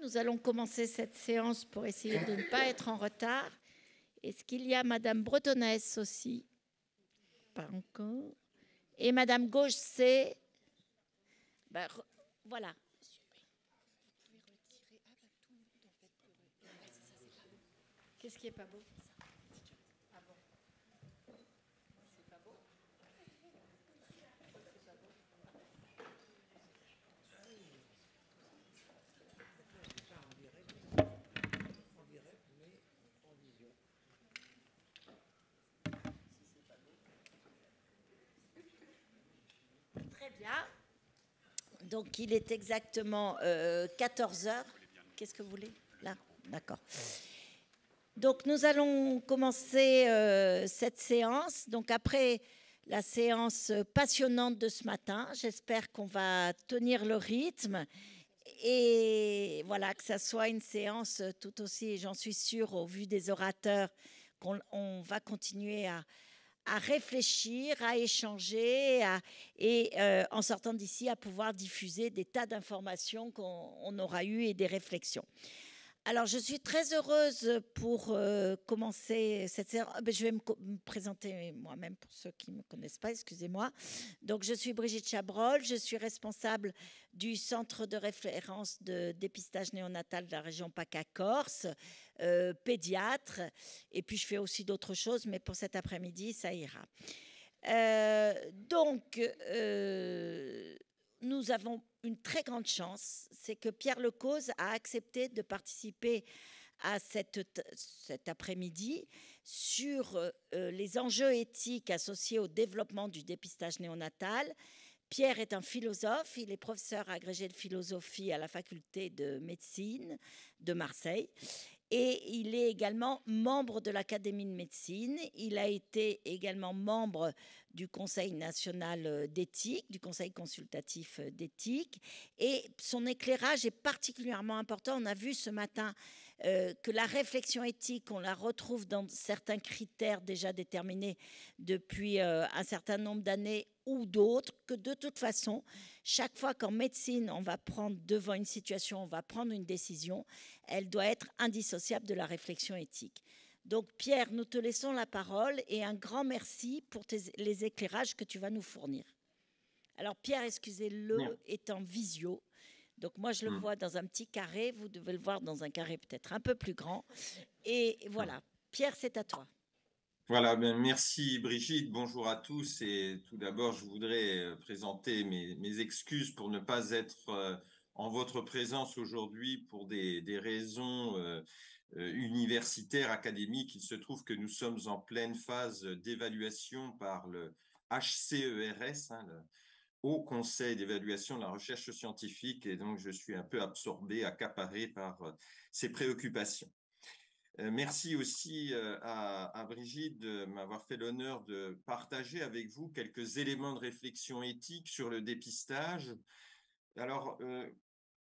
Nous allons commencer cette séance pour essayer de ne pas être en retard. Est-ce qu'il y a Madame Bretonnès aussi? Pas encore. Et Madame Gauche, c'est... Ben, voilà. Qu'est-ce qui est pas beau? Donc, il est exactement 14 euh, heures. Qu'est-ce que vous voulez? Là D'accord. Donc, nous allons commencer euh, cette séance. Donc, après la séance passionnante de ce matin, j'espère qu'on va tenir le rythme et voilà, que ça soit une séance tout aussi, j'en suis sûre, au vu des orateurs, qu'on va continuer à, à réfléchir, à échanger et euh, en sortant d'ici à pouvoir diffuser des tas d'informations qu'on aura eues et des réflexions. Alors, je suis très heureuse pour euh, commencer cette séance. Ah, ben, je vais me, présenter moi-même pour ceux qui ne me connaissent pas, excusez-moi. Donc, je suis Brigitte Chabrol, je suis responsable du centre de référence de dépistage néonatal de la région PACA-Corse, euh, pédiatre, et puis je fais aussi d'autres choses, mais pour cet après-midi, ça ira. Euh, donc, nous avons une très grande chance, c'est que Pierre Lecause a accepté de participer à cet après-midi sur euh, les enjeux éthiques associés au développement du dépistage néonatal. Pierre est un philosophe, il est professeur agrégé de philosophie à la faculté de médecine de Marseille et il est également membre de l'Académie de médecine. Il a été également membre du Conseil national euh, d'éthique, du Conseil consultatif euh, d'éthique. Et son éclairage est particulièrement important. On a vu ce matin euh, que la réflexion éthique, on la retrouve dans certains critères déjà déterminés depuis un certain nombre d'années ou d'autres, que de toute façon, chaque fois qu'en médecine, on va prendre devant une situation, on va prendre une décision, elle doit être indissociable de la réflexion éthique. Donc Pierre, nous te laissons la parole et un grand merci pour les éclairages que tu vas nous fournir. Alors Pierre, excusez-le, est en visio. Donc moi, je le hmm. vois dans un petit carré, vous devez le voir dans un carré peut-être un peu plus grand. Et voilà, Pierre, c'est à toi. Voilà, ben merci Brigitte, bonjour à tous. Et tout d'abord, je voudrais euh, présenter mes, excuses pour ne pas être euh, en votre présence aujourd'hui pour des, raisons euh, euh, universitaire, académique. Il se trouve que nous sommes en pleine phase d'évaluation par le HCERS, hein, le Haut Conseil d'évaluation de la recherche scientifique, et donc je suis un peu absorbé, accaparé par ces préoccupations. Euh, merci aussi à, à Brigitte de m'avoir fait l'honneur de partager avec vous quelques éléments de réflexion éthique sur le dépistage. Alors,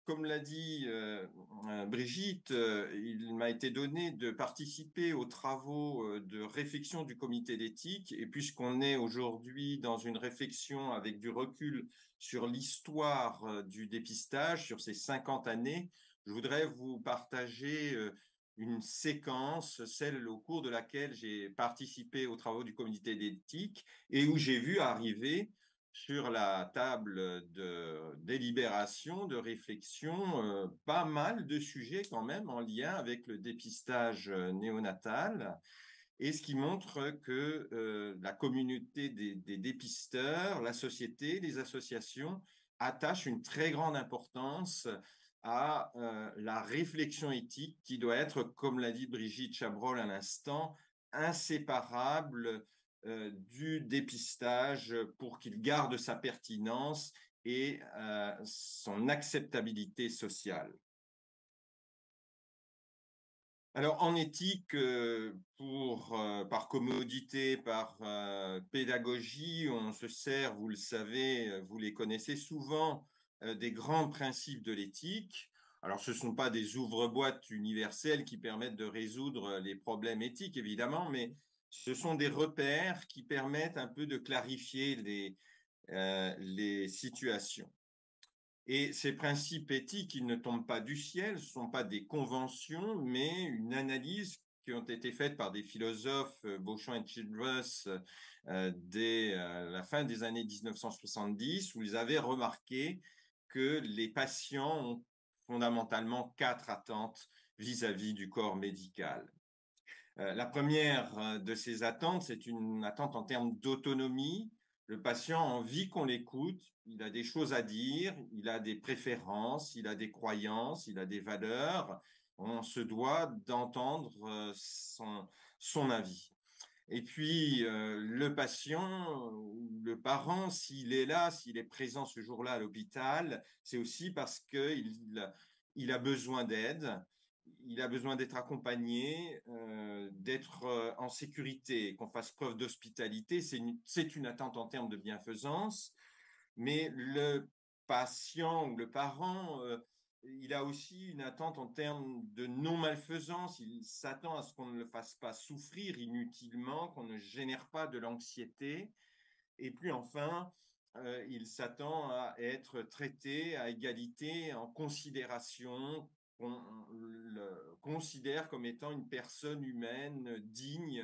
comme l'a dit euh, euh, Brigitte, euh, il m'a été donné de participer aux travaux de réflexion du comité d'éthique. Et puisqu'on est aujourd'hui dans une réflexion avec du recul sur l'histoire du dépistage, sur ces 50 années, je voudrais vous partager une séquence, celle au cours de laquelle j'ai participé aux travaux du comité d'éthique et où j'ai vu arriver sur la table de délibération, de réflexion, euh, pas mal de sujets quand même en lien avec le dépistage euh, néonatal, et ce qui montre que euh, la communauté des, dépisteurs, la société, les associations attachent une très grande importance à la réflexion éthique qui doit être, comme l'a dit Brigitte Chabrol à l'instant, inséparable euh, du dépistage pour qu'il garde sa pertinence et euh, son acceptabilité sociale. Alors en éthique, euh, pour, par commodité, par pédagogie, on se sert, vous le savez, vous les connaissez souvent, des grands principes de l'éthique. Alors ce ne sont pas des ouvre-boîtes universels qui permettent de résoudre les problèmes éthiques, évidemment, mais ce sont des repères qui permettent un peu de clarifier les, euh, les situations. Et ces principes éthiques, ils ne tombent pas du ciel, ce ne sont pas des conventions, mais une analyse qui ont été faites par des philosophes, euh, Beauchamp et Childress, euh, dès euh, la fin des années 1970, où ils avaient remarqué que les patients ont fondamentalement quatre attentes vis-à-vis du corps médical. la première de ces attentes, c'est une attente en termes d'autonomie. Le patient a envie qu'on l'écoute, il a des choses à dire, il a des préférences, il a des croyances, il a des valeurs. On se doit d'entendre euh, son avis. Et puis, euh, le patient, le parent, s'il est là, s'il est présent ce jour-là à l'hôpital, c'est aussi parce qu'il il a besoin d'aide, il a besoin d'être accompagné, euh, d'être euh, en sécurité, qu'on fasse preuve d'hospitalité. C'est une, attente en termes de bienfaisance, mais le patient ou le parent, il a aussi une attente en termes de non-malfaisance. Il s'attend à ce qu'on ne le fasse pas souffrir inutilement, qu'on ne génère pas de l'anxiété. Et puis enfin, il s'attend à être traité à égalité en considération on le considère comme étant une personne humaine digne,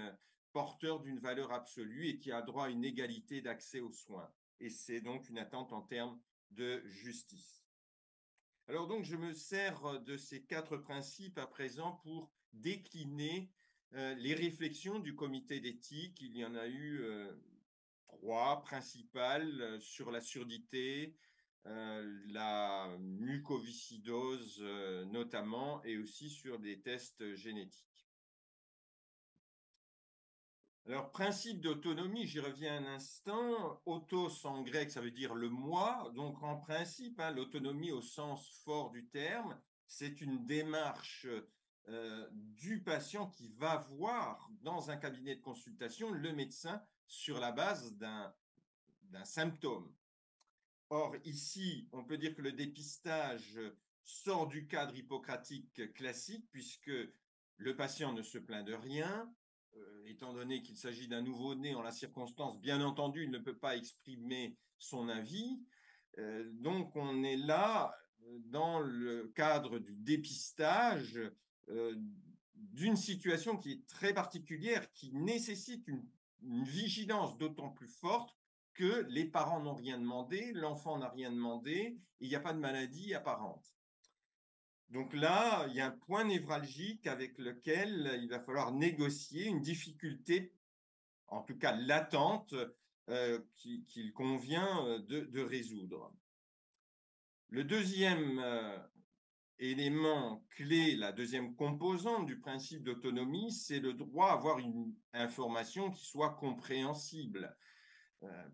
porteur d'une valeur absolue et qui a droit à une égalité d'accès aux soins. Et c'est donc une attente en termes de justice. Alors donc, je me sers de ces quatre principes à présent pour décliner euh, les réflexions du comité d'éthique. Il y en a eu euh, trois principales euh, sur la surdité, euh, la mucoviscidose euh, notamment, et aussi sur des tests génétiques. Alors, principe d'autonomie, j'y reviens un instant. Autos en grec, ça veut dire le moi. Donc, en principe, hein, l'autonomie au sens fort du terme, c'est une démarche euh, du patient qui va voir dans un cabinet de consultation le médecin sur la base d'un symptôme. Or, ici, on peut dire que le dépistage sort du cadre hippocratique classique puisque le patient ne se plaint de rien. Euh, étant donné qu'il s'agit d'un nouveau-né en la circonstance, bien entendu, il ne peut pas exprimer son avis. Euh, donc, on est là euh, dans le cadre du dépistage d'une situation qui est très particulière, qui nécessite une vigilance d'autant plus forte que les parents n'ont rien demandé, l'enfant n'a rien demandé, il n'y a pas de maladie apparente. Donc là, il y a un point névralgique avec lequel il va falloir négocier une difficulté, en tout cas latente, euh, qu'il convient euh, de, résoudre. Le deuxième euh, élément clé, la deuxième composante du principe d'autonomie, c'est le droit à avoir une information qui soit compréhensible.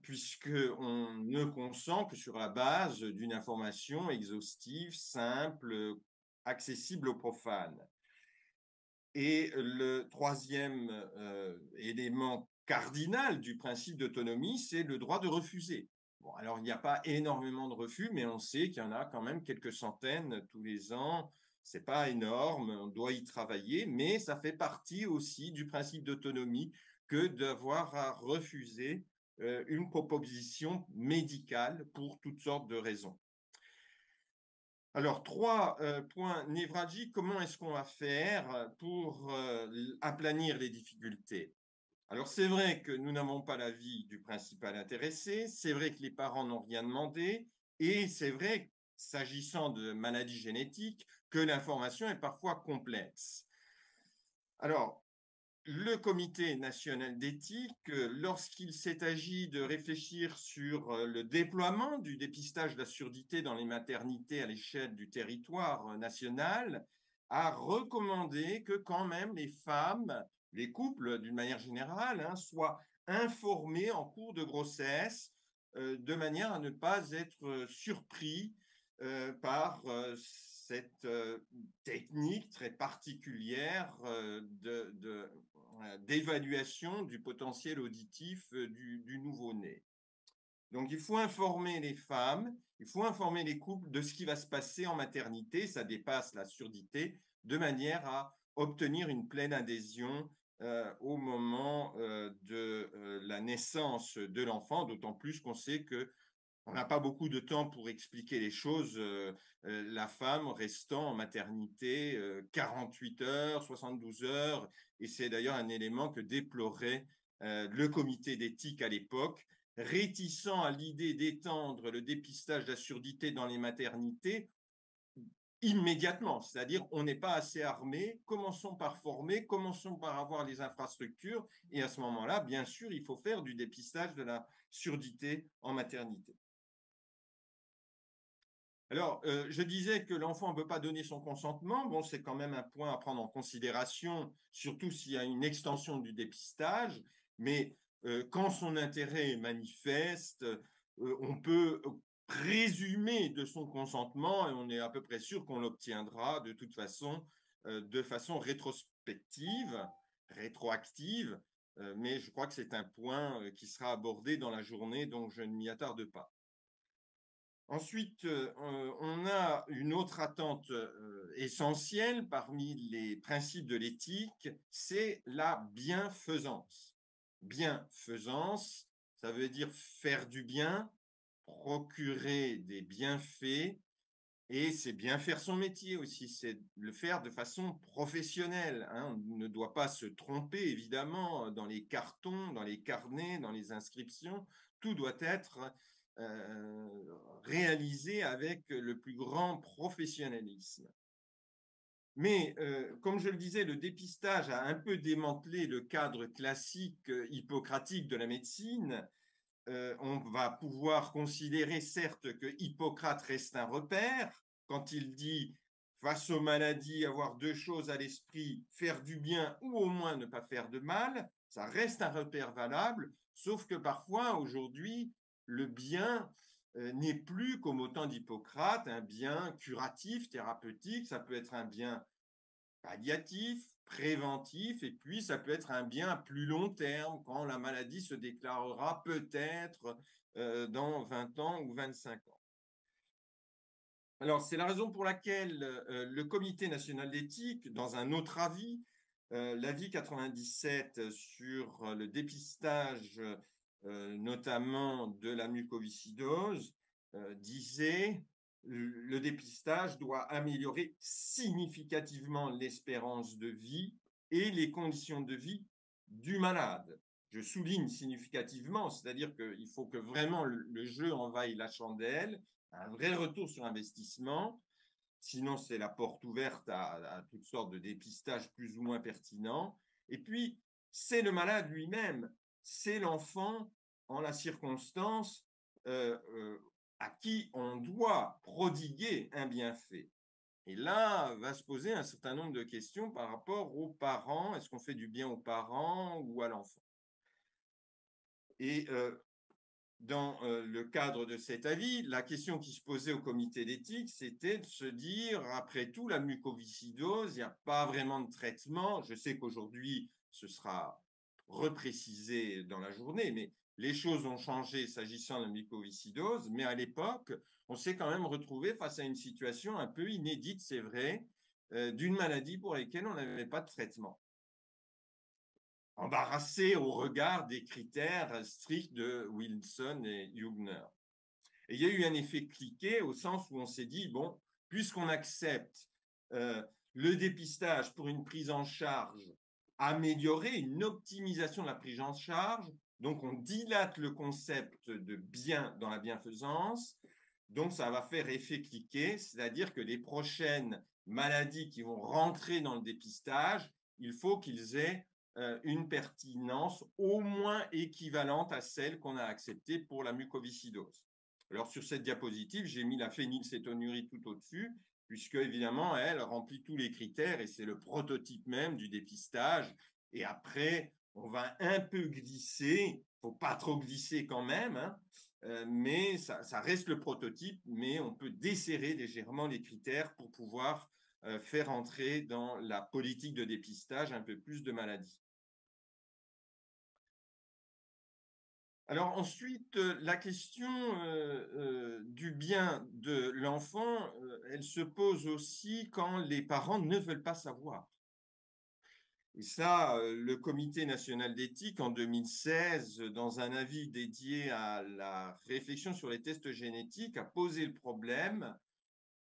Puisqu'on ne consent que sur la base d'une information exhaustive, simple, accessible aux profanes. Et le troisième euh, élément cardinal du principe d'autonomie, c'est le droit de refuser. Bon, alors il n'y a pas énormément de refus, mais on sait qu'il y en a quand même quelques centaines tous les ans. C'est pas énorme, on doit y travailler, mais ça fait partie aussi du principe d'autonomie que d'avoir à refuser euh, une proposition médicale pour toutes sortes de raisons. Alors, trois euh, points névralgiques. Comment est-ce qu'on va faire pour euh, aplanir les difficultés? Alors, c'est vrai que nous n'avons pas l'avis du principal intéressé, c'est vrai que les parents n'ont rien demandé, et c'est vrai, s'agissant de maladies génétiques, que l'information est parfois complexe. Alors, le comité national d'éthique, lorsqu'il s'est agi de réfléchir sur euh, le déploiement du dépistage de la surdité dans les maternités à l'échelle du territoire euh, national, a recommandé que quand même les femmes, les couples d'une manière générale, hein, soient informés en cours de grossesse euh, de manière à ne pas être surpris par cette technique très particulière de, d'évaluation du potentiel auditif euh, du, nouveau-né. Donc, il faut informer les femmes, il faut informer les couples de ce qui va se passer en maternité, ça dépasse la surdité, de manière à obtenir une pleine adhésion euh, au moment de la naissance de l'enfant, d'autant plus qu'on sait que on n'a pas beaucoup de temps pour expliquer les choses. Euh, euh, la femme restant en maternité 48 heures, 72 heures, et c'est d'ailleurs un élément que déplorait le comité d'éthique à l'époque, réticent à l'idée d'étendre le dépistage d'absurdité dans les maternités immédiatement, c'est-à-dire on n'est pas assez armé, commençons par former, commençons par avoir les infrastructures, et à ce moment-là, bien sûr, il faut faire du dépistage de la surdité en maternité. Alors, euh, je disais que l'enfant ne peut pas donner son consentement. Bon, c'est quand même un point à prendre en considération, surtout s'il y a une extension du dépistage. Mais euh, quand son intérêt est manifeste, euh, on peut présumer de son consentement et on est à peu près sûr qu'on l'obtiendra de toute façon, de façon rétrospective, rétroactive, mais je crois que c'est un point qui sera abordé dans la journée, donc je ne m'y attarde pas. Ensuite, on a une autre attente essentielle parmi les principes de l'éthique, c'est la bienfaisance. Bienfaisance, ça veut dire faire du bien, procurer des bienfaits et c'est bien faire son métier aussi, c'est le faire de façon professionnelle. Hein. On ne doit pas se tromper, évidemment, dans les cartons, dans les carnets, dans les inscriptions. Tout doit être euh, réalisé avec le plus grand professionnalisme. Mais, euh, comme je le disais, le dépistage a un peu démantelé le cadre classique euh, hippocratique de la médecine. Euh, on va pouvoir considérer certes que Hippocrate reste un repère. Quand il dit face aux maladies, avoir deux choses à l'esprit, faire du bien ou au moins ne pas faire de mal, ça reste un repère valable, sauf que parfois aujourd'hui, le bien euh, n'est plus comme au temps d'Hippocrate un bien curatif, thérapeutique, ça peut être un bien palliatif, préventif, et puis ça peut être un bien à plus long terme, quand la maladie se déclarera peut-être euh, dans 20 ans ou 25 ans. Alors, c'est la raison pour laquelle euh, le Comité national d'éthique, dans un autre avis, l'avis 97 sur le dépistage, notamment de la mucoviscidose, disait le dépistage doit améliorer significativement l'espérance de vie et les conditions de vie du malade. Je souligne significativement, c'est-à-dire qu'il faut que vraiment le, jeu envahisse la chandelle, un vrai retour sur investissement, sinon c'est la porte ouverte à, toutes sortes de dépistages plus ou moins pertinents. Et puis, c'est le malade lui-même, c'est l'enfant en la circonstance euh, euh, à qui on doit prodiguer un bienfait. Et là, va se poser un certain nombre de questions par rapport aux parents. Est-ce qu'on fait du bien aux parents ou à l'enfant? Et euh, dans le cadre de cet avis, la question qui se posait au comité d'éthique, c'était de se dire, après tout, la mucoviscidose, il n'y a pas vraiment de traitement. Je sais qu'aujourd'hui, ce sera reprécisé dans la journée, mais les choses ont changé s'agissant de la mais à l'époque, on s'est quand même retrouvé face à une situation un peu inédite, c'est vrai, euh, d'une maladie pour laquelle on n'avait pas de traitement. Embarrassé au regard des critères stricts de Wilson et Hugner. Et il y a eu un effet cliqué au sens où on s'est dit, bon, puisqu'on accepte euh, le dépistage pour une prise en charge améliorée, une optimisation de la prise en charge, donc, on dilate le concept de bien dans la bienfaisance. Donc, ça va faire effet cliquet, c'est-à-dire que les prochaines maladies qui vont rentrer dans le dépistage, il faut qu'ils aient euh, une pertinence au moins équivalente à celle qu'on a acceptée pour la mucoviscidose. Alors, sur cette diapositive, j'ai mis la phénylcétonurie tout au-dessus, puisque évidemment, elle remplit tous les critères et c'est le prototype même du dépistage. Et après, on va un peu glisser, faut pas trop glisser quand même, hein, euh, mais ça, reste le prototype, mais on peut desserrer légèrement les critères pour pouvoir euh, faire entrer dans la politique de dépistage un peu plus de maladies. Alors ensuite, euh, la question du bien de l'enfant, elle se pose aussi quand les parents ne veulent pas savoir. Et ça, euh, le Comité national d'éthique, en 2016, dans un avis dédié à la réflexion sur les tests génétiques, a posé le problème,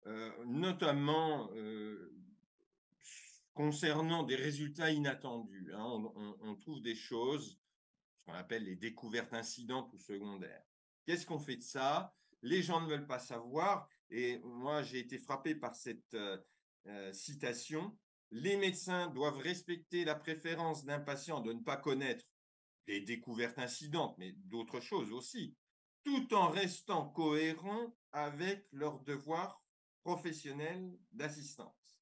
euh, notamment euh, concernant des résultats inattendus. Hein. On, trouve des choses, qu'on appelle les découvertes incidentes ou secondaires. Qu'est-ce qu'on fait de ça? Les gens ne veulent pas savoir. Et moi, j'ai été frappé par cette citation les médecins doivent respecter la préférence d'un patient de ne pas connaître des découvertes incidentes, mais d'autres choses aussi, tout en restant cohérents avec leur devoir professionnel d'assistance.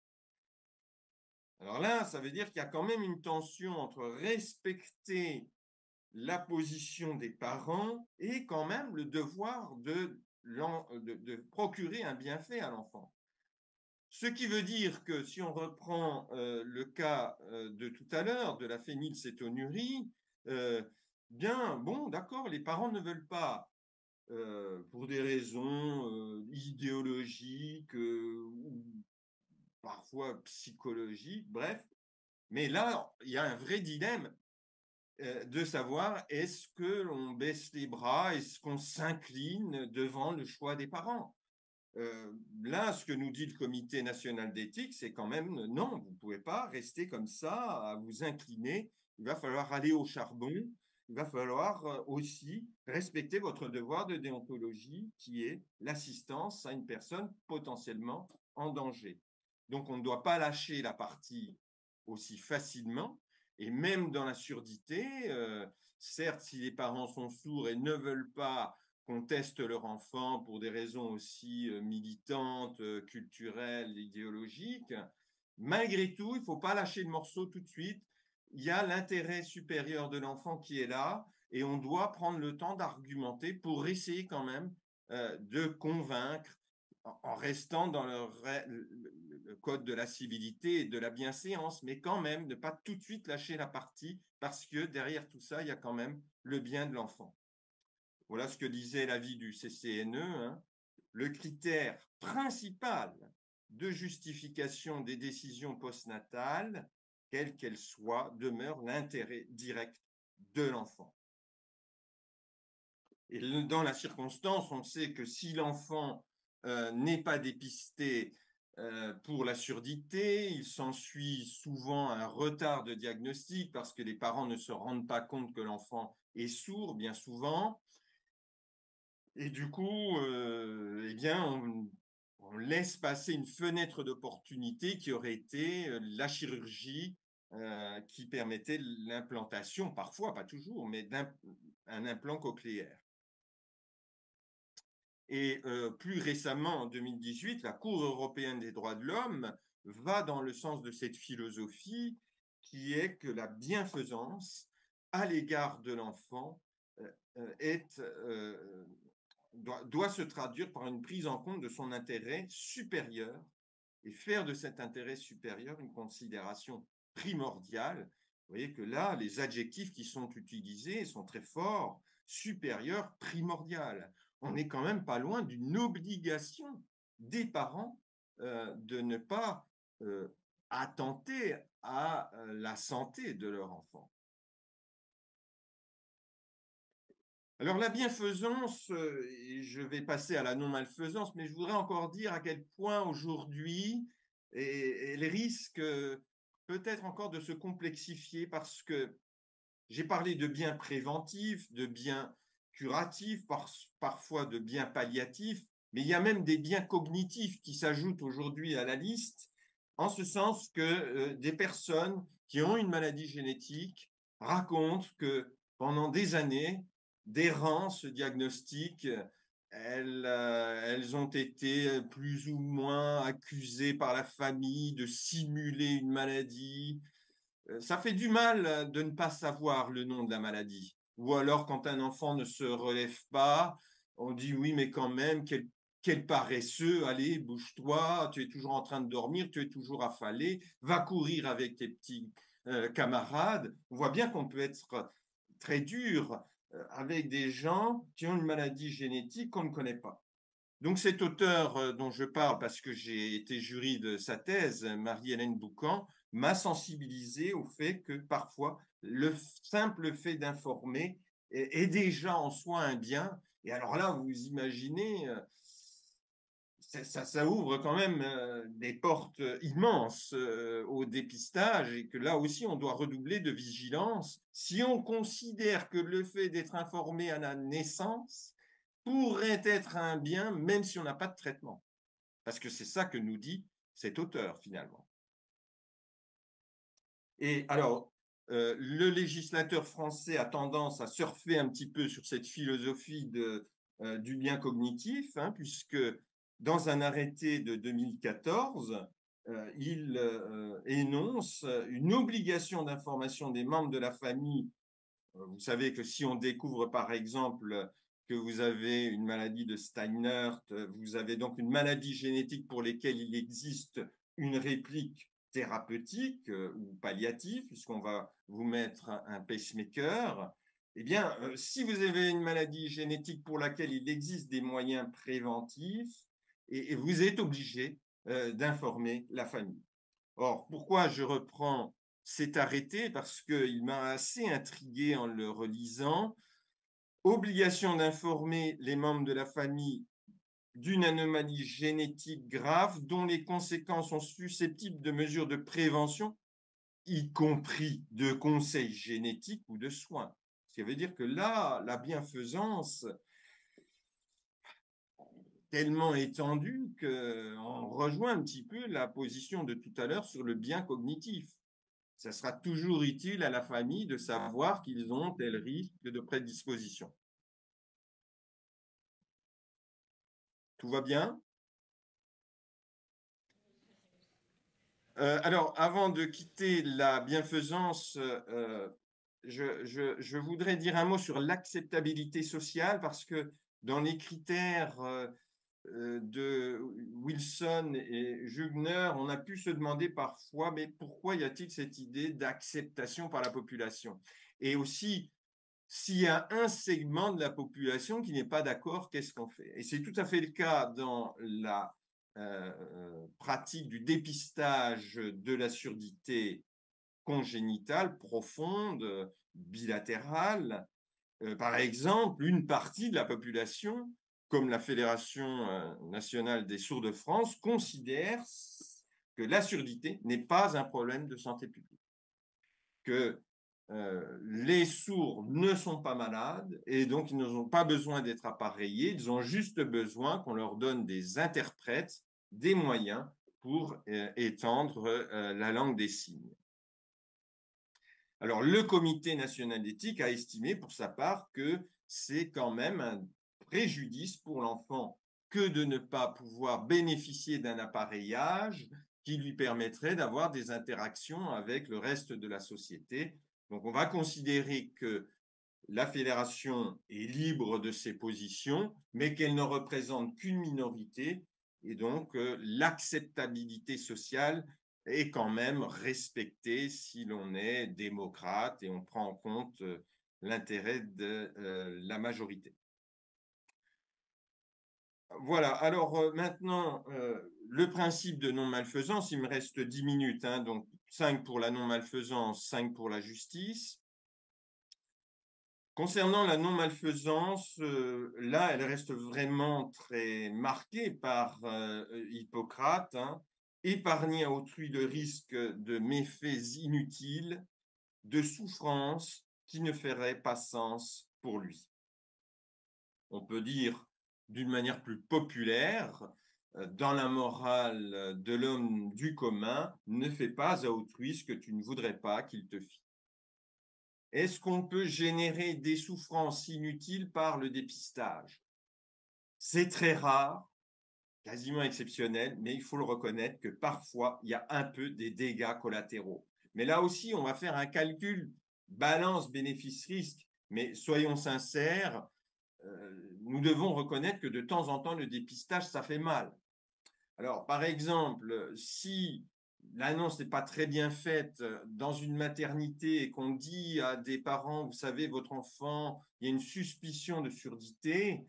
Alors là, ça veut dire qu'il y a quand même une tension entre respecter la position des parents et quand même le devoir de, procurer un bienfait à l'enfant. Ce qui veut dire que si on reprend euh, le cas euh, de tout à l'heure, de la phénylcétonurie, euh, bien, bon, d'accord, les parents ne veulent pas, pour des raisons idéologiques ou parfois psychologiques, bref, mais là, il y a un vrai dilemme de savoir est-ce que l'on baisse les bras, est-ce qu'on s'incline devant le choix des parents euh, là, ce que nous dit le Comité national d'éthique, c'est quand même non, vous ne pouvez pas rester comme ça à vous incliner. Il va falloir aller au charbon. Il va falloir euh, aussi respecter votre devoir de déontologie qui est l'assistance à une personne potentiellement en danger. Donc, on ne doit pas lâcher la partie aussi facilement. Et même dans la surdité, euh, certes, si les parents sont sourds et ne veulent pas contestent leur enfant pour des raisons aussi euh, militantes, euh, culturelles, idéologiques. Malgré tout, il ne faut pas lâcher le morceau tout de suite. Il y a l'intérêt supérieur de l'enfant qui est là et on doit prendre le temps d'argumenter pour essayer quand même de convaincre en restant dans le, code de la civilité et de la bienséance, mais quand même ne pas tout de suite lâcher la partie parce que derrière tout ça, il y a quand même le bien de l'enfant. Voilà ce que disait l'avis du CCNE. Hein. Le critère principal de justification des décisions postnatales, quelles qu'elles soient, demeure l'intérêt direct de l'enfant. Et dans la circonstance, on sait que si l'enfant euh, n'est pas dépisté euh, pour la surdité, il s'ensuit souvent un retard de diagnostic parce que les parents ne se rendent pas compte que l'enfant est sourd bien souvent. Et du coup, euh, eh bien, on, laisse passer une fenêtre d'opportunité qui aurait été euh, la chirurgie qui permettait l'implantation, parfois, pas toujours, mais d'un implant cochléaire. Et plus récemment, en 2018, la Cour européenne des droits de l'homme va dans le sens de cette philosophie qui est que la bienfaisance à l'égard de l'enfant est doit, se traduire par une prise en compte de son intérêt supérieur et faire de cet intérêt supérieur une considération primordiale. Vous voyez que là, les adjectifs qui sont utilisés sont très forts, supérieur, primordial. On n'est quand même pas loin d'une obligation des parents euh, de ne pas euh, attenter à euh, la santé de leur enfant. Alors la bienfaisance, je vais passer à la non-malfaisance, mais je voudrais encore dire à quel point aujourd'hui elle risque peut-être encore de se complexifier parce que j'ai parlé de biens préventifs, de biens curatifs, parfois de biens palliatifs, mais il y a même des biens cognitifs qui s'ajoutent aujourd'hui à la liste, en ce sens que euh, des personnes qui ont une maladie génétique racontent que pendant des années, d'errance diagnostique. Elles, euh, elles ont été plus ou moins accusées par la famille de simuler une maladie. Euh, ça fait du mal de ne pas savoir le nom de la maladie. Ou alors, quand un enfant ne se relève pas, on dit oui, mais quand même, quel, paresseux, allez, bouge-toi, tu es toujours en train de dormir, tu es toujours affalé, va courir avec tes petits euh, camarades. On voit bien qu'on peut être très dur euh, avec des gens qui ont une maladie génétique qu'on ne connaît pas. Donc cet auteur euh, dont je parle, parce que j'ai été jury de sa thèse, Marie-Hélène Boucan, m'a sensibilisé au fait que parfois le simple fait d'informer est, déjà en soi un bien. Et alors là, vous imaginez, euh, ça, ça, ouvre quand même euh, des portes immenses euh, au dépistage et que là aussi, on doit redoubler de vigilance. Si on considère que le fait d'être informé à la naissance pourrait être un bien, même si on n'a pas de traitement. Parce que c'est ça que nous dit cet auteur finalement. Et alors, euh, le législateur français a tendance à surfer un petit peu sur cette philosophie euh, du bien cognitif, hein, puisque dans un arrêté de 2014, euh, il énonce une obligation d'information des membres de la famille. Vous savez que si on découvre par exemple que vous avez une maladie de Steinert, vous avez donc une maladie génétique pour laquelle il existe une réplique thérapeutique euh, ou palliative, puisqu'on va vous mettre un pacemaker, eh bien, euh, si vous avez une maladie génétique pour laquelle il existe des moyens préventifs, et, vous êtes obligé euh, d'informer la famille. Or, pourquoi je reprends cet arrêté? Parce qu'il m'a assez intrigué en le relisant obligation d'informer les membres de la famille d'une anomalie génétique grave dont les conséquences sont susceptibles de mesures de prévention, y compris de conseils génétiques ou de soins. Ce qui veut dire que là, la bienfaisance tellement étendue qu'on rejoint un petit peu la position de tout à l'heure sur le bien cognitif. Ça sera toujours utile à la famille de savoir qu'ils ont tel risque de prédisposition. Tout va bien? Euh, Alors, avant de quitter la bienfaisance, euh, je, voudrais dire un mot sur l'acceptabilité sociale parce que dans les critères euh, de Wilson et Jugner, on a pu se demander parfois, mais pourquoi y a-t-il cette idée d'acceptation par la population? Et aussi, s'il y a un segment de la population qui n'est pas d'accord, qu'est-ce qu'on fait? Et c'est tout à fait le cas dans la euh, pratique du dépistage de la surdité congénitale profonde, bilatérale. Euh, par exemple, une partie de la population, comme la Fédération euh, nationale des sourds de France, considère que la surdité n'est pas un problème de santé publique, que euh, les sourds ne sont pas malades et donc ils n'ont pas besoin d'être appareillés, ils ont juste besoin qu'on leur donne des interprètes, des moyens pour euh, étendre euh, la langue des signes. Alors le comité national d'éthique a estimé pour sa part que c'est quand même un préjudice pour l'enfant que de ne pas pouvoir bénéficier d'un appareillage qui lui permettrait d'avoir des interactions avec le reste de la société donc on va considérer que la fédération est libre de ses positions, mais qu'elle ne représente qu'une minorité, et donc euh, l'acceptabilité sociale est quand même respectée si l'on est démocrate et on prend en compte euh, l'intérêt de euh, la majorité. Voilà, alors maintenant, le principe de non-malfaisance, il me reste dix minutes, hein, donc 5 pour la non-malfaisance, 5 pour la justice. Concernant la non-malfaisance, euh, là, elle reste vraiment très marquée par euh, Hippocrate. Hein. épargner à autrui le risque de méfaits inutiles, de souffrances qui ne feraient pas sens pour lui. On peut dire d'une manière plus populaire, dans la morale de l'homme du commun, ne fais pas à autrui ce que tu ne voudrais pas qu'il te fît. Est-ce qu'on peut générer des souffrances inutiles par le dépistage? C'est très rare, quasiment exceptionnel, mais il faut le reconnaître que parfois, il y a un peu des dégâts collatéraux. Mais là aussi, on va faire un calcul balance bénéfice-risque. Mais soyons sincères, euh, nous devons reconnaître que de temps en temps, le dépistage, ça fait mal. Alors, par exemple, si l'annonce n'est pas très bien faite dans une maternité et qu'on dit à des parents, vous savez, votre enfant, il y a une suspicion de surdité,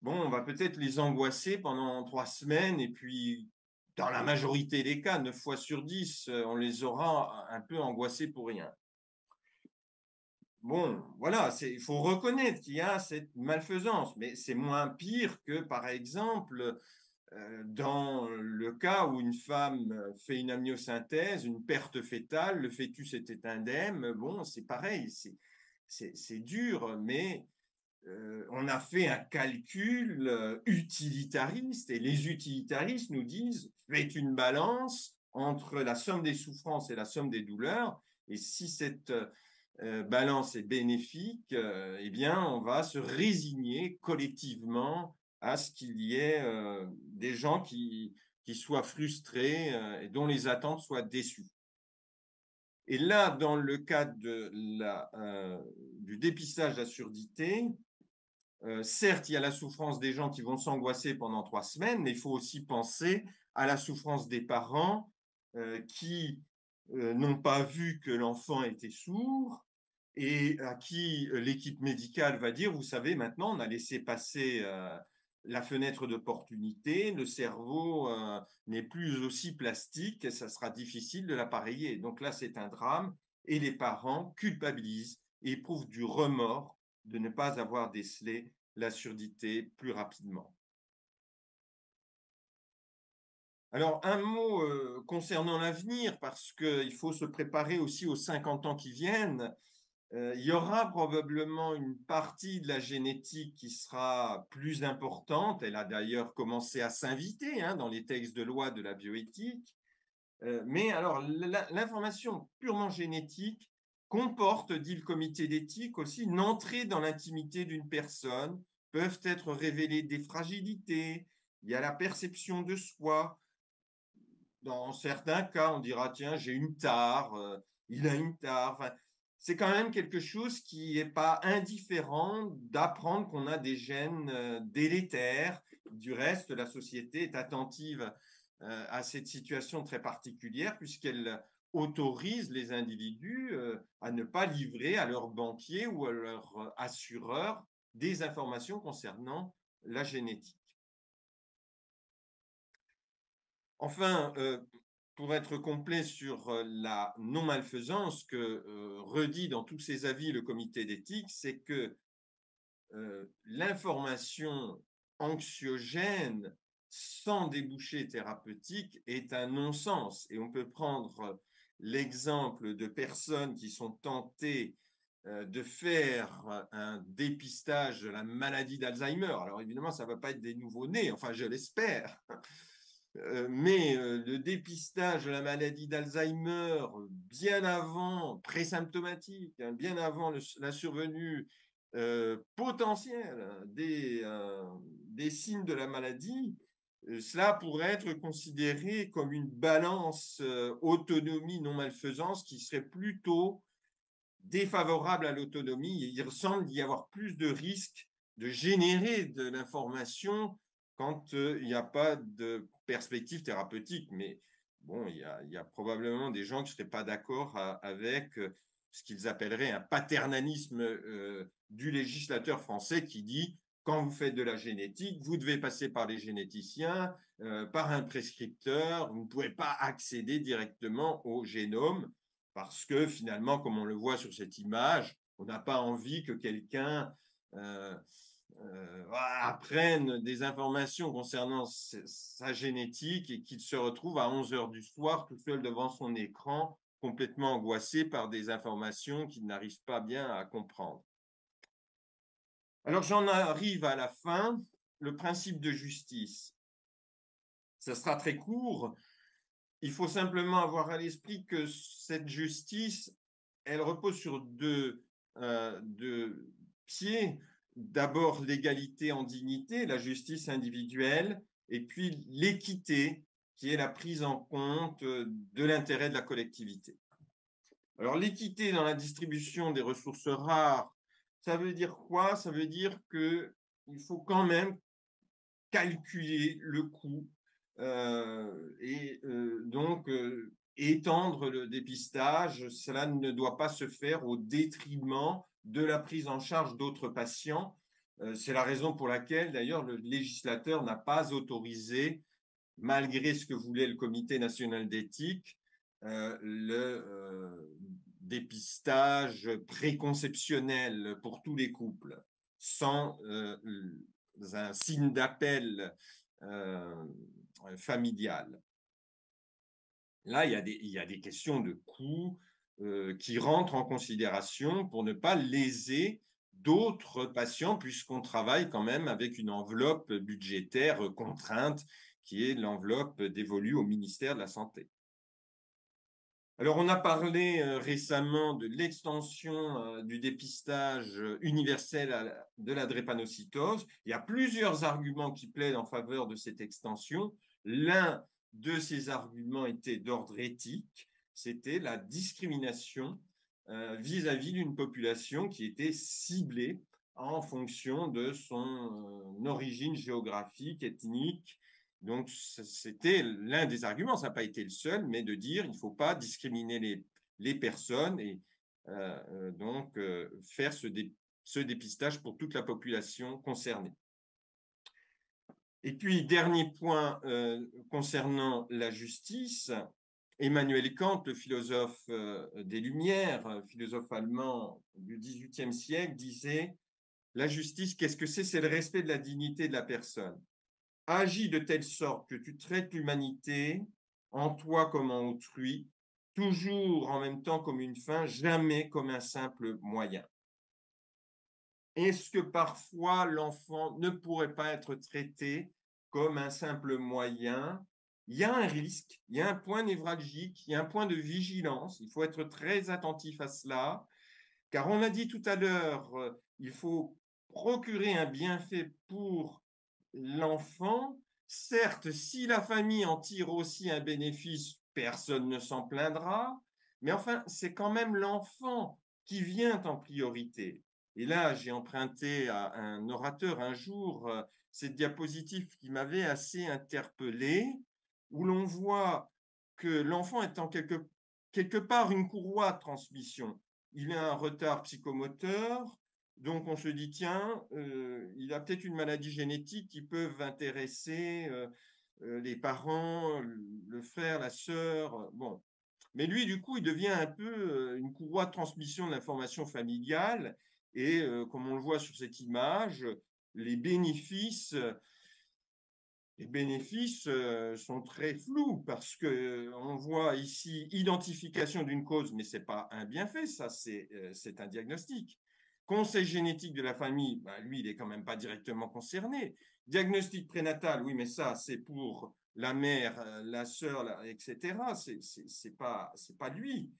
bon, on va peut-être les angoisser pendant trois semaines et puis dans la majorité des cas, 9 fois sur 10, on les aura un peu angoissés pour rien. Bon, voilà, il faut reconnaître qu'il y a cette malfaisance, mais c'est moins pire que, par exemple, euh, dans le cas où une femme fait une amniosynthèse, une perte fétale, le fœtus était indemne, bon, c'est pareil, c'est dur, mais euh, on a fait un calcul euh, utilitariste et les utilitaristes nous disent faites une balance entre la somme des souffrances et la somme des douleurs, et si cette balance est bénéfique, euh, eh bien, on va se résigner collectivement à ce qu'il y ait euh, des gens qui, qui soient frustrés et dont les attentes soient déçues. Et là, dans le cadre de la, du dépistage d'absurdité, certes, il y a la souffrance des gens qui vont s'angoisser pendant trois semaines, mais il faut aussi penser à la souffrance des parents qui n'ont pas vu que l'enfant était sourd et à qui l'équipe médicale va dire, vous savez, maintenant, on a laissé passer la fenêtre d'opportunité, le cerveau n'est plus aussi plastique, ça sera difficile de l'appareiller. Donc là, c'est un drame et les parents culpabilisent et éprouvent du remords de ne pas avoir décelé la surdité plus rapidement. Alors, un mot concernant l'avenir, parce qu'il faut se préparer aussi aux 50 ans qui viennent. il y aura probablement une partie de la génétique qui sera plus importante. Elle a d'ailleurs commencé à s'inviter hein, dans les textes de loi de la bioéthique. mais alors, l'information purement génétique comporte, dit le comité d'éthique, aussi une entrée dans l'intimité d'une personne, peuvent être révélées des fragilités, il y a la perception de soi, dans certains cas, on dira, tiens, j'ai une tare, euh, il a une tare. c'est quand même quelque chose qui n'est pas indifférent d'apprendre qu'on a des gènes euh, délétères. Du reste, la société est attentive euh, à cette situation très particulière puisqu'elle autorise les individus à ne pas livrer à leur banquier ou à leur assureur des informations concernant la génétique. Enfin, euh, pour être complet sur la non-malfaisance que redit dans tous ses avis le comité d'éthique, c'est que l'information anxiogène sans débouché thérapeutique est un non-sens. Et on peut prendre l'exemple de personnes qui sont tentées de faire un dépistage de la maladie d'Alzheimer. Alors évidemment, ça ne va pas être des nouveaux-nés, enfin je l'espère, mais euh, le dépistage de la maladie d'Alzheimer bien avant, présymptomatique, hein, bien avant la survenue euh, potentielle hein, des, signes de la maladie, cela pourrait être considéré comme une balance autonomie-non-malfaisance qui serait plutôt défavorable à l'autonomie. Il semble y avoir plus de risques de générer de l'information quand il n'y a pas de perspective thérapeutique. Mais bon, il y a, probablement des gens qui ne seraient pas d'accord avec ce qu'ils appelleraient un paternalisme du législateur français qui dit quand vous faites de la génétique, vous devez passer par les généticiens, par un prescripteur, vous ne pouvez pas accéder directement au génome parce que finalement, comme on le voit sur cette image, on n'a pas envie que quelqu'un euh, apprennent des informations concernant sa génétique et qu'il se retrouve à 11 heures du soir tout seul devant son écran, complètement angoissé par des informations qu'il n'arrive pas bien à comprendre. Alors j'en arrive à la fin, le principe de justice. Ça sera très court. Il faut simplement avoir à l'esprit que cette justice, elle repose sur deux, euh, deux pieds d'abord l'égalité en dignité, la justice individuelle, et puis l'équité, qui est la prise en compte euh, de l'intérêt de la collectivité. Alors l'équité dans la distribution des ressources rares, ça veut dire quoi? Ça veut dire qu'il faut quand même calculer le coût euh, et euh, donc étendre le dépistage. Cela ne doit pas se faire au détriment de la prise en charge d'autres patients. Euh, c'est la raison pour laquelle, d'ailleurs, le législateur n'a pas autorisé malgré ce que voulait le Comité national d'éthique, le dépistage préconceptionnel pour tous les couples, sans un signe d'appel familial. Là, il y a des questions de coût qui rentrent en considération pour ne pas léser d'autres patients, puisqu'on travaille quand même avec une enveloppe budgétaire contrainte, qui est l'enveloppe dévolue au ministère de la Santé. Alors, on a parlé récemment de l'extension du dépistage universel de la drépanocytose. Il y a plusieurs arguments qui plaident en faveur de cette extension. L'un de ces arguments était d'ordre éthique, c'était la discrimination vis-à-vis d'une population qui était ciblée en fonction de son origine géographique, ethnique, donc, c'était l'un des arguments, ça n'a pas été le seul, mais de dire il ne faut pas discriminer les, les personnes et euh, euh, donc euh, faire ce, ce, dépistage pour toute la population concernée. Et puis, dernier point concernant la justice, Emmanuel Kant, le philosophe des Lumières, philosophe allemand du XVIIIe siècle, disait La justice, qu'est-ce que c'est? C'est le respect de la dignité de la personne agis de telle sorte que tu traites l'humanité en toi comme en autrui, toujours en même temps comme une fin, jamais comme un simple moyen. Est-ce que parfois l'enfant ne pourrait pas être traité comme un simple moyen Il y a un risque, il y a un point névralgique, il y a un point de vigilance, il faut être très attentif à cela, car on a dit tout à l'heure, euh, il faut procurer un bienfait pour l'enfant, certes, si la famille en tire aussi un bénéfice, personne ne s'en plaindra, mais enfin, c'est quand même l'enfant qui vient en priorité. Et là, j'ai emprunté à un orateur un jour euh, cette diapositive qui m'avait assez interpellé, où l'on voit que l'enfant est en quelque, quelque part une courroie de transmission. Il a un retard psychomoteur, donc on se dit, tiens, euh, il a peut-être une maladie génétique qui peut intéresser euh, euh, les parents, le frère, la sœur. Bon. Mais lui, du coup, il devient un peu une courroie de transmission de l'information familiale. Et comme on le voit sur cette image, les bénéfices, les bénéfices sont très flous parce que on voit ici identification d'une cause, mais c'est pas un bienfait, ça, c'est un diagnostic. Conseil génétique de la famille, bah, lui, il n'est quand même pas directement concerné. Diagnostic prénatal, oui, mais ça, c'est pour la mère, euh, la sœur, etc. C'est pas, pas lui.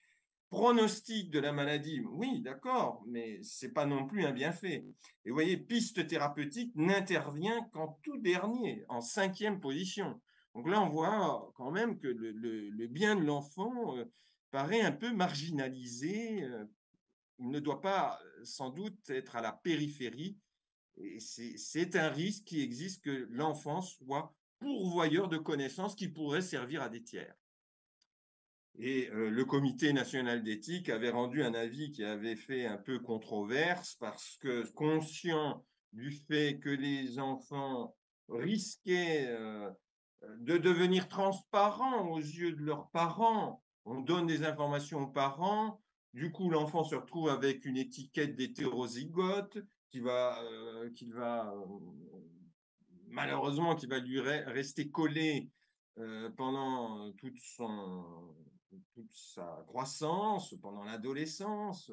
Pronostic de la maladie, oui, d'accord, mais c'est pas non plus un bienfait. Et vous voyez, piste thérapeutique n'intervient qu'en tout dernier, en cinquième position. Donc là, on voit quand même que le, bien de l'enfant euh, paraît un peu marginalisé euh, il ne doit pas sans doute être à la périphérie. Et c'est un risque qui existe que l'enfant soit pourvoyeur de connaissances qui pourraient servir à des tiers. Et le Comité national d'éthique avait rendu un avis qui avait fait un peu controverse parce que conscient du fait que les enfants risquaient de devenir transparents aux yeux de leurs parents, on donne des informations aux parents, du coup, l'enfant se retrouve avec une étiquette d'hétérozygote qui va, euh, va euh, malheureusement, qui va lui rester collée euh, pendant toute, son, toute sa croissance, pendant l'adolescence.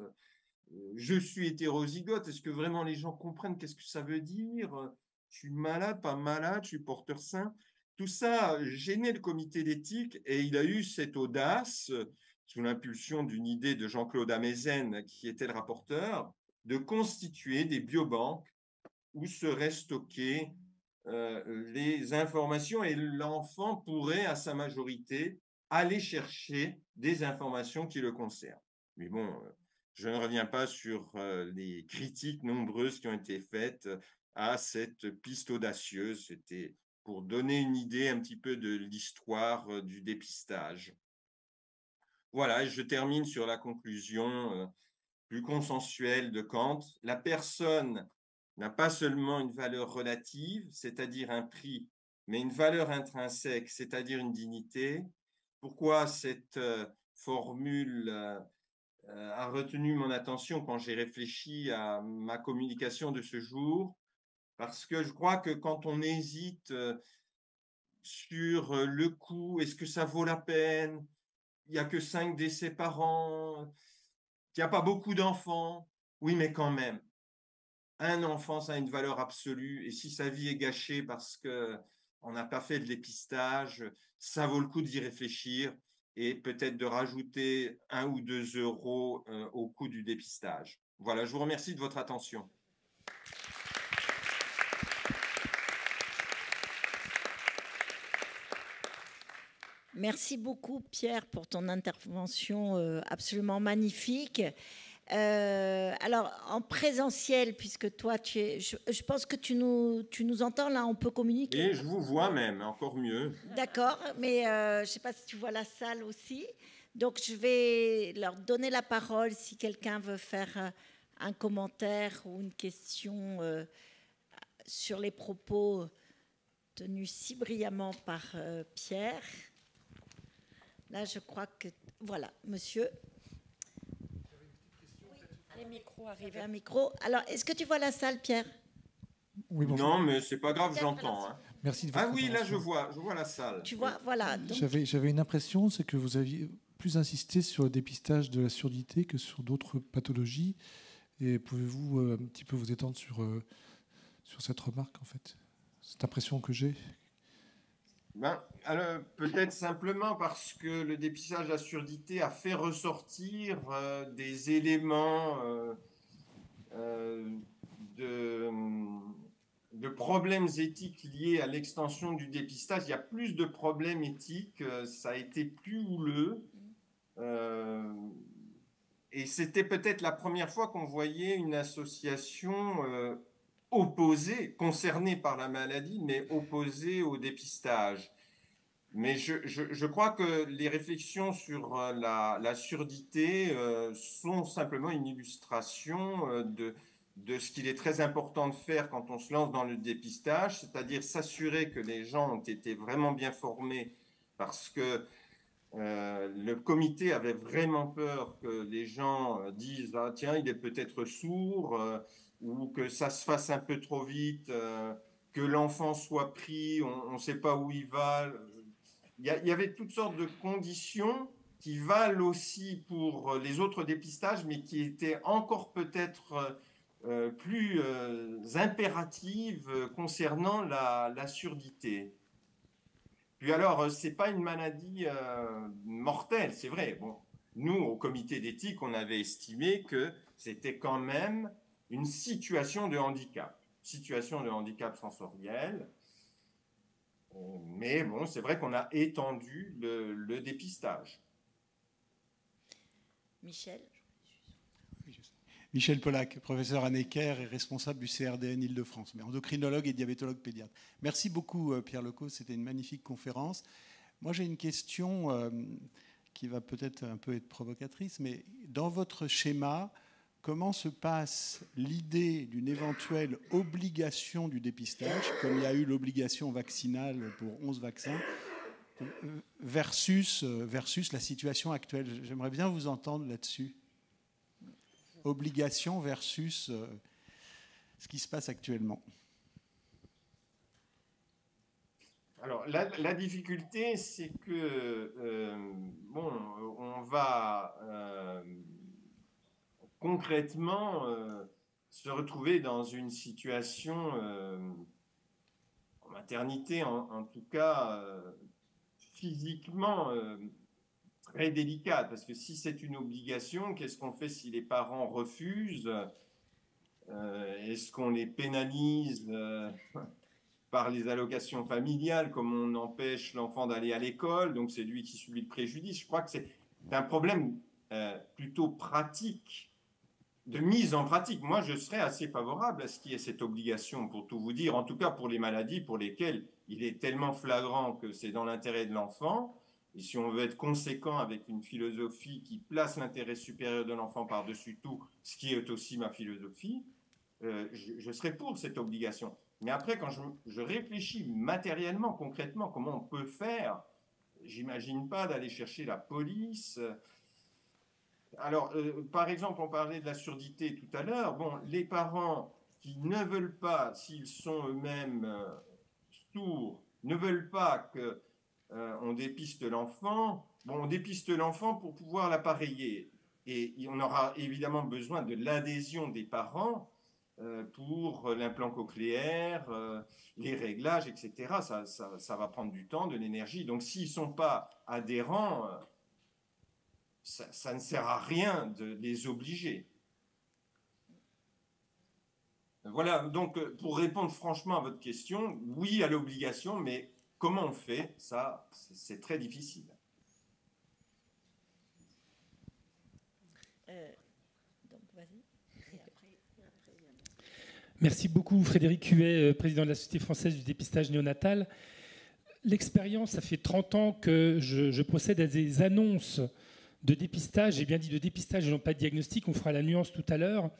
Je suis hétérozygote. Est-ce que vraiment les gens comprennent qu'est-ce que ça veut dire? Je suis malade, pas malade, je suis porteur sain. Tout ça gênait le comité d'éthique et il a eu cette audace sous l'impulsion d'une idée de Jean-Claude Amezen, qui était le rapporteur, de constituer des biobanques où seraient stockées euh, les informations et l'enfant pourrait, à sa majorité, aller chercher des informations qui le concernent. Mais bon, euh, je ne reviens pas sur euh, les critiques nombreuses qui ont été faites à cette piste audacieuse. C'était pour donner une idée un petit peu de l'histoire du dépistage. Voilà, je termine sur la conclusion euh, plus consensuelle de Kant. La personne n'a pas seulement une valeur relative, c'est-à-dire un prix, mais une valeur intrinsèque, c'est-à-dire une dignité. Pourquoi cette formule a retenu mon attention quand j'ai réfléchi à ma communication de ce jour? Parce que je crois que quand on hésite sur le coût, est-ce que ça vaut la peine? Il n'y a que cinq décès par an, il n'y a pas beaucoup d'enfants. Oui, mais quand même, un enfant, ça a une valeur absolue. Et si sa vie est gâchée parce que on n'a pas fait de dépistage, ça vaut le coup d'y réfléchir et peut-être de rajouter un ou deux euros euh, au coût du dépistage. Voilà, je vous remercie de votre attention. Merci beaucoup Pierre pour ton intervention euh, absolument magnifique. Euh, alors, en présentiel, puisque toi, tu es, je, pense que tu nous, tu nous entends là, on peut communiquer. Et je vous vois même, encore mieux. D'accord, mais euh, je ne sais pas si tu vois la salle aussi. Donc, je vais leur donner la parole si quelqu'un veut faire euh, un commentaire ou une question sur les propos tenus si brillamment par Pierre. Là, je crois que. Voilà, monsieur micro arriver. Un micro. Alors, est-ce que tu vois la salle, Pierre? Oui, Non, mais c'est pas grave, j'entends. Hein. Merci de votre Ah oui, là, je vois, je vois la salle. Tu vois, voilà. J'avais, j'avais une impression, c'est que vous aviez plus insisté sur le dépistage de la surdité que sur d'autres pathologies. Et pouvez-vous euh, un petit peu vous étendre sur, euh, sur cette remarque, en fait? Cette impression que j'ai ben, peut-être simplement parce que le dépistage la surdité a fait ressortir euh, des éléments euh, euh, de, de, problèmes éthiques liés à l'extension du dépistage. Il y a plus de problèmes éthiques, ça a été plus houleux. et c'était peut-être la première fois qu'on voyait une association opposés, concernés par la maladie, mais opposés au dépistage. Mais je, je, crois que les réflexions sur euh, la, surdité euh, sont simplement une illustration euh, de, de ce qu'il est très important de faire quand on se lance dans le dépistage, c'est-à-dire s'assurer que les gens ont été vraiment bien formés parce que le comité avait vraiment peur que les gens disent ah tiens il est peut-être sourd ou que ça se fasse un peu trop vite, euh, que l'enfant soit pris, on ne sait pas où il va. Il y, avait toutes sortes de conditions qui valent aussi pour les autres dépistages, mais qui étaient encore peut-être euh, plus euh, impératives concernant la, la, surdité. Puis alors, ce n'est pas une maladie mortelle, c'est vrai. Bon, nous, au comité d'éthique, on avait estimé que c'était quand même une situation de handicap, situation de handicap sensoriel. Mais bon, c'est vrai qu'on a étendu le, dépistage. Michel? Michel Pollack, professeur à Necker et responsable du CRDN Île-de-France, mais endocrinologue et diabétologue pédiatre. Merci beaucoup, euh, Pierre Lecaux, c'était une magnifique conférence. Moi, j'ai une question euh, qui va peut-être un peu être provocatrice, mais dans votre schéma, comment se passe l'idée d'une éventuelle obligation du dépistage, comme il y a eu l'obligation vaccinale pour 11 vaccins, versus, versus la situation actuelle? J'aimerais bien vous entendre là-dessus. Obligation versus euh, ce qui se passe actuellement. Alors, la, difficulté, c'est que, euh, bon, on va... Euh, concrètement euh, se retrouver dans une situation euh, en maternité, en, tout cas euh, physiquement très délicate, parce que si c'est une obligation, qu'est-ce qu'on fait si les parents refusent Est-ce qu'on les pénalise par les allocations familiales, comme on empêche l'enfant d'aller à l'école, donc c'est lui qui subit le préjudice. Je crois que c'est un problème plutôt pratique de mise en pratique. Moi, je serais assez favorable à ce qu'il y ait cette obligation, pour tout vous dire, en tout cas pour les maladies pour lesquelles il est tellement flagrant que c'est dans l'intérêt de l'enfant. Et si on veut être conséquent avec une philosophie qui place l'intérêt supérieur de l'enfant par-dessus tout, ce qui est aussi ma philosophie, euh, je, serais pour cette obligation. Mais après, quand je, réfléchis matériellement, concrètement, comment on peut faire, j'imagine pas d'aller chercher la police. Alors, euh, par exemple, on parlait de la surdité tout à l'heure. Bon, les parents qui ne veulent pas, s'ils sont eux-mêmes euh, sourds, ne veulent pas que euh, on dépiste l'enfant. Bon, on dépiste l'enfant pour pouvoir l'appareiller. Et on aura évidemment besoin de l'adhésion des parents pour l'implant cochléaire, les réglages, etc. Ça, ça, va prendre du temps, de l'énergie. Donc s'ils ne sont pas adhérents, ça, ça, ne sert à rien de les obliger. Voilà, donc pour répondre franchement à votre question, oui à l'obligation, mais Comment on fait? Ça, c'est très difficile. Euh, Merci beaucoup Frédéric Huet, euh, président de la Société française du dépistage néonatal. L'expérience, ça fait 30 ans que je, procède à des annonces de dépistage, j'ai bien dit de dépistage et non pas de diagnostic, on fera la nuance tout à l'heure.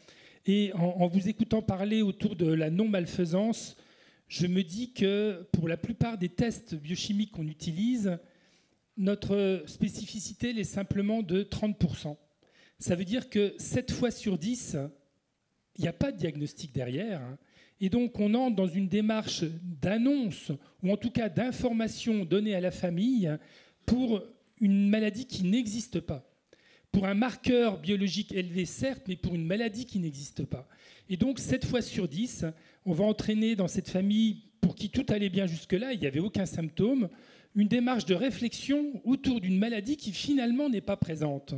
Et en, vous écoutant parler autour de la non-malfaisance, je me dis que pour la plupart des tests biochimiques qu'on utilise, notre spécificité est simplement de 30%. Ça veut dire que 7 fois sur 10, il n'y a pas de diagnostic derrière. Hein. Et donc on entre dans une démarche d'annonce, ou en tout cas d'information donnée à la famille pour une maladie qui n'existe pas. Pour un marqueur biologique élevé, certes, mais pour une maladie qui n'existe pas. Et donc 7 fois sur 10, on va entraîner dans cette famille, pour qui tout allait bien jusque-là, il n'y avait aucun symptôme, une démarche de réflexion autour d'une maladie qui finalement n'est pas présente.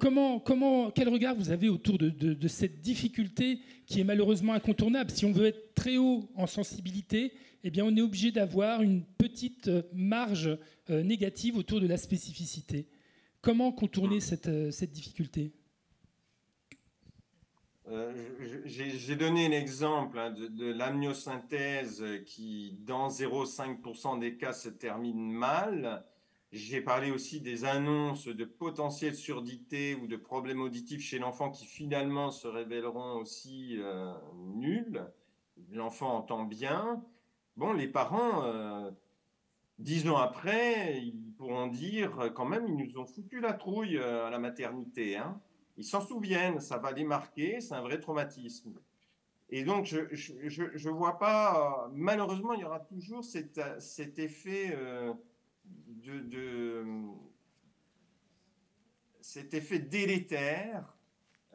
Comment, comment, quel regard vous avez autour de, cette difficulté qui est malheureusement incontournable? Si on veut être très haut en sensibilité, eh bien on est obligé d'avoir une petite marge euh, négative autour de la spécificité. Comment contourner cette, euh, cette difficulté? Euh, j'ai donné un exemple hein, de, l'amniosynthèse qui, dans 0,5% des cas, se termine mal. J'ai parlé aussi des annonces de potentielle surdité ou de problèmes auditifs chez l'enfant qui finalement se révéleront aussi euh, nuls. L'enfant entend bien. Bon, les parents, euh, dix ans après, ils pourront dire quand même, ils nous ont foutu la trouille à la maternité. Hein ils s'en souviennent, ça va les marquer, c'est un vrai traumatisme. Et donc, je ne vois pas, malheureusement, il y aura toujours cet, effet euh, de, cet effet délétère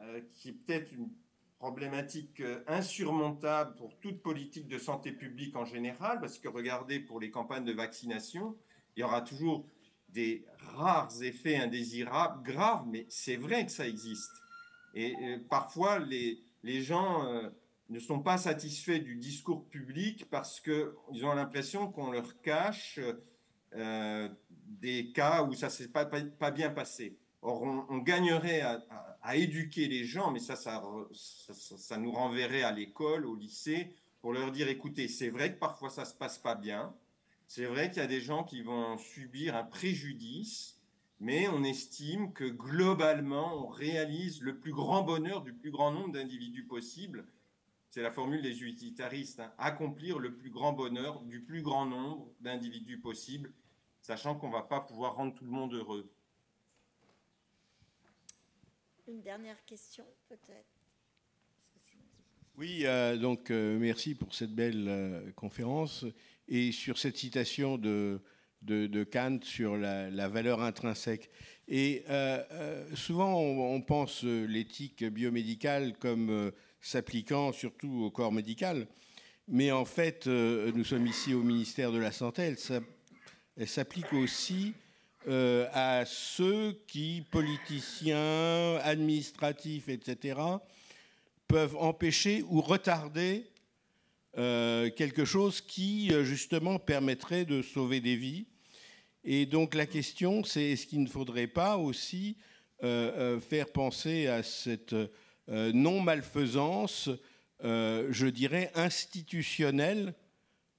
euh, qui est peut-être une problématique euh, insurmontable pour toute politique de santé publique en général, parce que regardez, pour les campagnes de vaccination, il y aura toujours des rares effets indésirables graves, mais c'est vrai que ça existe. Et, parfois, les, les gens euh, ne sont pas satisfaits du discours public parce qu'ils ont l'impression qu'on leur cache euh, des cas où ça ne s'est pas, bien passé. Or, on, gagnerait à, éduquer les gens, mais ça ça, ça, ça nous renverrait à l'école, au lycée, pour leur dire, écoutez, c'est vrai que parfois ça ne se passe pas bien, c'est vrai qu'il y a des gens qui vont subir un préjudice, mais on estime que globalement, on réalise le plus grand bonheur du plus grand nombre d'individus possible. C'est la formule des utilitaristes, hein. accomplir le plus grand bonheur du plus grand nombre d'individus possible, sachant qu'on ne va pas pouvoir rendre tout le monde heureux. Une dernière question, peut-être Oui, euh, donc euh, merci pour cette belle euh, conférence et sur cette citation de, de, Kant sur la, valeur intrinsèque. Et souvent, on, pense l'éthique biomédicale comme euh, s'appliquant surtout au corps médical. Mais en fait, nous sommes ici au ministère de la Santé. Elle, s'applique aussi à ceux qui, politiciens, administratifs, etc., peuvent empêcher ou retarder euh, quelque chose qui, euh, justement, permettrait de sauver des vies. Et donc la question, c'est est-ce qu'il ne faudrait pas aussi euh, faire penser à cette non-malfaisance, je dirais, institutionnelle,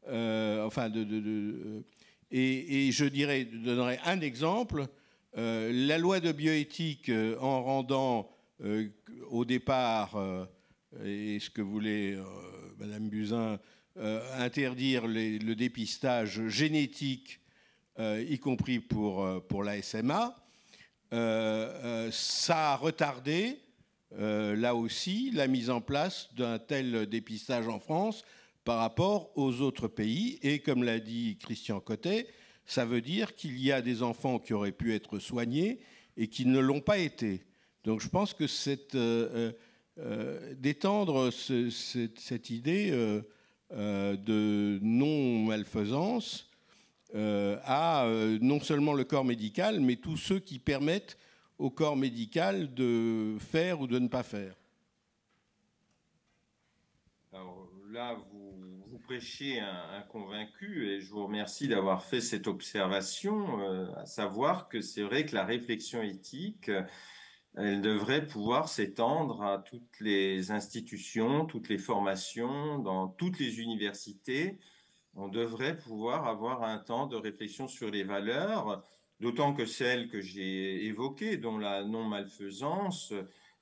enfin, de, et, je donnerai un exemple. la loi de bioéthique, en rendant au départ, et ce que voulait Madame Buzyn interdire le dépistage génétique, y compris pour, pour la SMA. ça a retardé, là aussi, la mise en place d'un tel dépistage en France par rapport aux autres pays. Et comme l'a dit Christian Cotet, ça veut dire qu'il y a des enfants qui auraient pu être soignés et qui ne l'ont pas été. Donc je pense que c'est euh, euh, d'étendre cette, idée euh, de non-malfaisance à non seulement le corps médical, mais tous ceux qui permettent au corps médical de faire ou de ne pas faire. Alors là, vous prêcher un, convaincu et je vous remercie d'avoir fait cette observation, euh, à savoir que c'est vrai que la réflexion éthique, elle devrait pouvoir s'étendre à toutes les institutions, toutes les formations, dans toutes les universités. On devrait pouvoir avoir un temps de réflexion sur les valeurs, d'autant que celles que j'ai évoquées, dont la non-malfaisance,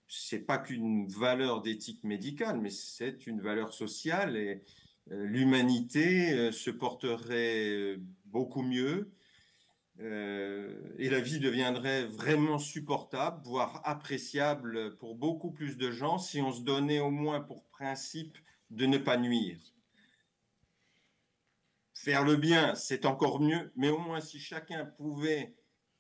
c'est pas qu'une valeur d'éthique médicale, mais c'est une valeur sociale et, l'humanité euh, se porterait euh, beaucoup mieux et la vie deviendrait vraiment supportable, voire appréciable pour beaucoup plus de gens si on se donnait au moins pour principe de ne pas nuire. Faire le bien, c'est encore mieux, mais au moins si chacun pouvait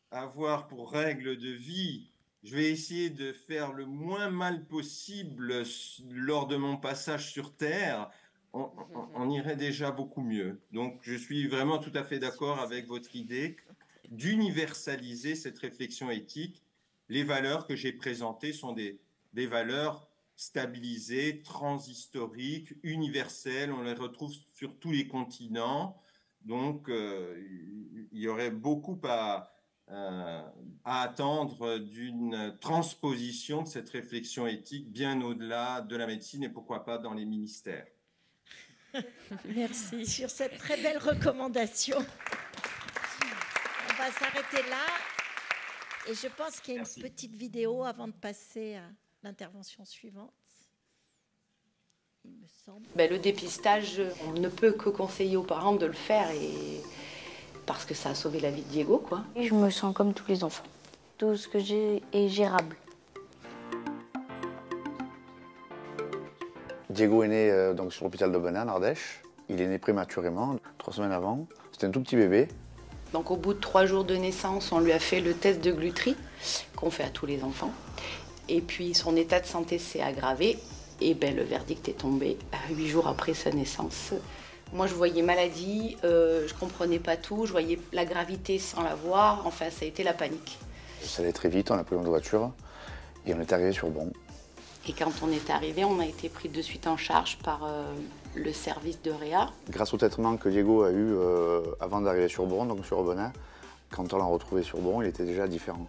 avoir pour règle de vie, je vais essayer de faire le moins mal possible lors de mon passage sur Terre, on, irait déjà beaucoup mieux. Donc, je suis vraiment tout à fait d'accord avec votre idée d'universaliser cette réflexion éthique. Les valeurs que j'ai présentées sont des, des valeurs stabilisées, transhistoriques, universelles. On les retrouve sur tous les continents. Donc, euh, il y aurait beaucoup à, euh, à attendre d'une transposition de cette réflexion éthique bien au-delà de la médecine et pourquoi pas dans les ministères. Merci. Sur cette très belle recommandation. On va s'arrêter là. Et je pense qu'il y a une petite vidéo avant de passer à l'intervention suivante. Il me semble. Ben, le dépistage, on ne peut que conseiller aux parents de le faire et parce que ça a sauvé la vie de Diego, quoi. je me sens comme tous les enfants. Tout ce que j'ai est gérable. Diego est né euh, donc, sur l'hôpital de Benin, en Ardèche. Il est né prématurément, trois semaines avant. C'était un tout petit bébé. Donc au bout de trois jours de naissance, on lui a fait le test de gluterie qu'on fait à tous les enfants. Et puis son état de santé s'est aggravé. Et ben, le verdict est tombé huit jours après sa naissance. Moi, je voyais maladie, euh, je comprenais pas tout, je voyais la gravité sans la voir. Enfin, ça a été la panique. Ça allait très vite, on a pris une voiture et on est arrivé sur Bon. Et quand on est arrivé, on a été pris de suite en charge par euh, le service de Réa. Grâce au traitement que Diego a eu euh, avant d'arriver sur Bourg, donc sur Benin, quand on l'a retrouvé sur Bourg, il était déjà différent.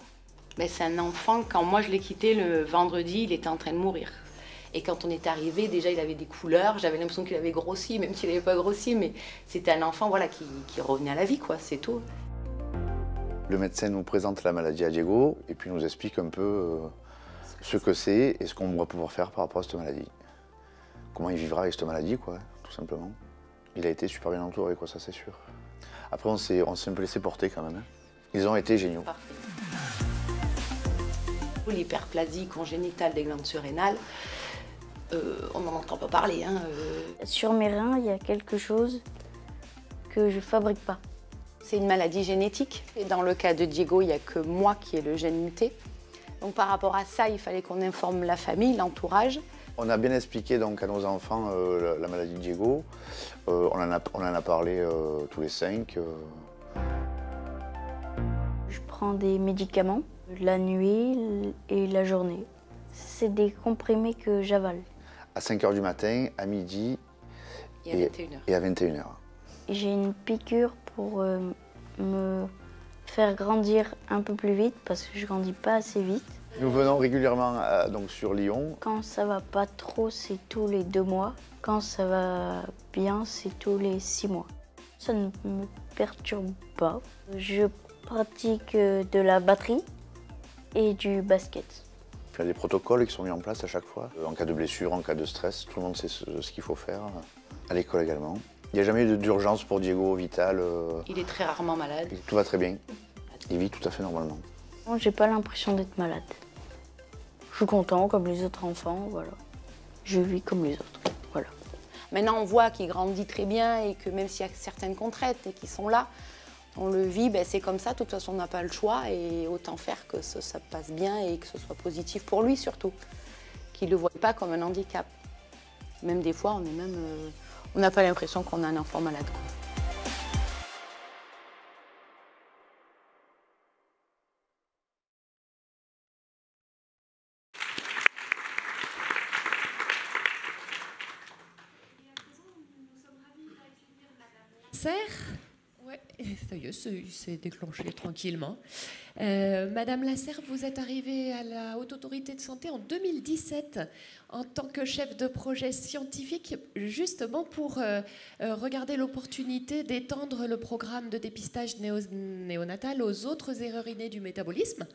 Mais c'est un enfant, quand moi je l'ai quitté le vendredi, il était en train de mourir. Et quand on est arrivé, déjà il avait des couleurs, j'avais l'impression qu'il avait grossi, même s'il n'avait pas grossi, mais c'était un enfant voilà, qui, qui revenait à la vie, quoi, c'est tout. Le médecin nous présente la maladie à Diego et puis nous explique un peu euh, ce que c'est et ce qu'on va pouvoir faire par rapport à cette maladie. Comment il vivra avec cette maladie, quoi, tout simplement. Il a été super bien entouré, quoi, ça c'est sûr. Après, on s'est un peu laissé porter quand même. Hein. Ils ont été géniaux. L'hyperplasie congénitale des glandes surrénales, euh, on n'en entend pas parler. Hein, euh. Sur mes reins, il y a quelque chose que je fabrique pas. C'est une maladie génétique. Et dans le cas de Diego, il n'y a que moi qui ai le gène muté. Donc par rapport à ça, il fallait qu'on informe la famille, l'entourage. On a bien expliqué donc à nos enfants euh, la, maladie de Diego. Euh, on, en a, on, en a, parlé euh, tous les cinq. Je prends des médicaments la nuit et la journée. C'est des comprimés que j'avale. À 5 h du matin, à midi et, à 21h. J'ai une piqûre pour me faire grandir un peu plus vite parce que je grandis pas assez vite. Nous venons régulièrement euh, donc sur Lyon. Quand ça va pas trop, c'est tous les deux mois. Quand ça va bien, c'est tous les six mois. Ça ne me perturbe pas. Je pratique euh, de la batterie et du basket. Il y a des protocoles qui sont mis en place à chaque fois. En cas de blessure, en cas de stress, tout le monde sait ce qu'il faut faire. À l'école également. Il n'y a jamais eu d'urgence pour Diego Vital. euh, Il est très rarement malade. Tout va très bien. Il vit tout à fait normalement. Moi, j'ai pas l'impression d'être malade. Je suis content comme les autres enfants, voilà. Je vis comme les autres, voilà. Maintenant, on voit qu'il grandit très bien et que même s'il y a certaines contraintes et qui sont là, on le vit, ben, c'est comme ça. De toute façon, on n'a pas le choix et autant faire que ça passe bien et que ce soit positif pour lui surtout. Qu'il ne le voit pas comme un handicap. Même des fois, on est même, euh, on n'a pas l'impression qu'on a un enfant malade. Serre Ouais, ça y est, c'est c'est déclenché tranquillement. Euh, Madame Lasserre, vous êtes arrivée à la Haute Autorité de Santé en 2017 en tant que chef de projet scientifique, justement pour euh, euh, regarder l'opportunité d'étendre le programme de dépistage néo- néonatal aux autres erreurs innées du métabolisme.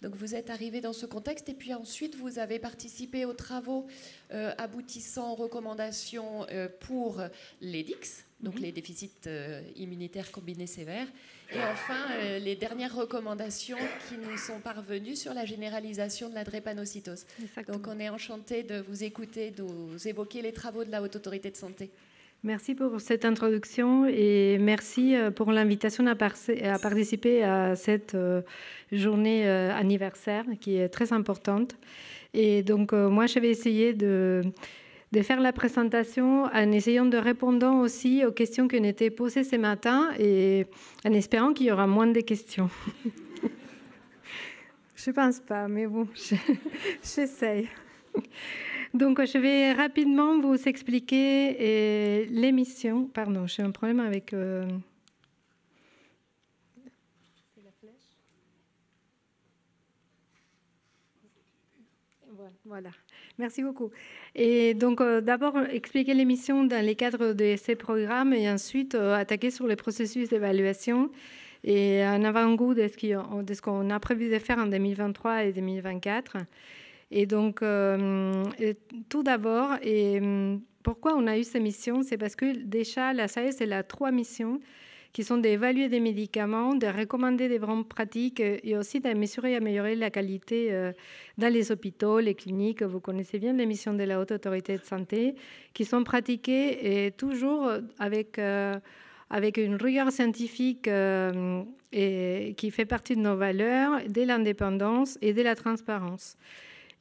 Donc vous êtes arrivé dans ce contexte et puis ensuite vous avez participé aux travaux aboutissant aux recommandations pour les DIX, donc les déficits euh, immunitaires combinés sévères, et enfin euh, les dernières recommandations qui nous sont parvenues sur la généralisation de la drépanocytose. Donc on est enchanté de vous écouter, de vous évoquer les travaux de la Haute Autorité de Santé. Merci pour cette introduction et merci euh, pour l'invitation à, à participer à cette journée anniversaire qui est très importante. Et donc, moi, je vais essayer de, de faire la présentation en essayant de répondre aussi aux questions qui ont été posées ce matin et en espérant qu'il y aura moins de questions. je ne pense pas, mais bon, je- j'essaye. Donc, je vais rapidement vous expliquer euh, l'émission. Pardon, j'ai un problème avec. euh, Voilà, merci beaucoup. Et donc, euh, d'abord, expliquer l'émission dans les cadres de ces programmes et ensuite euh, attaquer sur les processus d'évaluation et un avant-goût de ce qu'on a prévu de faire en 2023 et 2024. Et donc, euh, tout d'abord, hum, pourquoi on a eu ces missions? C'est parce que déjà, la SAES, elle a trois missions qui sont d'évaluer des médicaments, de recommander des bonnes pratiques euh, et aussi de mesurer et améliorer la qualité euh, dans les hôpitaux, les cliniques. Vous connaissez bien les missions de la Haute Autorité de Santé qui sont pratiquées et toujours avec, euh, avec une rigueur scientifique et qui fait partie de nos valeurs, de l'indépendance et de la transparence.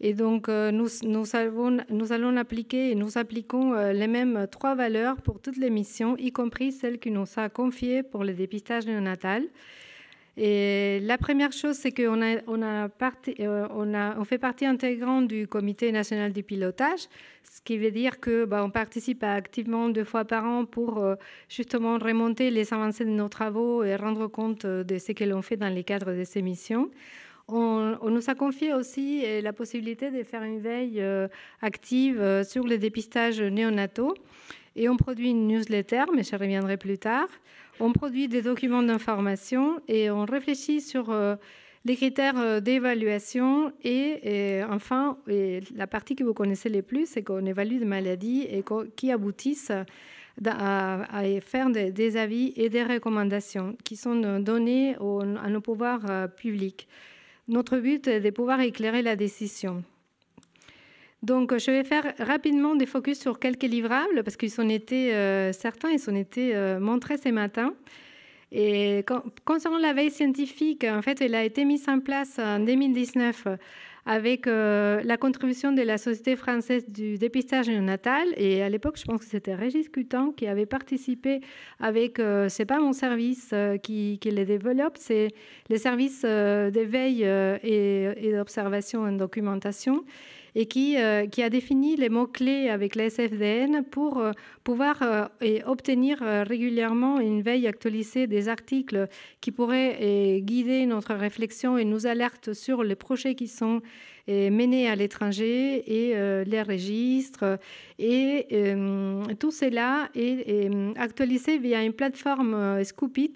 Et donc, euh, nous, allons appliquer et nous appliquons euh, les mêmes trois valeurs pour toutes les missions, y compris celles qui nous a confiées pour le dépistage néonatal. Et la première chose, c'est qu'on euh, fait partie intégrante du Comité national du pilotage, ce qui veut dire que bah, on participe activement deux fois par an pour justement remonter les avancées de nos travaux et rendre compte de ce que l'on fait dans les cadres de ces missions. On, nous a confié aussi euh, la possibilité de faire une veille euh, active euh, sur les dépistages néonataux. Et on produit une newsletter, mais je reviendrai plus tard. On produit des documents d'information et on réfléchit sur les critères d'évaluation. Et, enfin, la partie que vous connaissez le plus, c'est qu'on évalue des maladies et qui aboutissent à, faire des, avis et des recommandations qui sont au- à nos pouvoirs publics. Notre but est de pouvoir éclairer la décision. Donc, je vais faire rapidement des focus sur quelques livrables parce qu'ils ont été, euh, certains, ils ont été euh, montrés ce matin. Et con- concernant la veille scientifique, en fait, elle a été mise en place en 2019 avec euh, la contribution de la Société française du dépistage néonatal. Et à l'époque, je pense que c'était Régis Cutan qui avait participé avec, euh, c'est pas mon service euh, qui, qui les développe, c'est les services euh, d'éveil et, et d'observation en documentation et qui, euh, qui a défini les mots-clés avec la SFDN pour euh, pouvoir euh, et obtenir régulièrement une veille actualisée des articles qui pourraient guider notre réflexion et nous alertent sur les projets qui sont menés à l'étranger et les registres. Et tout cela est, actualisé via une plateforme Scoopit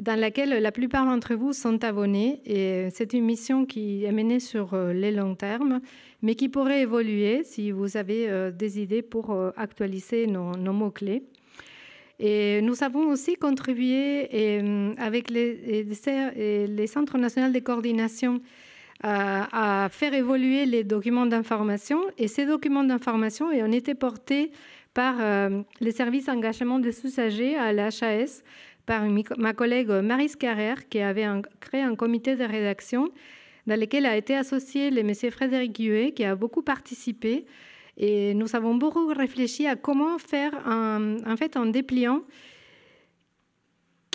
dans laquelle la plupart d'entre vous sont abonnés. Et c'est une mission qui est menée sur les longs termes, mais qui pourrait évoluer si vous avez euh, des idées pour euh, actualiser nos, mots-clés. Et nous avons aussi contribué avec les, centres nationaux de coordination à, faire évoluer les documents d'information. Et ces documents d'information ont été portés par les services d'engagement des usagers à l'HAS par ma collègue Marie Carrère, qui avait créé un comité de rédaction dans lequel a été associé le monsieur Frédéric Huet, qui a beaucoup participé. Et nous avons beaucoup réfléchi à comment faire en fait en dépliant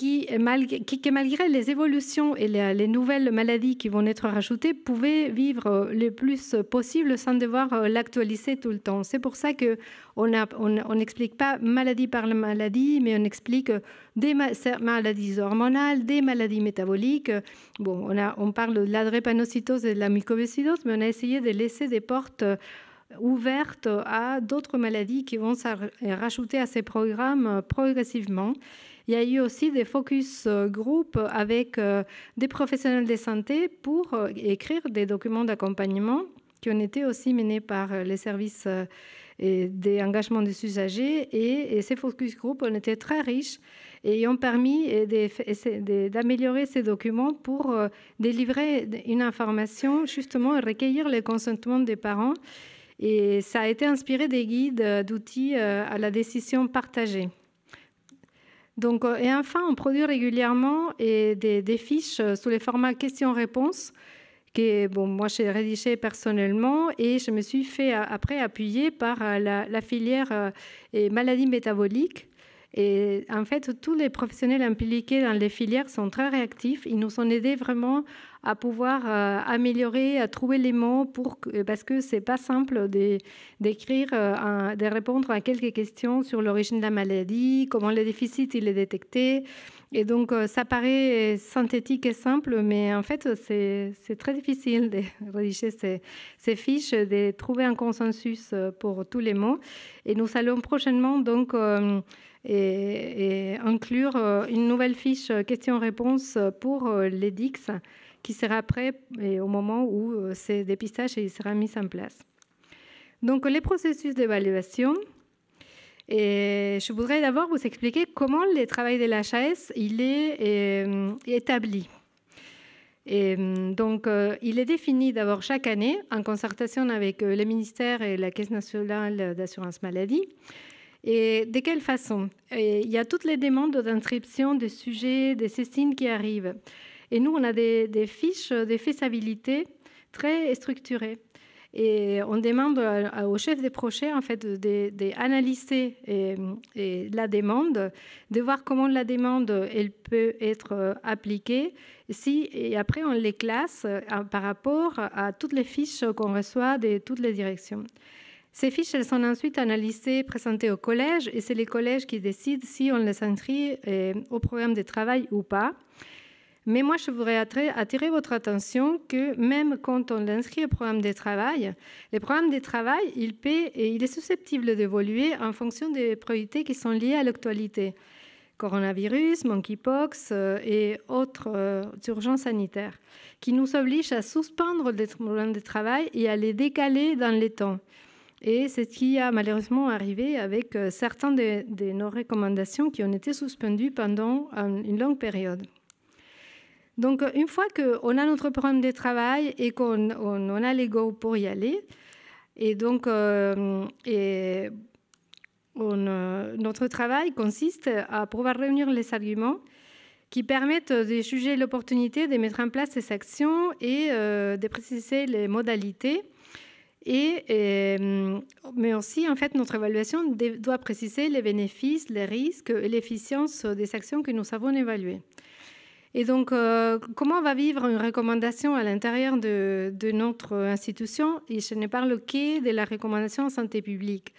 qui, malgré, les évolutions et les, nouvelles maladies qui vont être rajoutées, pouvaient vivre le plus possible sans devoir euh, l'actualiser tout le temps. C'est pour ça qu'on n'explique on, pas maladie par maladie, mais on explique des maladies hormonales, des maladies métaboliques. Bon, on, on parle de la drépanocytose et de la mucoviscidose, mais on a essayé de laisser des portes euh, ouvertes à d'autres maladies qui vont se rajouter à ces programmes euh, progressivement. Il y a eu aussi des focus euh, group avec euh, des professionnels de santé pour euh, écrire des documents d'accompagnement qui ont été aussi menés par les services d'engagement des usagers. Et, ces focus group ont été très riches et ont permis d'améliorer ces documents pour délivrer une information, justement, et recueillir le consentement des parents. Et ça a été inspiré des guides d'outils à la décision partagée. Donc, euh, et enfin, on produit régulièrement des, fiches euh, sous les formats questions-réponses que bon, moi j'ai rédigé personnellement et je me suis fait après appuyer par euh, la, filière maladies métaboliques et en fait, tous les professionnels impliqués dans les filières sont très réactifs. Ils nous ont aidés vraiment à pouvoir euh, améliorer, à trouver les mots parce que c'est pas simple d'écrire, euh, de répondre à quelques questions sur l'origine de la maladie, comment le déficit il est détecté. Et donc, euh, ça paraît synthétique et simple, mais en fait, c'est très difficile de rédiger ces, fiches, de trouver un consensus pour tous les mots. Et nous allons prochainement donc et, inclure euh, une nouvelle fiche euh, question-réponse pour euh, les DIX qui sera prêt au moment où ces dépistages sera mis en place. Donc les processus d'évaluation, et je voudrais d'abord vous expliquer comment le travail de l'HAS il est établi. Et, donc, il est défini d'abord chaque année en concertation avec le ministère et la Caisse nationale d'assurance maladie. Et de quelle façon? Il y a toutes les demandes d'inscription des sujets, des cécines qui arrivent. Et nous, on a des, fiches de faisabilité très structurées. Et on demande au chef des projets en fait d'analyser la demande, de voir comment la demande elle peut être appliquée. Si, et après, on les classe euh, par rapport à toutes les fiches qu'on reçoit de toutes les directions. Ces fiches elles sont ensuite analysées, présentées au collège, et c'est les collèges qui décident si on les inscrit euh, au programme de travail ou pas. Mais moi, je voudrais attirer votre attention que même quand on l'inscrit au programme de travail, le programme de travail, il, peut, et il est susceptible d'évoluer en fonction des priorités qui sont liées à l'actualité. Coronavirus, monkeypox euh, et autres euh, urgences sanitaires, qui nous obligent à suspendre le programme de travail et à les décaler dans les temps. Et c'est ce qui a malheureusement arrivé avec euh, certaines de, nos recommandations qui ont été suspendues pendant une longue période. Donc, une fois qu'on a notre programme de travail et qu'on on, a les go pour y aller, et donc euh, euh, notre travail consiste à pouvoir réunir les arguments qui permettent de juger l'opportunité de mettre en place ces actions et de préciser les modalités et, euh, mais aussi, en fait, notre évaluation doit préciser les bénéfices, les risques et l'efficience des actions que nous avons évaluées. Et donc, euh, comment va vivre une recommandation à l'intérieur de, notre institution? Et je ne parle que de la recommandation en santé publique.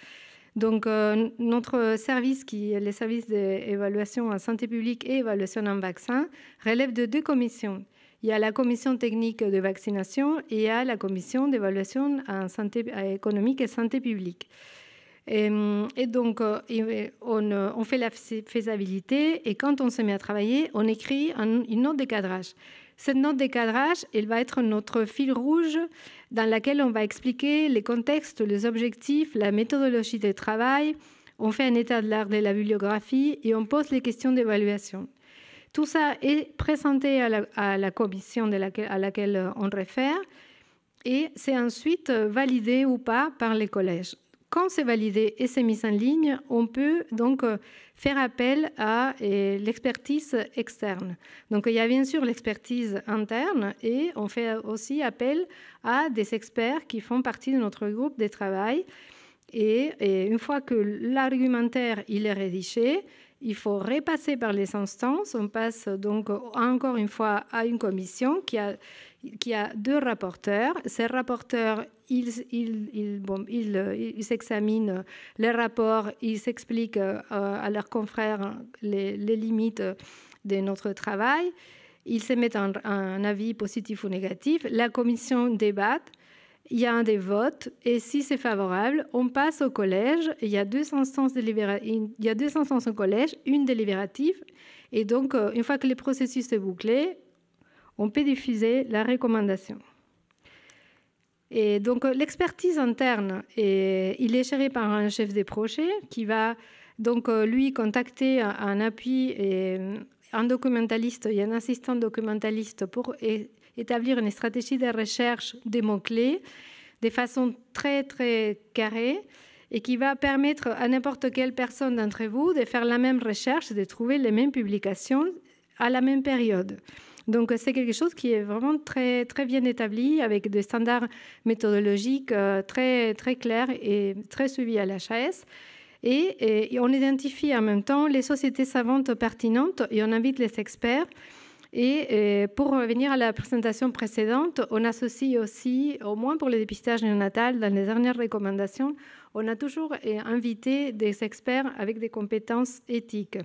Donc, euh, notre service, qui est le service d'évaluation en santé publique et évaluation en vaccin, relève de deux commissions. Il y a la commission technique de vaccination et il y a la commission d'évaluation santé économique et santé publique. Et, donc, on, fait la faisabilité et quand on se met à travailler, on écrit une note de cadrage. Cette note de cadrage, elle va être notre fil rouge dans laquelle on va expliquer les contextes, les objectifs, la méthodologie de travail. On fait un état de l'art de la bibliographie et on pose les questions d'évaluation. Tout ça est présenté à la, commission à laquelle on réfère et c'est ensuite validé ou pas par les collèges. Quand c'est validé et c'est mis en ligne, on peut donc faire appel à l'expertise externe. Donc il y a bien sûr l'expertise interne et on fait aussi appel à des experts qui font partie de notre groupe de travail. Et, et une fois que l'argumentaire est rédigé, il faut repasser par les instances. On passe donc encore une fois à une commission qui a, qui a deux rapporteurs. Ces rapporteurs, ils, ils, bon, ils, les rapports, ils s'expliquent euh, à leurs confrères les, limites de notre travail. Ils se mettent en, un avis positif ou négatif. La commission débat il y a un des votes et si c'est favorable, on passe au collège. Il y a deux instances, il y a deux instances au collège, une délibérative. Et donc, euh, une fois que le processus est bouclé, on peut diffuser la recommandation. Et donc, euh, l'expertise interne, il est géré par un chef de projet qui va donc euh, lui contacter un appui et un documentaliste et un assistant documentaliste pour établir une stratégie de recherche des mots-clés de façon très, très carrée et qui va permettre à n'importe quelle personne d'entre vous de faire la même recherche, de trouver les mêmes publications à la même période. Donc c'est quelque chose qui est vraiment très, très bien établi avec des standards méthodologiques euh, très, très clairs et très suivis à l'HAS. Et, et, on identifie en même temps les sociétés savantes pertinentes et on invite les experts et euh, pour revenir à la présentation précédente, on associe aussi, au moins pour le dépistage néonatal, dans les dernières recommandations, on a toujours euh, invité des experts avec des compétences éthiques.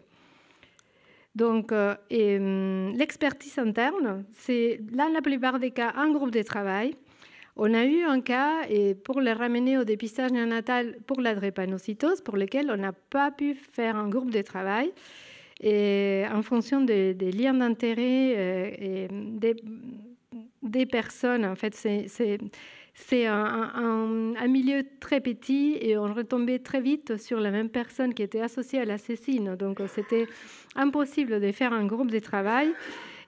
Donc, euh, hum, l'expertise interne, c'est dans la plupart des cas un groupe de travail. On a eu un cas, et pour le ramener au dépistage néonatal pour la drépanocytose, pour lequel on n'a pas pu faire un groupe de travail. Et en fonction des, liens d'intérêt euh, et des, personnes, en fait, c'est un, milieu très petit et on retombait très vite sur la même personne qui était associée à l'assassine. Donc c'était impossible de faire un groupe de travail.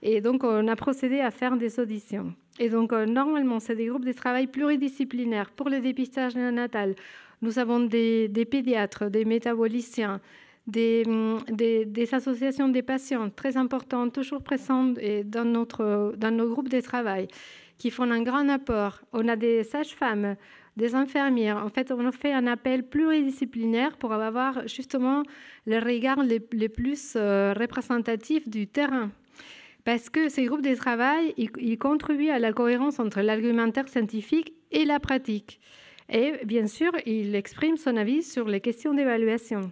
Et donc on a procédé à faire des auditions. Et donc euh, normalement, c'est des groupes de travail pluridisciplinaires pour le dépistage néonatal. Nous avons des pédiatres, des métaboliciens, Mm, des, associations des patients très importantes, toujours présentes dans, notre, dans nos groupes de travail, qui font un grand apport. On a des sages-femmes, des infirmières. En fait, on fait un appel pluridisciplinaire pour avoir justement le regard les, plus euh, représentatifs du terrain. Parce que ces groupes de travail, ils, ils contribuent à la cohérence entre l'argumentaire scientifique et la pratique. Et bien sûr, il exprime son avis sur les questions d'évaluation.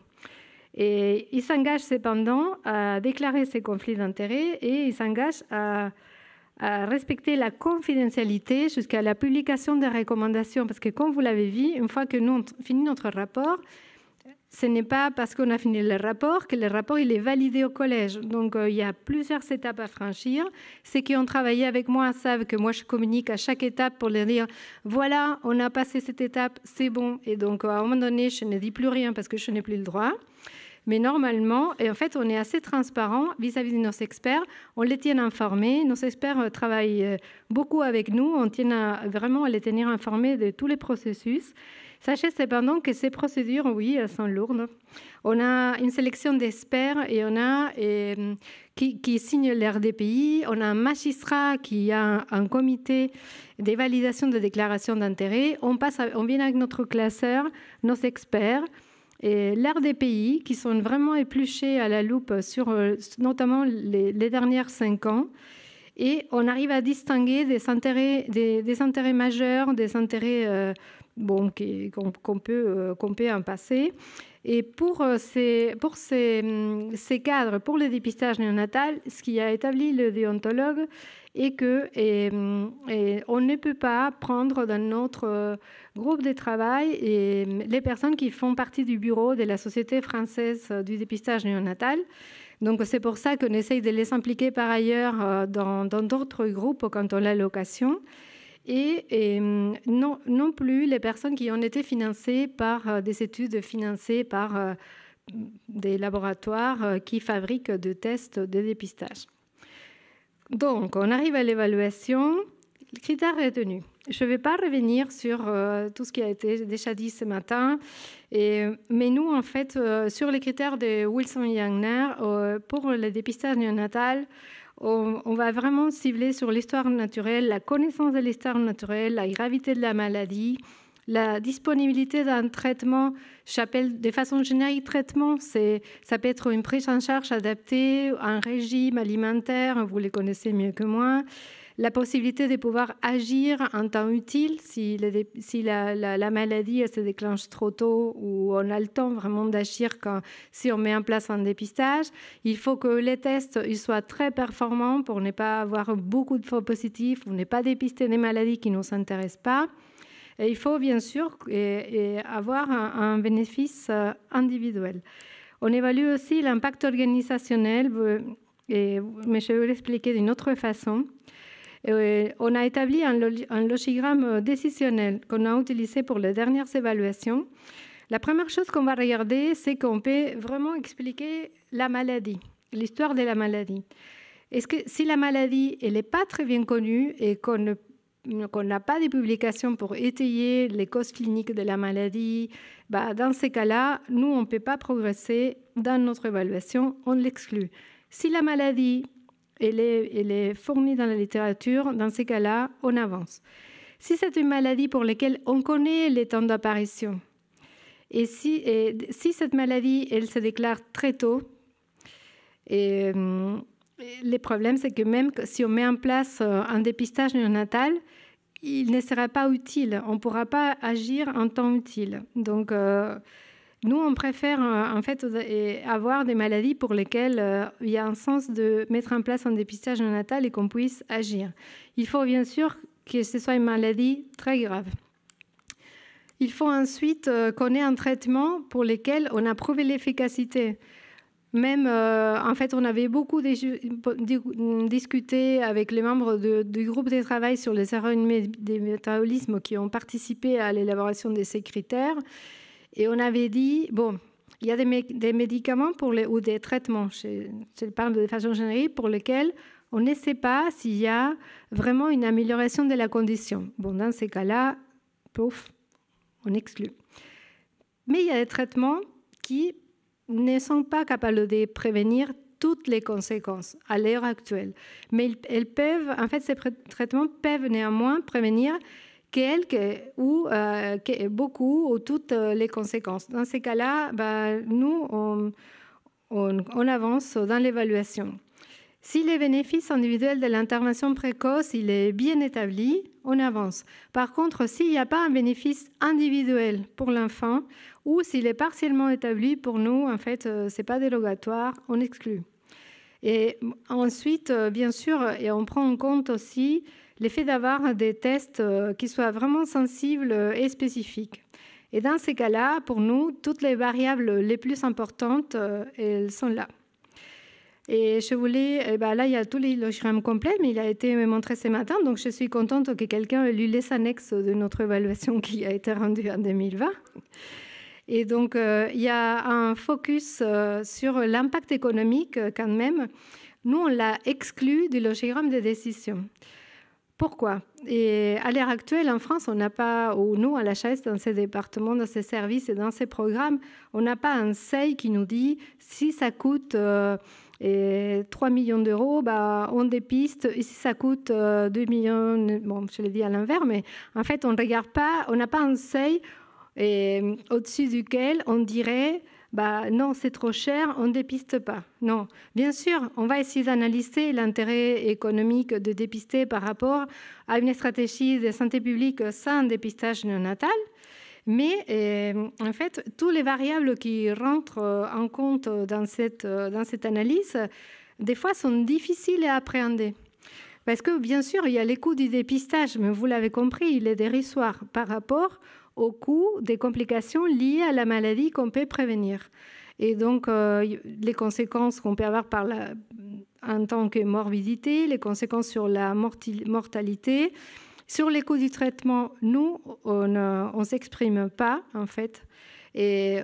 Et il s'engage cependant à déclarer ses conflits d'intérêts et il s'engage à, respecter la confidentialité jusqu'à la publication des recommandations. Parce que comme vous l'avez vu, une fois que nous avons fini notre rapport, ce n'est pas parce qu'on a fini le rapport que le rapport il est validé au collège. Donc euh, il y a plusieurs étapes à franchir. Ceux qui ont travaillé avec moi savent que moi je communique à chaque étape pour leur dire voilà, on a passé cette étape, c'est bon. Et donc à un moment donné, je ne dis plus rien parce que je n'ai plus le droit. Mais normalement, et en fait, on est assez transparent vis-à-vis de nos experts. On les tient informés. Nos experts euh, travaillent euh, beaucoup avec nous. On tient vraiment à les tenir informés de tous les processus. Sachez cependant que ces procédures, oui, elles sont lourdes. On a une sélection d'experts et on a euh, qui, qui signent l'RDPI. On a un magistrat qui a un, comité de validation de déclaration d'intérêt. On, passe on vient avec notre classeur, nos experts et l'air des pays qui sont vraiment épluchés à la loupe sur euh, notamment les, dernières cinq ans. Et on arrive à distinguer des intérêts, majeurs, des intérêts euh, bon, qu'on peut, euh, peut en passer. Et pour, ces, pour ces, cadres, pour le dépistage néonatal, ce qui a établi le déontologue est que on ne peut pas prendre dans notre groupe de travail et les personnes qui font partie du bureau de la Société française du dépistage néonatal. Donc c'est pour ça qu'on essaye de les impliquer par ailleurs dans d'autres groupes quand on a l'occasion et, hum, non, non, plus les personnes qui ont été financées par euh, des études financées par euh, des laboratoires euh, qui fabriquent des tests de dépistage. Donc, on arrive à l'évaluation. Critères retenus. Je ne vais pas revenir sur tout ce qui a été déjà dit ce matin, mais nous, en fait, sur les critères de Wilson-Yangner, pour le dépistage néonatal, on, va vraiment cibler sur l'histoire naturelle, la connaissance de l'histoire naturelle, la gravité de la maladie, la disponibilité d'un traitement, j'appelle de façon générique traitement, ça peut être une prise en charge adaptée, un régime alimentaire, vous les connaissez mieux que moi, la possibilité de pouvoir agir en temps utile si, la, maladie se déclenche trop tôt ou on a le temps vraiment d'agir si on met en place un dépistage. Il faut que les tests soient très performants pour ne pas avoir beaucoup de faux positifs ou ne pas dépister des maladies qui ne nous intéressent pas. Il faut bien sûr avoir un, bénéfice euh, individuel. On évalue aussi l'impact organisationnel, mais je vais l'expliquer d'une autre façon. Euh, on a établi un, logigramme décisionnel qu'on a utilisé pour les dernières évaluations. La première chose qu'on va regarder, c'est qu'on peut vraiment expliquer la maladie, l'histoire de la maladie. Est-ce que si la maladie n'est pas très bien connue et qu'on n'a pas de publications pour étayer les causes cliniques de la maladie, bah, dans ces cas-là, nous, on ne peut pas progresser dans notre évaluation, on l'exclut. Si la maladie elle est, fournie dans la littérature, dans ces cas-là, on avance. Si c'est une maladie pour laquelle on connaît les temps d'apparition, et si, cette maladie, elle se déclare très tôt, et, euh, le problème, c'est que même si on met en place euh, un dépistage néonatal, il ne sera pas utile. On ne pourra pas agir en temps utile. Donc, euh, nous, on préfère euh, en fait avoir des maladies pour lesquelles euh, il y a un sens de mettre en place un dépistage néonatal et qu'on puisse agir. Il faut bien sûr que ce soit une maladie très grave. Il faut ensuite euh, qu'on ait un traitement pour lequel on a prouvé l'efficacité. Même, en fait, on avait beaucoup discuté avec les membres du groupe de travail sur les erreurs des métabolismes qui ont participé à l'élaboration de ces critères. Et on avait dit, bon, il y a des, médicaments ou des traitements, je, parle de façon générique, pour lesquels on ne sait pas s'il y a vraiment une amélioration de la condition. Bon, dans ces cas-là, pouf, on exclut. Mais il y a des traitements qui ne sont pas capables de prévenir toutes les conséquences à l'heure actuelle. Mais elles peuvent, en fait, ces traitements peuvent néanmoins prévenir quelques ou euh, beaucoup ou toutes euh, les conséquences. Dans ces cas-là, bah, nous, on, on, avance dans l'évaluation. Si les bénéfices individuels de l'intervention précoce il est bien établi, on avance. Par contre, s'il n'y a pas un bénéfice individuel pour l'enfant ou s'il est partiellement établi pour nous, en fait, euh, c'est pas dérogatoire, on exclut. Et ensuite, bien sûr, et on prend en compte aussi l'effet d'avoir des tests euh, qui soient vraiment sensibles et spécifiques. Et dans ces cas-là, pour nous, toutes les variables les plus importantes, euh, elles sont là. Et je voulais, eh ben là, il y a tous les logigrammes complets, mais il a été montré ce matin, donc je suis contente que quelqu'un ait lu les annexes de notre évaluation qui a été rendue en 2020. Et donc, euh, il y a un focus sur l'impact économique quand même. Nous, on l'a exclu du logigramme de décision. Pourquoi? Et à l'heure actuelle, en France, on n'a pas, ou nous, à la chaise, dans ces départements, dans ces services et dans ces programmes, on n'a pas un seuil qui nous dit si ça coûte 3 euh, millions d'euros, bah, on dépiste. Et si ça coûte 2 euh, millions, bon, je l'ai dit à l'envers, mais en fait, on regarde pas, on n'a pas un seuil au-dessus duquel on dirait bah non, c'est trop cher, on ne dépiste pas. Non, bien sûr, on va essayer d'analyser l'intérêt économique de dépister par rapport à une stratégie de santé publique sans dépistage néonatal. Mais en fait, tous les variables qui rentrent en compte dans cette, dans cette analyse, des fois, sont difficiles à appréhender. Parce que bien sûr, il y a les coûts du dépistage, mais vous l'avez compris, il est dérisoire par rapport au coût des complications liées à la maladie qu'on peut prévenir. Et donc, euh, les conséquences qu'on peut avoir en tant que morbidité, les conséquences sur la mortalité, sur les coûts du traitement, nous, on ne s'exprime pas, en fait. Et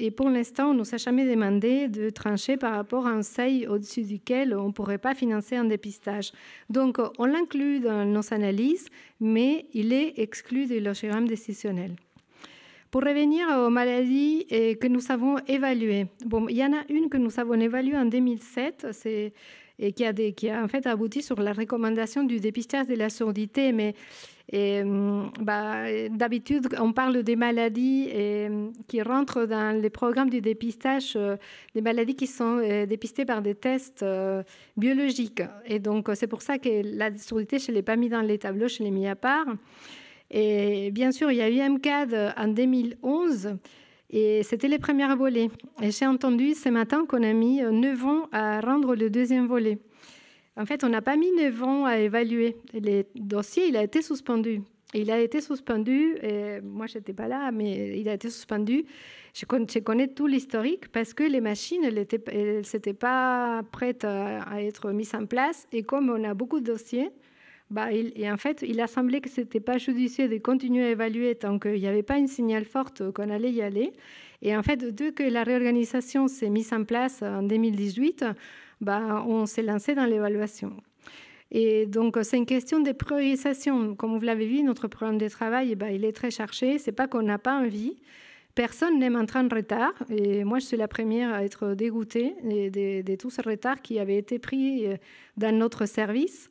et pour l'instant, on ne nous a jamais demandé de trancher par rapport à un seuil au-dessus duquel on ne pourrait pas financer un dépistage. Donc, on l'inclut dans nos analyses, mais il est exclu du logigramme décisionnel. Pour revenir aux maladies que nous avons évaluées, bon, il y en a une que nous avons évaluée en 2007, c'est et qui a, qui a en fait abouti sur la recommandation du dépistage de la surdité, mais et, hum, bah, d'habitude, on parle des maladies hum, qui rentrent dans les programmes du dépistage, euh, des maladies qui sont euh, dépistées par des tests euh, biologiques. Et donc, c'est pour ça que la surdité, je ne l'ai pas mis dans les tableaux, je l'ai mis à part. Et bien sûr, il y a eu MCAD en 2011. Et c'était les premiers volets. Et j'ai entendu ce matin qu'on a mis 9 ans à rendre le deuxième volet. En fait, on n'a pas mis 9 ans à évaluer. Le dossier, il a été suspendu. Il a été suspendu, et moi je n'étais pas là, mais il a été suspendu. Je connais, tout l'historique parce que les machines, elles n'étaient pas prêtes à, être mises en place. Et comme on a beaucoup de dossiers, bah, et en fait, il a semblé que ce n'était pas judicieux de continuer à évaluer tant qu'il n'y avait pas une signal forte qu'on allait y aller. Et en fait, dès que la réorganisation s'est mise en place en 2018, on s'est lancé dans l'évaluation. Et donc, c'est une question de priorisation. Comme vous l'avez vu, notre programme de travail, bah, il est très cherché. Ce n'est pas qu'on n'a pas envie. Personne n'aime entrer en retard. Et moi, je suis la première à être dégoûtée de, de, tout ce retard qui avait été pris euh, dans notre service.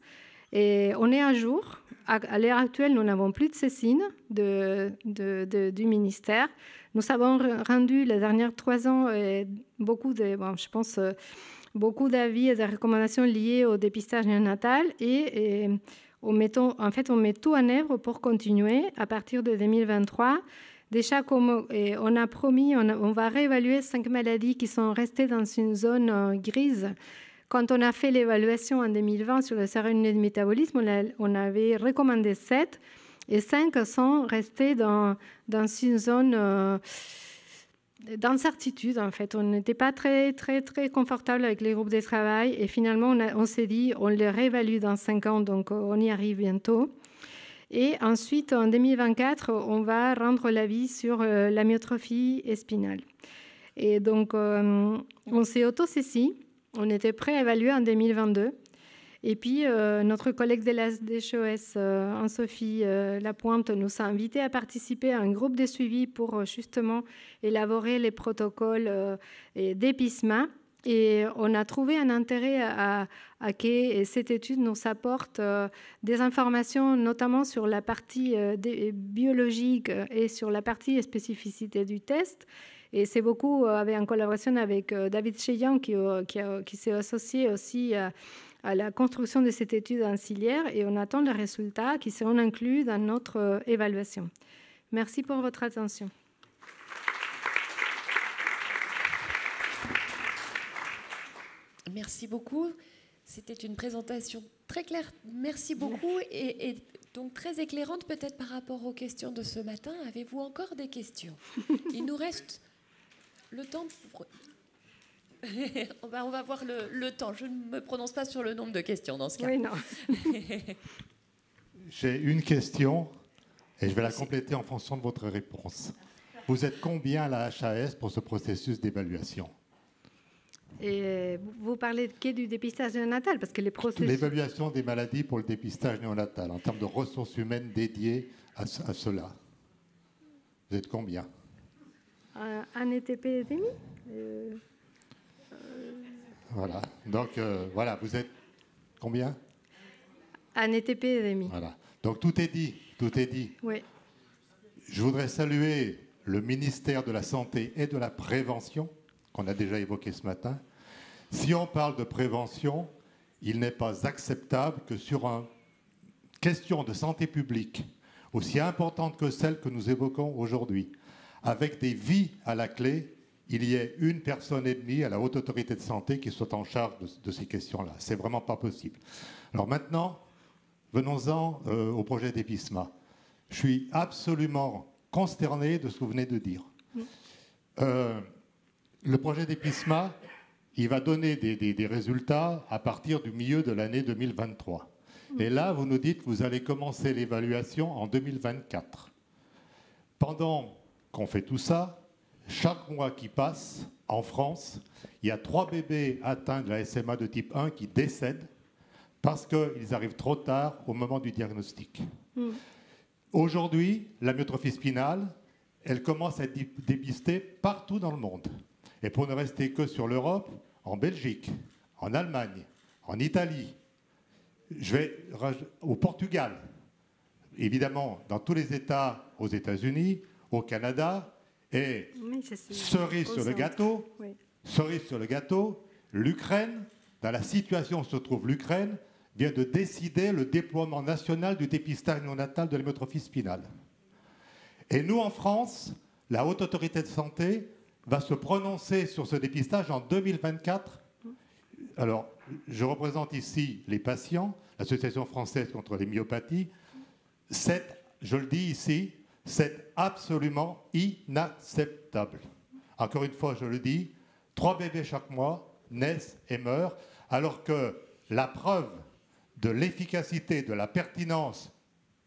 Et on est à jour. À, l'heure actuelle, nous n'avons plus de cécine de, du ministère. Nous avons rendu les dernières trois ans beaucoup de, je pense, euh, beaucoup d'avis et de recommandations liées au dépistage néonatal et, en fait, on met tout en œuvre pour continuer à partir de 2023. Déjà, comme on a promis, on, va réévaluer cinq maladies qui sont restées dans une zone euh, grise. Quand on a fait l'évaluation en 2020 sur le sérum de métabolisme, on, avait recommandé sept et cinq sont restés dans, dans une zone... Euh, d'incertitude en fait. On n'était pas très très très confortable avec les groupes de travail et finalement on, s'est dit on les réévalue dans cinq ans donc on y arrive bientôt. Et ensuite en 2024 on va rendre l'avis sur euh, la myotrophie espinale. Et donc euh, on s'est auto-saisi, on était prêt à évaluer en 2022 et puis, euh, notre collègue de la DHOS, euh, Anne-Sophie euh, Lapointe, nous a invités à participer à un groupe de suivi pour justement élaborer les protocoles d'épisement. Et on a trouvé un intérêt à, à, que cette étude nous apporte des informations, notamment sur la partie biologique et sur la partie spécificité du test. Et c'est beaucoup avec, en collaboration avec David Cheyan qui, qui, qui s'est associé aussi à à la construction de cette étude ancillaire et on attend les résultats qui seront inclus dans notre euh, évaluation. Merci pour votre attention. Merci beaucoup. C'était une présentation très claire. Merci beaucoup et, et donc très éclairante peut-être par rapport aux questions de ce matin. Avez-vous encore des questions? Il nous reste le temps pour on, va, on va voir le, temps. Je ne me prononce pas sur le nombre de questions dans ce cas. Oui, non. J'ai une question et je vais la compléter en fonction de votre réponse. Vous êtes combien à la HAS pour ce processus d'évaluation? Et vous parlez de du dépistage néonatal Parce que les processus... L'évaluation des maladies pour le dépistage néonatal, en termes de ressources humaines dédiées à, cela. Vous êtes combien? Un ETP et demi euh, voilà. Donc, euh, voilà, vous êtes combien? Un ETP et demi. Voilà. Donc, tout est dit. Tout est dit. Oui. Je voudrais saluer le ministère de la Santé et de la Prévention, qu'on a déjà évoqué ce matin. Si on parle de prévention, il n'est pas acceptable que sur une question de santé publique, aussi importante que celle que nous évoquons aujourd'hui, avec des vies à la clé, il y ait une personne et demie à la haute autorité de santé qui soit en charge de, ces questions-là. C'est vraiment pas possible. Alors maintenant, venons-en euh, au projet d'EPISMA. Je suis absolument consterné de ce que vous venez de dire. Euh, le projet d'EPISMA, il va donner des, résultats à partir du milieu de l'année 2023. Et là, vous nous dites que vous allez commencer l'évaluation en 2024. Pendant qu'on fait tout ça, chaque mois qui passe, en France, il y a trois bébés atteints de la SMA de type 1 qui décèdent parce qu'ils arrivent trop tard au moment du diagnostic. Hmm. Aujourd'hui, la myotrophie spinale, elle commence à être dépistée partout dans le monde. Et pour ne rester que sur l'Europe, en Belgique, en Allemagne, en Italie, je vais au Portugal, évidemment dans tous les États aux États-Unis, au Canada, et cerise sur le gâteau, cerise sur le gâteau, l'Ukraine, dans la situation où se trouve l'Ukraine, vient de décider le déploiement national du dépistage néonatal de l'hémotrophie spinale. Et nous, en France, la Haute Autorité de Santé va se prononcer sur ce dépistage en 2024. Alors, je représente ici les patients, l'Association française contre les myopathies. Je le dis ici, c'est absolument inacceptable. Encore une fois, je le dis, trois bébés chaque mois naissent et meurent, alors que la preuve de l'efficacité, de la pertinence,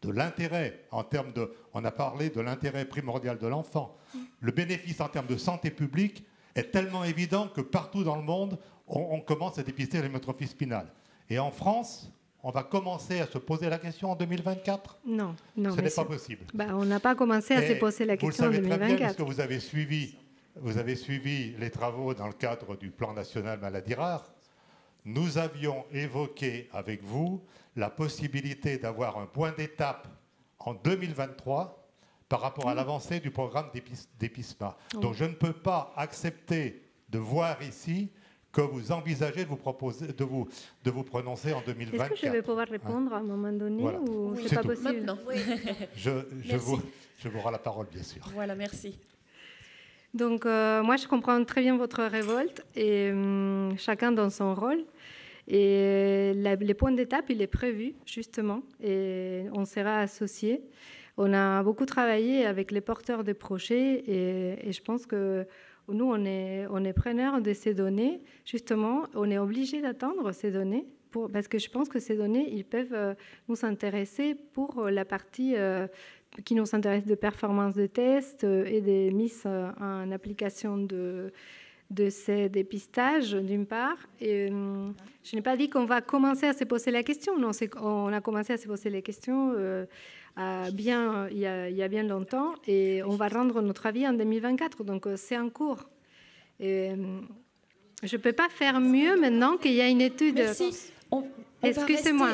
de l'intérêt en termes de, on a parlé de l'intérêt primordial de l'enfant, le bénéfice en termes de santé publique est tellement évident que partout dans le monde, on, commence à dépister l'hémotrophie spinale. Et en France, on va commencer à se poser la question en 2024 Non, non. Ce n'est pas possible. Bah, on n'a pas commencé à se poser la question en 2024. Vous le savez très bien, parce que vous avez suivi, vous avez suivi les travaux dans le cadre du plan national maladie rare nous avions évoqué avec vous la possibilité d'avoir un point d'étape en 2023 par rapport à l'avancée du programme d'EPISMA. Donc je ne peux pas accepter de voir ici que vous envisagez de vous, proposer, de vous, de vous prononcer en 2024. Est-ce que je vais pouvoir répondre à un moment donné ou c'est pas possible je, je, vous, je vous rends la parole, bien sûr. Voilà, merci. Donc, euh, moi, je comprends très bien votre révolte et hum, chacun dans son rôle. Et les points d'étape, il est prévu, justement, et on sera associés. On a beaucoup travaillé avec les porteurs de projets et, je pense que nous, on est, on est preneurs de ces données. Justement, on est obligé d'attendre ces données parce que je pense que ces données, ils peuvent euh, nous intéresser pour la partie euh, qui nous intéresse de performance de tests euh, et des mises en application de, ces dépistages, d'une part. Je n'ai pas dit qu'on va commencer à se poser la question. Non, on a commencé à se poser les questions bien, il y, a, il, y a, bien longtemps et on va rendre notre avis en 2024. Donc, c'est en cours. Et, je ne peux pas faire mieux maintenant qu'il y a une étude. Excusez-moi.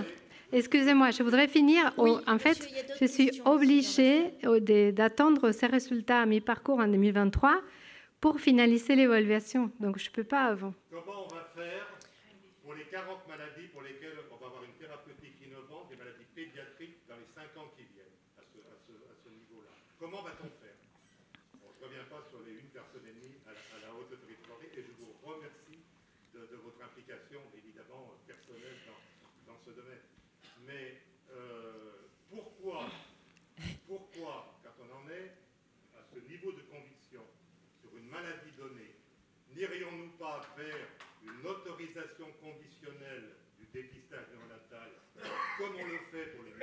Excusez-moi, je voudrais finir. en fait, je suis obligée d'attendre ces résultats à mi-parcours en 2023 pour finaliser l'évaluation. Donc, je ne peux pas avant. Comment on va faire pour les 40 maladies pour lesquelles on va avoir une thérapeutique innovante, des maladies pédiatriques dans les 5 ans qui viennent à ce, ce niveau-là Comment va-t-on faire Je ne reviens pas sur les une personne et demie à la, haute autorité et je vous remercie de, votre implication, évidemment, personnelle dans, ce domaine. Mais euh, pourquoi, pourquoi, quand on en est à ce niveau de conviction sur une maladie donnée, n'irions-nous pas vers une autorisation conditionnelle du dépistage néonatal comme on le fait pour les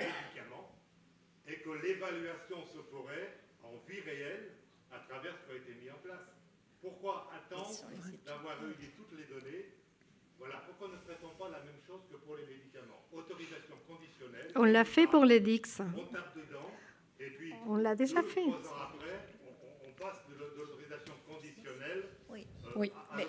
que l'évaluation se ferait en vie réelle à travers ce qui a été mis en place Pourquoi attendre d'avoir réuni toutes les données? Voilà, pourquoi ne ferait-on pas la même chose que pour les médicaments? Autorisation conditionnelle. On l'a fait pour les DIX. On tape dedans, et puis on l'a déjà fait. Trois ans après, on, passe de l'autorisation conditionnelle oui. Euh, oui. Mais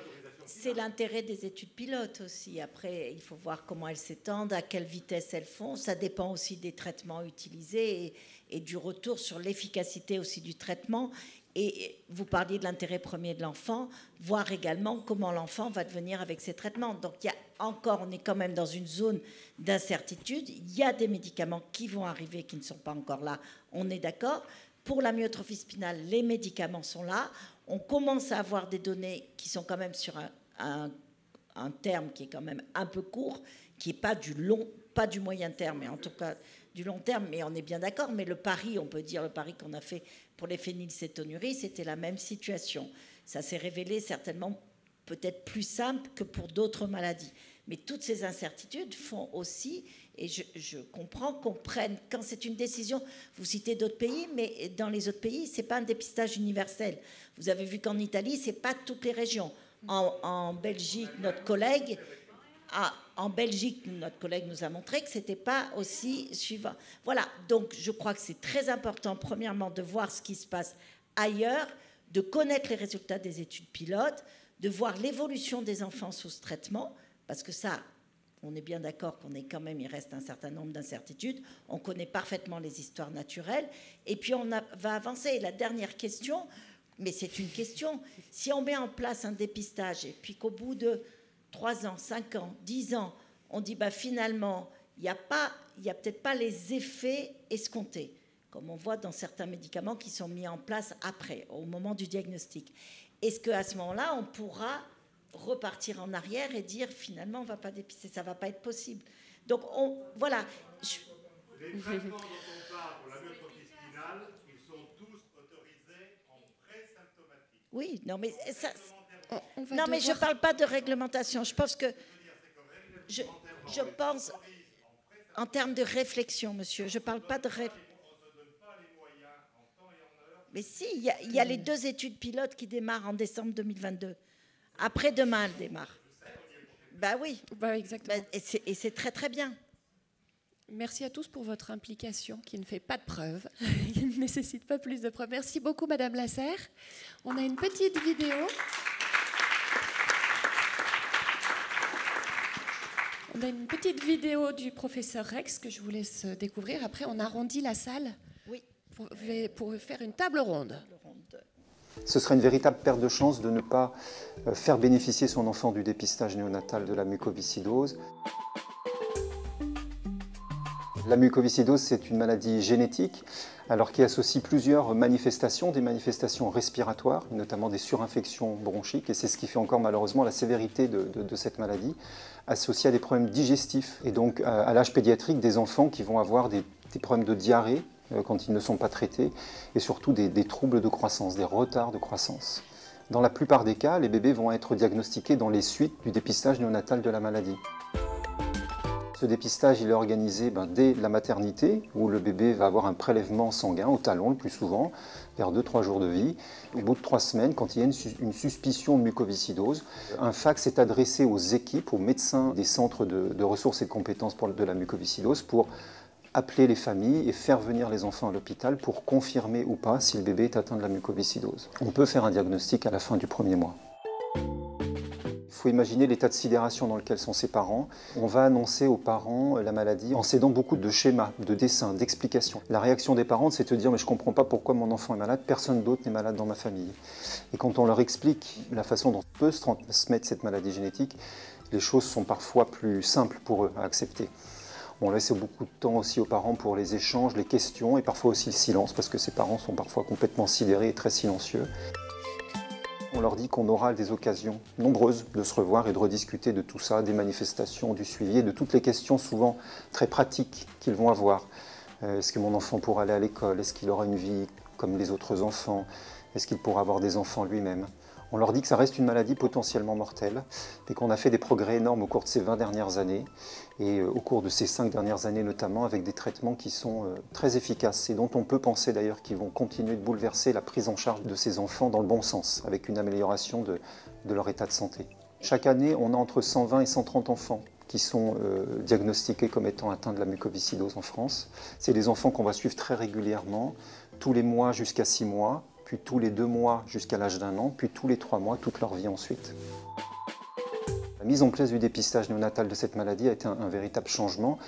c'est l'intérêt des études pilotes aussi. Après, il faut voir comment elles s'étendent, à quelle vitesse elles font. Ça dépend aussi des traitements utilisés et, du retour sur l'efficacité aussi du traitement Et vous parliez de l'intérêt premier de l'enfant, voir également comment l'enfant va devenir avec ses traitements. Donc il y a encore, on est quand même dans une zone d'incertitude. Il y a des médicaments qui vont arriver, qui ne sont pas encore là, on est d'accord. Pour la myotrophie spinale, les médicaments sont là. On commence à avoir des données qui sont quand même sur un, un terme qui est quand même un peu court, qui n'est pas du long, pas du moyen terme, mais en tout cas du long terme, mais on est bien d'accord. Mais le pari, on peut dire le pari qu'on a fait pour les phénylcétonuries, c'était la même situation. Ça s'est révélé certainement peut-être plus simple que pour d'autres maladies. Mais toutes ces incertitudes font aussi, et je, comprends qu'on prenne, quand c'est une décision, vous citez d'autres pays, mais dans les autres pays, ce n'est pas un dépistage universel. Vous avez vu qu'en Italie, ce n'est pas toutes les régions. En, Belgique, notre collègue en Belgique, notre collègue nous a montré que ce n'était pas aussi suivant. Voilà, donc je crois que c'est très important, premièrement, de voir ce qui se passe ailleurs, de connaître les résultats des études pilotes, de voir l'évolution des enfants sous ce traitement, parce que ça, on est bien d'accord qu'on est quand même, il reste un certain nombre d'incertitudes. On connaît parfaitement les histoires naturelles, et puis on va avancer. Et la dernière question, mais c'est une question, si on met en place un dépistage, et puis qu'au bout de 3 ans, 5 ans, 10 ans, on dit bah, finalement, il n'y a, a peut-être pas les effets escomptés, comme on voit dans certains médicaments qui sont mis en place après, au moment du diagnostic. Est-ce qu'à ce, moment-là, on pourra repartir en arrière et dire finalement, on va pas dépister, ça ne va pas être possible? Donc on, voilà. Les traitements dont on parle pour la spinale, ils sont tous autorisés en pré-symptomatique. Oui, non mais ça non, mais je ne parle pas de réglementation. Je pense que. Je, je pense. En termes de réflexion, monsieur, je ne parle pas de. Mais si, il y, y, a les deux études pilotes qui démarrent en décembre 2022. Après-demain, elles démarrent. Bah oui. Bah, exactement. Bah, et c'est très, très bien. Merci à tous pour votre implication qui ne fait pas de preuves, qui ne nécessite pas plus de preuves. Merci beaucoup, Madame Lasserre. On a une petite vidéo. On a une petite vidéo du professeur Rex que je vous laisse découvrir. Après, on arrondit la salle oui. pour, faire une table ronde. Ce serait une véritable perte de chance de ne pas euh, faire bénéficier son enfant du dépistage néonatal de la mucoviscidose. La mucoviscidose, c'est une maladie génétique alors qui associe plusieurs manifestations, des manifestations respiratoires, notamment des surinfections bronchiques, et c'est ce qui fait encore malheureusement la sévérité de, cette maladie, associée à des problèmes digestifs, et donc à, l'âge pédiatrique des enfants qui vont avoir des, problèmes de diarrhée euh, quand ils ne sont pas traités, et surtout des, des troubles de croissance, des retards de croissance. Dans la plupart des cas, les bébés vont être diagnostiqués dans les suites du dépistage néonatal de la maladie. Ce dépistage, est organisé ben, dès la maternité, où le bébé va avoir un prélèvement sanguin au talon le plus souvent, vers 2-3 jours de vie. Au bout de 3 semaines, quand il y a une, suspicion de mucoviscidose, un fax est adressé aux équipes, aux médecins des centres de, ressources et de compétences de la mucoviscidose pour appeler les familles et faire venir les enfants à l'hôpital pour confirmer ou pas si le bébé est atteint de la mucoviscidose. On peut faire un diagnostic à la fin du premier mois. Il faut imaginer l'état de sidération dans lequel sont ses parents. On va annoncer aux parents la maladie en cédant beaucoup de schémas, de dessins, d'explications. La réaction des parents, c'est de dire mais je ne comprends pas pourquoi mon enfant est malade, personne d'autre n'est malade dans ma famille. Et quand on leur explique la façon dont peut se transmettre cette maladie génétique, les choses sont parfois plus simples pour eux à accepter. On laisse beaucoup de temps aussi aux parents pour les échanges, les questions et parfois aussi le silence parce que ces parents sont parfois complètement sidérés et très silencieux. On leur dit qu'on aura des occasions nombreuses de se revoir et de rediscuter de tout ça, des manifestations, du suivi, de toutes les questions souvent très pratiques qu'ils vont avoir. Euh, est-ce que mon enfant pourra aller à l'école? Est-ce qu'il aura une vie comme les autres enfants? Est-ce qu'il pourra avoir des enfants lui-même? On leur dit que ça reste une maladie potentiellement mortelle et qu'on a fait des progrès énormes au cours de ces 20 dernières années et euh, au cours de ces 5 dernières années notamment avec des traitements qui sont euh, très efficaces et dont on peut penser d'ailleurs qu'ils vont continuer de bouleverser la prise en charge de ces enfants dans le bon sens avec une amélioration de, leur état de santé. Chaque année, on a entre 120 et 130 enfants qui sont euh, diagnostiqués comme étant atteints de la mucoviscidose en France. C'est des enfants qu'on va suivre très régulièrement, tous les mois jusqu'à 6 mois, puis tous les deux mois jusqu'à l'âge d'un an, puis tous les trois mois toute leur vie ensuite. La mise en place du dépistage néonatal de cette maladie a été un, véritable changement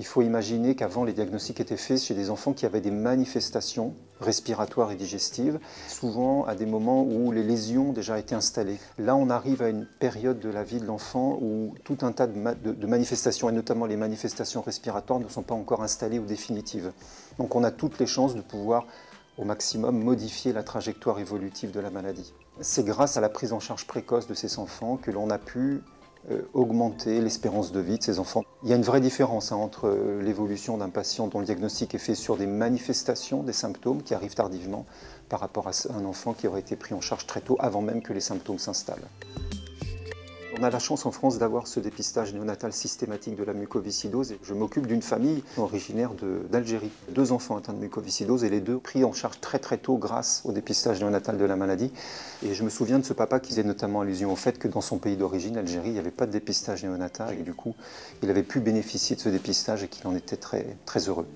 Il faut imaginer qu'avant, les diagnostics étaient faits chez des enfants qui avaient des manifestations respiratoires et digestives, souvent à des moments où les lésions déjà étaient installées. Là, on arrive à une période de la vie de l'enfant où tout un tas de, manifestations, et notamment les manifestations respiratoires, ne sont pas encore installées ou définitives. Donc on a toutes les chances de pouvoir au maximum modifier la trajectoire évolutive de la maladie. C'est grâce à la prise en charge précoce de ces enfants que l'on a pu euh, augmenter l'espérance de vie de ces enfants. Il y a une vraie différence hein, entre euh, l'évolution d'un patient dont le diagnostic est fait sur des manifestations des symptômes qui arrivent tardivement par rapport à un enfant qui aurait été pris en charge très tôt avant même que les symptômes s'installent. On a la chance en France d'avoir ce dépistage néonatal systématique de la mucoviscidose. Je m'occupe d'une famille originaire d'Algérie. Deux enfants atteints de mucoviscidose et les deux pris en charge très très tôt grâce au dépistage néonatal de la maladie. Et je me souviens de ce papa qui faisait notamment allusion au fait que dans son pays d'origine, Algérie, il n'y avait pas de dépistage néonatal et du coup, il avait pu bénéficier de ce dépistage et qu'il en était très, très heureux.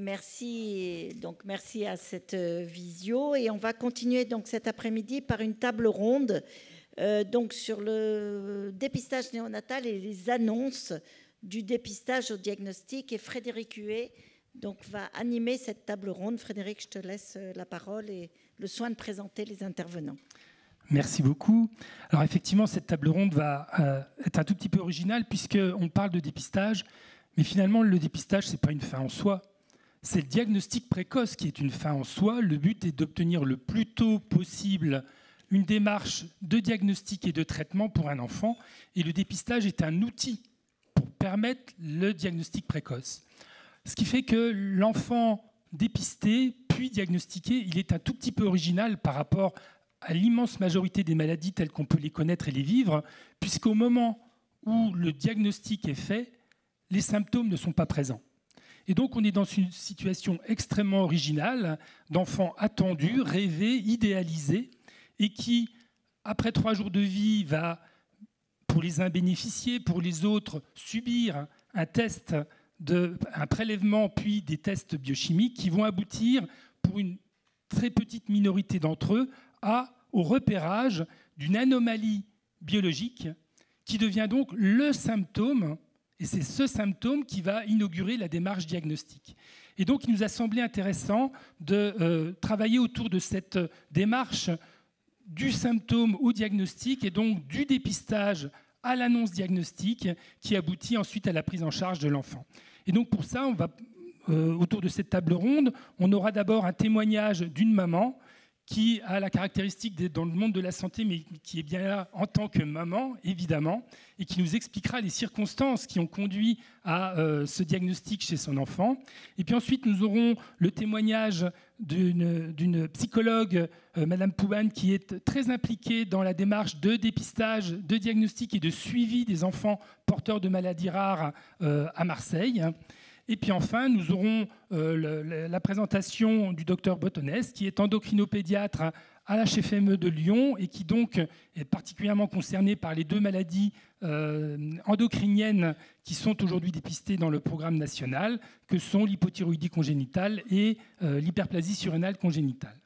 Merci, donc merci à cette euh, visio et on va continuer donc cet après-midi par une table ronde euh, donc sur le dépistage néonatal et les annonces du dépistage au diagnostic et Frédéric Huet donc va animer cette table ronde. Frédéric, je te laisse euh, la parole et le soin de présenter les intervenants. Merci beaucoup. Alors effectivement, cette table ronde va être un tout petit peu originale puisqu'on parle de dépistage, mais finalement le dépistage c'est pas une fin en soi c'est le diagnostic précoce qui est une fin en soi. Le but est d'obtenir le plus tôt possible une démarche de diagnostic et de traitement pour un enfant. Et le dépistage est un outil pour permettre le diagnostic précoce. Ce qui fait que l'enfant dépisté puis diagnostiqué, il est un tout petit peu original par rapport à l'immense majorité des maladies telles qu'on peut les connaître et les vivre, puisqu'au moment où le diagnostic est fait, les symptômes ne sont pas présents. Et donc on est dans une situation extrêmement originale d'enfants attendus, rêvés, idéalisés, et qui, après trois jours de vie, va, pour les uns bénéficier, pour les autres subir un test, un prélèvement, puis des tests biochimiques qui vont aboutir, pour une très petite minorité d'entre eux, au repérage d'une anomalie biologique qui devient donc le symptôme et c'est ce symptôme qui va inaugurer la démarche diagnostique. Et donc, il nous a semblé intéressant de euh, travailler autour de cette démarche du symptôme au diagnostic et donc du dépistage à l'annonce diagnostique qui aboutit ensuite à la prise en charge de l'enfant. Et donc, pour ça, on va, euh, autour de cette table ronde, on aura d'abord un témoignage d'une maman qui a la caractéristique d'être dans le monde de la santé, mais qui est bien là en tant que maman, évidemment, et qui nous expliquera les circonstances qui ont conduit à euh, ce diagnostic chez son enfant. Et puis ensuite, nous aurons le témoignage d'une psychologue, euh, Madame Pouban, qui est très impliquée dans la démarche de dépistage, de diagnostic et de suivi des enfants porteurs de maladies rares euh, à Marseille. Et puis enfin, nous aurons euh, la présentation du docteur Botonès, qui est endocrinopédiatre à la HFME de Lyon et qui donc est particulièrement concerné par les deux maladies euh, endocriniennes qui sont aujourd'hui dépistées dans le programme national, que sont l'hypothyroïdie congénitale et euh, l'hyperplasie surrénale congénitale.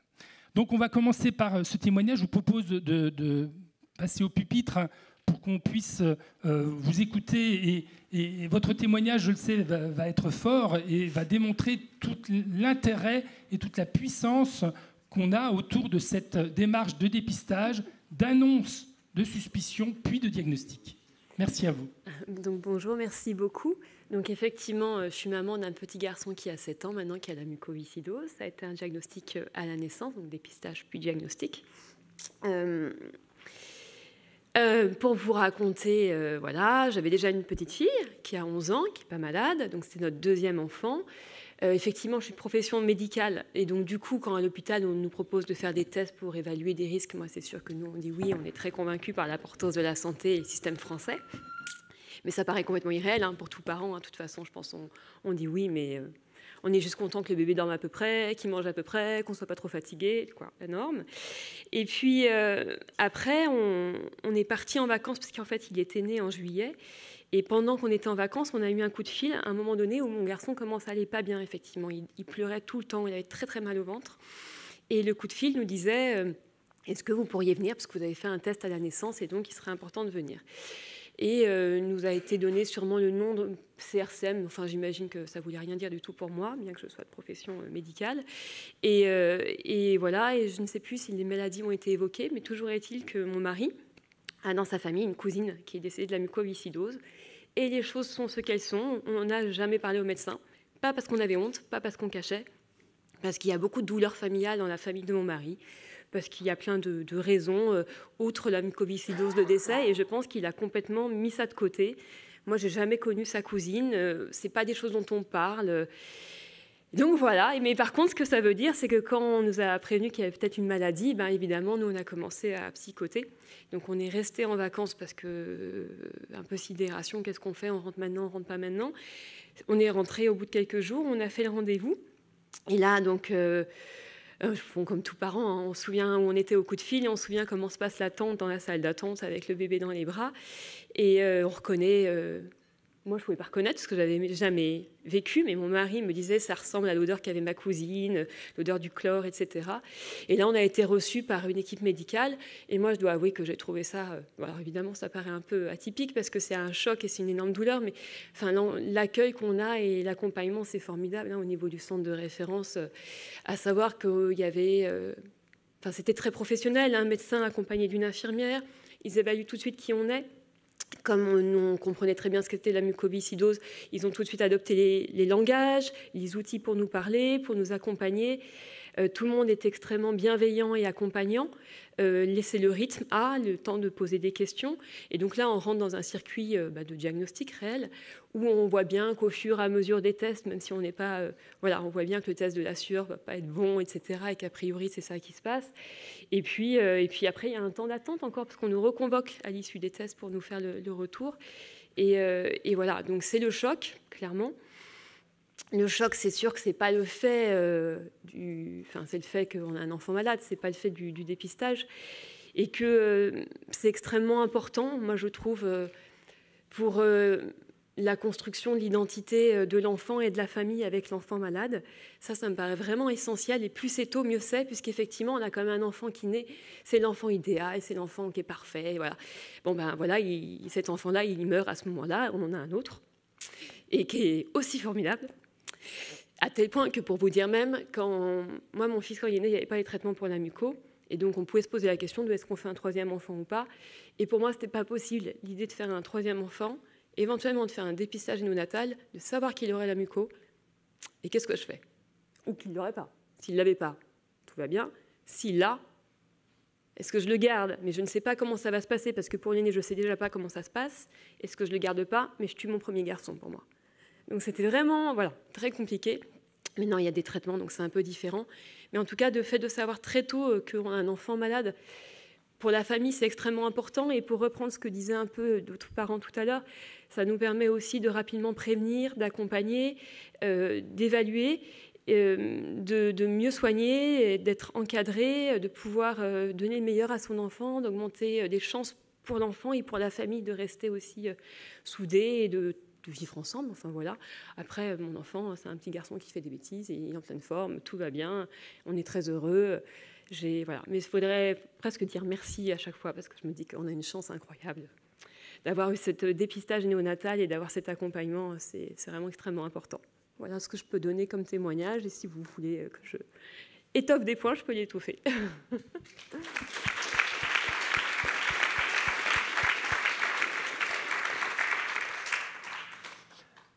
Donc on va commencer par ce témoignage. Je vous propose de passer au pupitre pour qu'on puisse euh, vous écouter. Et, votre témoignage, je le sais, va, être fort et va démontrer tout l'intérêt et toute la puissance qu'on a autour de cette démarche de dépistage, d'annonce de suspicion, puis de diagnostic. Merci à vous. Donc bonjour, merci beaucoup. Donc effectivement, euh, je suis maman d'un petit garçon qui a 7 ans maintenant, qui a la mucoviscidose. Ça a été un diagnostic euh, à la naissance, donc dépistage puis diagnostic. Pour vous raconter, euh, voilà, j'avais déjà une petite fille qui a 11 ans, qui n'est pas malade, donc c'est notre deuxième enfant. Euh, effectivement, je suis de profession médicale, et donc du coup, quand à l'hôpital, on nous propose de faire des tests pour évaluer des risques, moi c'est sûr que nous, on dit oui, on est très convaincus par l'importance de la santé et le système français. Mais ça paraît complètement irréel hein, pour tous parents. Hein. De toute façon, je pense on, on dit oui, mais on est juste content que le bébé dorme à peu près, qu'il mange à peu près, qu'on soit pas trop fatigué, quoi, la norme. Et puis euh, après, on, est parti en vacances parce qu'en fait, il était né en juillet. Et pendant qu'on était en vacances, on a eu un coup de fil à un moment donné où mon garçon commence à aller pas bien, effectivement. Il, pleurait tout le temps, il avait très très mal au ventre. Et le coup de fil nous disait, euh, Est-ce que vous pourriez venir Parce que vous avez fait un test à la naissance et donc il serait important de venir. Et euh, nous a été donné sûrement le nom de CRCM. Enfin, j'imagine que ça voulait rien dire du tout pour moi, bien que je sois de profession euh, médicale. Et, euh, et, voilà, et je ne sais plus si les maladies ont été évoquées, mais toujours est-il que mon mari a dans sa famille une cousine qui est décédée de la mucoviscidose. Et les choses sont ce qu'elles sont. On n'a jamais parlé au médecin. Pas parce qu'on avait honte, pas parce qu'on cachait, parce qu'il y a beaucoup de douleurs familiales dans la famille de mon mari parce qu'il y a plein de, raisons, euh, outre la mucoviscidose de décès, et je pense qu'il a complètement mis ça de côté. Moi, j'ai jamais connu sa cousine, euh, c'est pas des choses dont on parle. Donc voilà, mais par contre, ce que ça veut dire, c'est que quand on nous a prévenu qu'il y avait peut-être une maladie, ben évidemment, nous, on a commencé à psychoter. Donc on est resté en vacances parce que, euh, un peu sidération, qu'est-ce qu'on fait On rentre maintenant, on rentre pas maintenant. On est rentré au bout de quelques jours, on a fait le rendez-vous. Et là, donc, euh, font comme tous parents, hein. on se souvient où on était au coup de fil on se souvient comment se passe l'attente dans la salle d'attente avec le bébé dans les bras. Et euh, on reconnaît euh, moi, je ne pouvais pas reconnaître ce que j'avais jamais vécu, mais mon mari me disait ça ressemble à l'odeur qu'avait ma cousine, l'odeur du chlore, etc. Et là, on a été reçu par une équipe médicale, et moi, je dois avouer que j'ai trouvé ça. Euh, alors évidemment, ça paraît un peu atypique parce que c'est un choc et c'est une énorme douleur, mais l'accueil qu'on a et l'accompagnement, c'est formidable hein, au niveau du centre de référence, euh, à savoir qu'il y avait. Euh, c'était très professionnel, un médecin accompagné d'une infirmière. Ils évaluent tout de suite qui on est comme on, comprenait très bien ce qu'était la mucoviscidose, ils ont tout de suite adopté les, langages, les outils pour nous parler, pour nous accompagner. Euh, tout le monde est extrêmement bienveillant et accompagnant. Euh, laisser le rythme à, le temps de poser des questions. Et donc là, on rentre dans un circuit euh, bah, de diagnostic réel où on voit bien qu'au fur et à mesure des tests, même si on n'est pas, voilà, on voit bien que le test de la sueur va pas être bon, etc. Et qu'a priori c'est ça qui se passe. Et puis, et puis après, il y a un temps d'attente encore parce qu'on nous reconvoque à l'issue des tests pour nous faire le, retour. Et, et, voilà, donc c'est le choc, clairement. Le choc, c'est sûr que c'est pas le fait euh, du, enfin c'est le fait qu'on a un enfant malade, c'est pas le fait du, dépistage, et que euh, c'est extrêmement important, moi je trouve, euh, pour la construction de l'identité de l'enfant et de la famille avec l'enfant malade. Ça, ça me paraît vraiment essentiel. Et plus c'est tôt, mieux c'est, puisqu'effectivement, on a quand même un enfant qui naît, c'est l'enfant idéal, c'est l'enfant qui est parfait. Voilà. Bon ben voilà, cet enfant-là, il meurt à ce moment-là, on en a un autre, et qui est aussi formidable. À tel point que pour vous dire même, quand moi, mon fils, quand il est né, il n'y avait pas les traitements pour la muco. Et donc, on pouvait se poser la question de est-ce qu'on fait un troisième enfant ou pas. Et pour moi, ce n'était pas possible. L'idée de faire un troisième enfant, éventuellement de faire un dépistage néonatal, de savoir qu'il aurait la muco. Et qu'est-ce que je fais? Ou qu'il ne l'aurait pas. S'il ne l'avait pas, tout va bien. S'il l'a, est-ce que je le garde? Mais je ne sais pas comment ça va se passer parce que pour l'aîné, je ne sais déjà pas comment ça se passe. Est-ce que je ne le garde pas? Mais je tue mon premier garçon pour moi. Donc c'était vraiment voilà, très compliqué. Maintenant, il y a des traitements, donc c'est un peu différent. Mais en tout cas, de fait de savoir très tôt euh, qu'on a un enfant malade, pour la famille, c'est extrêmement important. Et pour reprendre ce que disaient un peu d'autres parents tout à l'heure, ça nous permet aussi de rapidement prévenir, d'accompagner, euh, d'évaluer, euh, de, mieux soigner, d'être encadré, de pouvoir donner le meilleur à son enfant, d'augmenter des chances pour l'enfant et pour la famille de rester aussi soudés et de de vivre ensemble. Enfin voilà. Après, mon enfant, c'est un petit garçon qui fait des bêtises, et il est en pleine forme, tout va bien, on est très heureux. J'ai voilà. Mais il faudrait presque dire merci à chaque fois parce que je me dis qu'on a une chance incroyable d'avoir eu ce dépistage néonatal et d'avoir cet accompagnement. C'est vraiment extrêmement important. Voilà ce que je peux donner comme témoignage. Et si vous voulez que je étoffe des points, je peux y étouffer.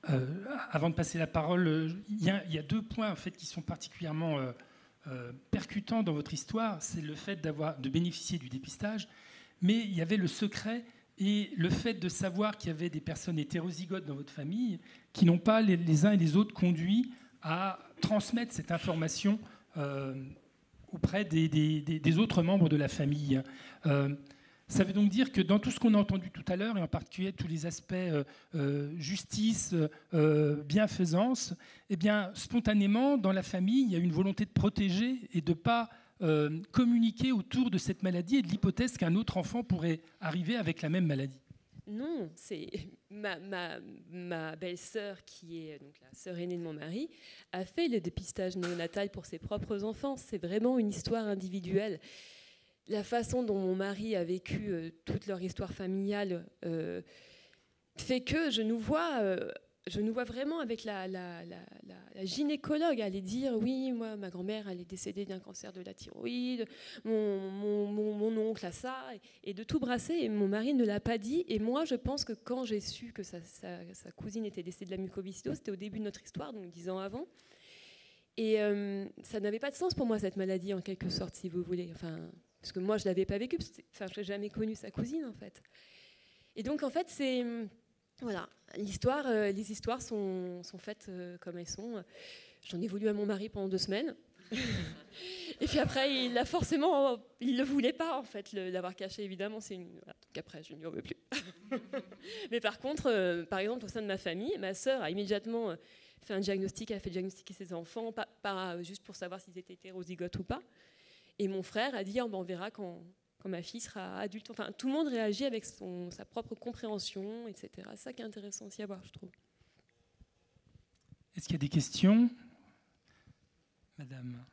Euh, avant de passer la parole, euh, il y, a, deux points en fait qui sont particulièrement euh, percutants dans votre histoire. C'est le fait d'avoir de bénéficier du dépistage, mais il y avait le secret et le fait de savoir qu'il y avait des personnes hétérozygotes dans votre famille qui n'ont pas les, uns et les autres conduit à transmettre cette information auprès des, des, autres membres de la famille. Ça veut donc dire que dans tout ce qu'on a entendu tout à l'heure, et en particulier tous les aspects euh, euh, justice, euh, bienfaisance, eh bien, spontanément, dans la famille, il y a une volonté de protéger et de ne pas communiquer autour de cette maladie et de l'hypothèse qu'un autre enfant pourrait arriver avec la même maladie. Non, c'est ma, ma, belle-sœur, qui est donc la sœur aînée de mon mari, a fait le dépistage néonatal pour ses propres enfants. C'est vraiment une histoire individuelle. La façon dont mon mari a vécu euh, toute leur histoire familiale euh, fait que je nous vois, euh, je nous vois vraiment avec la, gynécologue aller dire oui, moi, ma grand-mère, elle est décédée d'un cancer de la thyroïde, mon, mon, oncle a ça, et, de tout brasser. Et mon mari ne l'a pas dit. Et moi, je pense que quand j'ai su que sa, sa, cousine était décédée de la mucoviscidose, c'était au début de notre histoire, donc dix ans avant. Et ça n'avait pas de sens pour moi, cette maladie, en quelque sorte, si vous voulez. Enfin, parce que moi, je ne l'avais pas vécu, enfin, je n'ai jamais connu sa cousine, en fait. Et donc, en fait, c'est. Voilà, l'histoire, euh, les histoires sont, faites euh, comme elles sont. J'en ai voulu à mon mari pendant deux semaines. et puis après, il a forcément, il le voulait pas en fait, l'avoir caché évidemment. C'est une. Donc après, je ne en veux plus. Mais par contre, euh, par exemple, au sein de ma famille, ma sœur a immédiatement fait un diagnostic, a fait diagnostiquer ses enfants, pas juste pour savoir s'ils étaient hétérozygotes ou pas. Et mon frère a dit, oh, ben, on verra quand, quand, ma fille sera adulte. Enfin, tout le monde réagit avec son, sa propre compréhension, etc. C'est ça qui est intéressant aussi à voir, je trouve. Est-ce qu'il y a des questions? Madame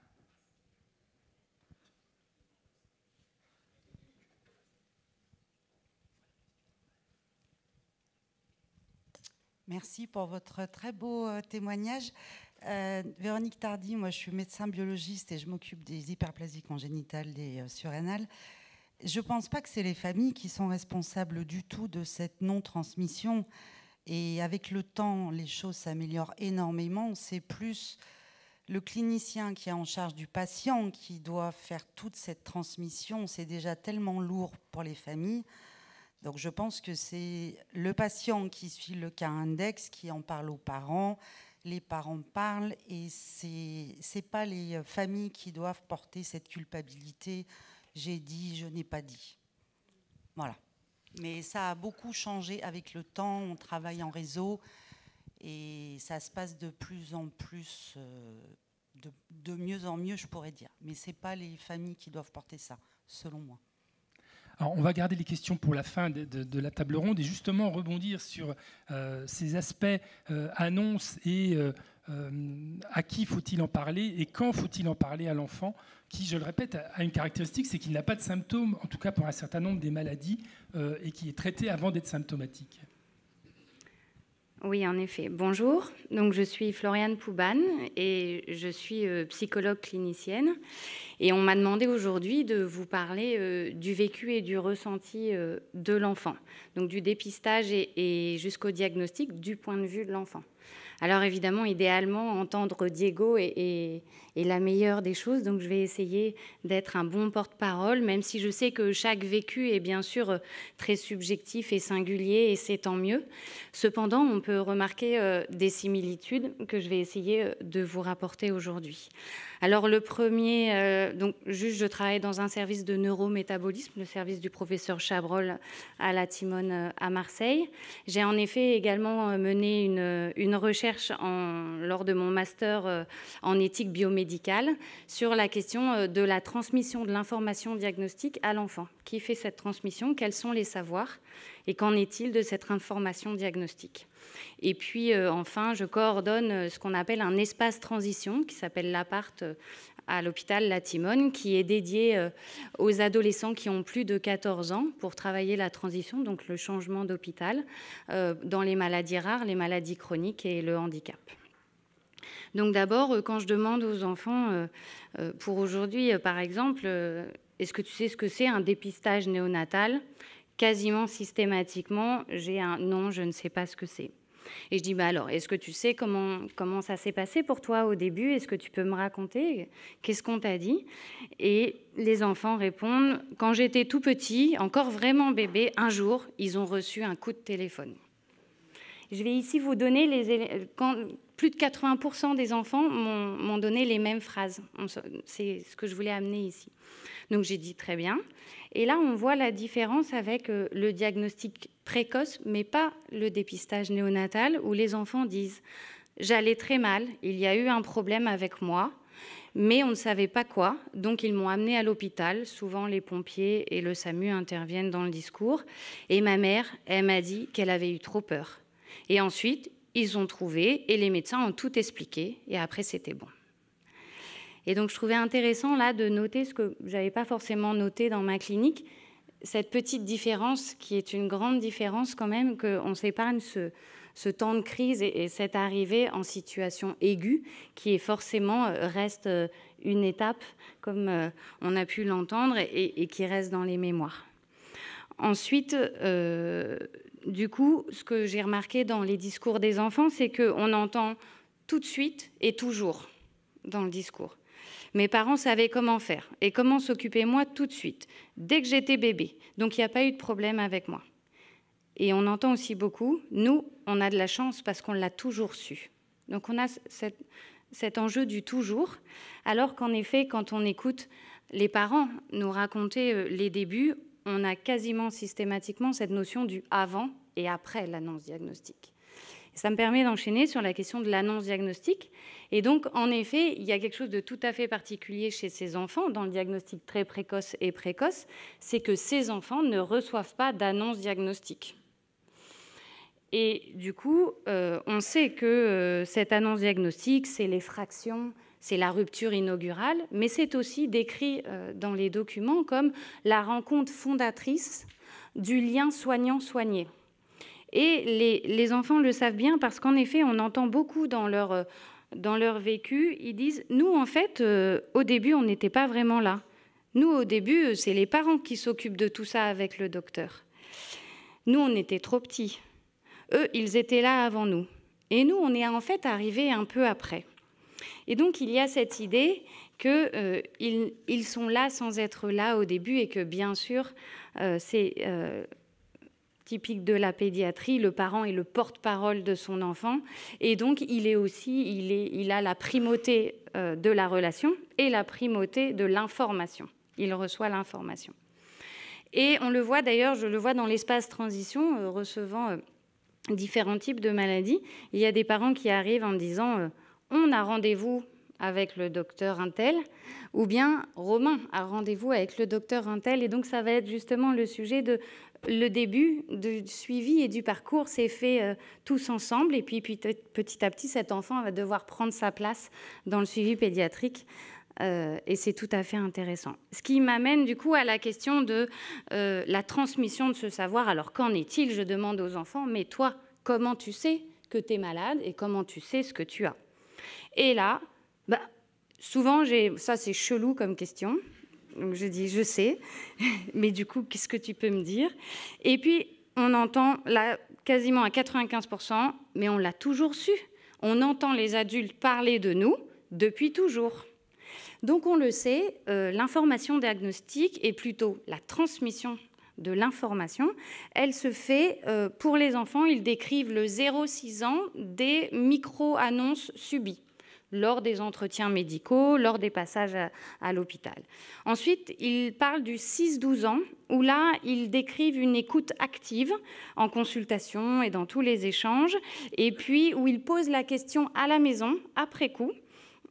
Merci pour votre très beau euh, témoignage. Euh, Véronique Tardy, moi je suis médecin biologiste et je m'occupe des hyperplasies congénitales des euh, surrénales. Je ne pense pas que c'est les familles qui sont responsables du tout de cette non-transmission. Et avec le temps, les choses s'améliorent énormément. C'est plus le clinicien qui est en charge du patient qui doit faire toute cette transmission. C'est déjà tellement lourd pour les familles. Donc je pense que c'est le patient qui suit le cas index, qui en parle aux parents, les parents parlent et c'est n'est pas les familles qui doivent porter cette culpabilité. J'ai dit, je n'ai pas dit. Voilà. Mais ça a beaucoup changé avec le temps. On travaille en réseau et ça se passe de plus en plus, euh, de, de mieux en mieux, je pourrais dire. Mais c'est pas les familles qui doivent porter ça, selon moi on va garder les questions pour la fin de, la table ronde et justement rebondir sur euh, ces aspects euh, annonces et euh, à qui faut-il en parler et quand faut-il en parler à l'enfant qui, je le répète, a une caractéristique, c'est qu'il n'a pas de symptômes, en tout cas pour un certain nombre des maladies, et qui est traité avant d'être symptomatique. Oui, en effet. Bonjour. Donc, je suis Floriane Pouban et je suis euh, psychologue clinicienne. Et on m'a demandé aujourd'hui de vous parler euh, du vécu et du ressenti euh, de l'enfant, donc du dépistage et jusqu'au diagnostic du point de vue de l'enfant. Alors évidemment, idéalement, entendre Diego est, la meilleure des choses, donc je vais essayer d'être un bon porte-parole, même si je sais que chaque vécu est bien sûr très subjectif et singulier, et c'est tant mieux. Cependant, on peut remarquer euh, des similitudes que je vais essayer euh, de vous rapporter aujourd'hui. Alors le premier, euh, donc juste je travaille dans un service de neurométabolisme, le service du professeur Chabrol à la Timone euh, à Marseille. J'ai en effet également euh, mené une, recherche lors de mon master en éthique biomédicale sur la question de la transmission de l'information diagnostique à l'enfant. Qui fait cette transmission? Quels sont les savoirs? Et qu'en est-il de cette information diagnostique? Et puis euh, enfin, je coordonne euh, ce qu'on appelle un espace transition qui s'appelle l'appart euh, à l'hôpital La Timone, qui est dédié aux adolescents qui ont plus de 14 ans pour travailler la transition, donc le changement d'hôpital, dans les maladies rares, les maladies chroniques et le handicap. Donc d'abord, quand je demande aux enfants, pour aujourd'hui par exemple, est-ce que tu sais ce que c'est un dépistage néonatal? Quasiment systématiquement, j'ai un non, je ne sais pas ce que c'est. Et je dis, bah alors, est-ce que tu sais comment, comment ça s'est passé pour toi au début? Est-ce que tu peux me raconter? Qu'est-ce qu'on t'a dit? Et les enfants répondent, quand j'étais tout petit, encore vraiment bébé, un jour, ils ont reçu un coup de téléphone. Je vais ici vous donner les quand plus de 80% des enfants m'ont donné les mêmes phrases. C'est ce que je voulais amener ici. Donc j'ai dit très bien. Et là, on voit la différence avec euh, le diagnostic précoce, mais pas le dépistage néonatal, où les enfants disent J'allais très mal, il y a eu un problème avec moi, mais on ne savait pas quoi, donc ils m'ont amené à l'hôpital. Souvent, les pompiers et le SAMU interviennent dans le discours. Et ma mère, elle m'a dit qu'elle avait eu trop peur. Et ensuite, ils ont trouvé et les médecins ont tout expliqué, et après, c'était bon. Et donc je trouvais intéressant là de noter ce que j'avais pas forcément noté dans ma clinique, cette petite différence qui est une grande différence quand même, qu'on s'épargne ce, temps de crise et, cette arrivée en situation aiguë qui est forcément euh, reste euh, une étape, comme euh, on a pu l'entendre, et, qui reste dans les mémoires. Ensuite, du coup, ce que j'ai remarqué dans les discours des enfants, c'est qu'on entend tout de suite et toujours dans le discours. Mes parents savaient comment faire et comment s'occuper moi tout de suite, dès que j'étais bébé. Donc il n'y a pas eu de problème avec moi. Et on entend aussi beaucoup, nous, on a de la chance parce qu'on l'a toujours su. Donc on a cet enjeu du toujours, alors qu'en effet, quand on écoute les parents nous raconter euh, les débuts, on a quasiment systématiquement cette notion du avant et après l'annonce diagnostique. Ça me permet d'enchaîner sur la question de l'annonce diagnostique. Et donc, en effet, il y a quelque chose de tout à fait particulier chez ces enfants, dans le diagnostic très précoce et précoce, c'est que ces enfants ne reçoivent pas d'annonce diagnostique. Et du coup, euh, on sait que euh, cette annonce diagnostique, c'est les fractions, c'est la rupture inaugurale, mais c'est aussi décrit euh, dans les documents comme la rencontre fondatrice du lien soignant-soigné. Et les, enfants le savent bien parce qu'en effet, on entend beaucoup dans leur, euh, dans leur vécu, ils disent, nous, en fait, euh, au début, on n'était pas vraiment là. Nous, au début, euh, c'est les parents qui s'occupent de tout ça avec le docteur. Nous, on était trop petits. Eux, ils étaient là avant nous. Et nous, on est en fait arrivés un peu après. Et donc, il y a cette idée qu'ils ils sont là sans être là au début et que, bien sûr, c'est typique de la pédiatrie, le parent est le porte-parole de son enfant et donc il est aussi, il, a la primauté euh, de la relation et la primauté de l'information. Il reçoit l'information. Et on le voit d'ailleurs, je le vois dans l'espace transition, euh, recevant euh, différents types de maladies. Il y a des parents qui arrivent en disant on a rendez-vous avec le docteur Intel, ou bien Romain a rendez-vous avec le docteur Intel. Et donc, ça va être justement le sujet de le début du suivi et du parcours s'est fait euh, tous ensemble. Et puis, petit à petit, cet enfant va devoir prendre sa place dans le suivi pédiatrique. Euh, et c'est tout à fait intéressant. Ce qui m'amène du coup à la question de euh, la transmission de ce savoir. Alors qu'en est-il? Je demande aux enfants, mais toi, comment tu sais que tu es malade et comment tu sais ce que tu as? Et là, bah, souvent, ça c'est chelou comme question. Donc je dis, je sais, mais du coup, qu'est-ce que tu peux me dire? Et puis, on entend là quasiment à 95%, mais on l'a toujours su. On entend les adultes parler de nous depuis toujours. Donc on le sait, euh, l'information diagnostique est plutôt la transmission de l'information. Elle se fait euh, pour les enfants, ils décrivent le 0-6 ans des micro-annonces subies lors des entretiens médicaux, lors des passages à, l'hôpital. Ensuite, ils parlent du 6-12 ans, où là, ils décrivent une écoute active en consultation et dans tous les échanges, et puis où ils posent la question à la maison, après coup,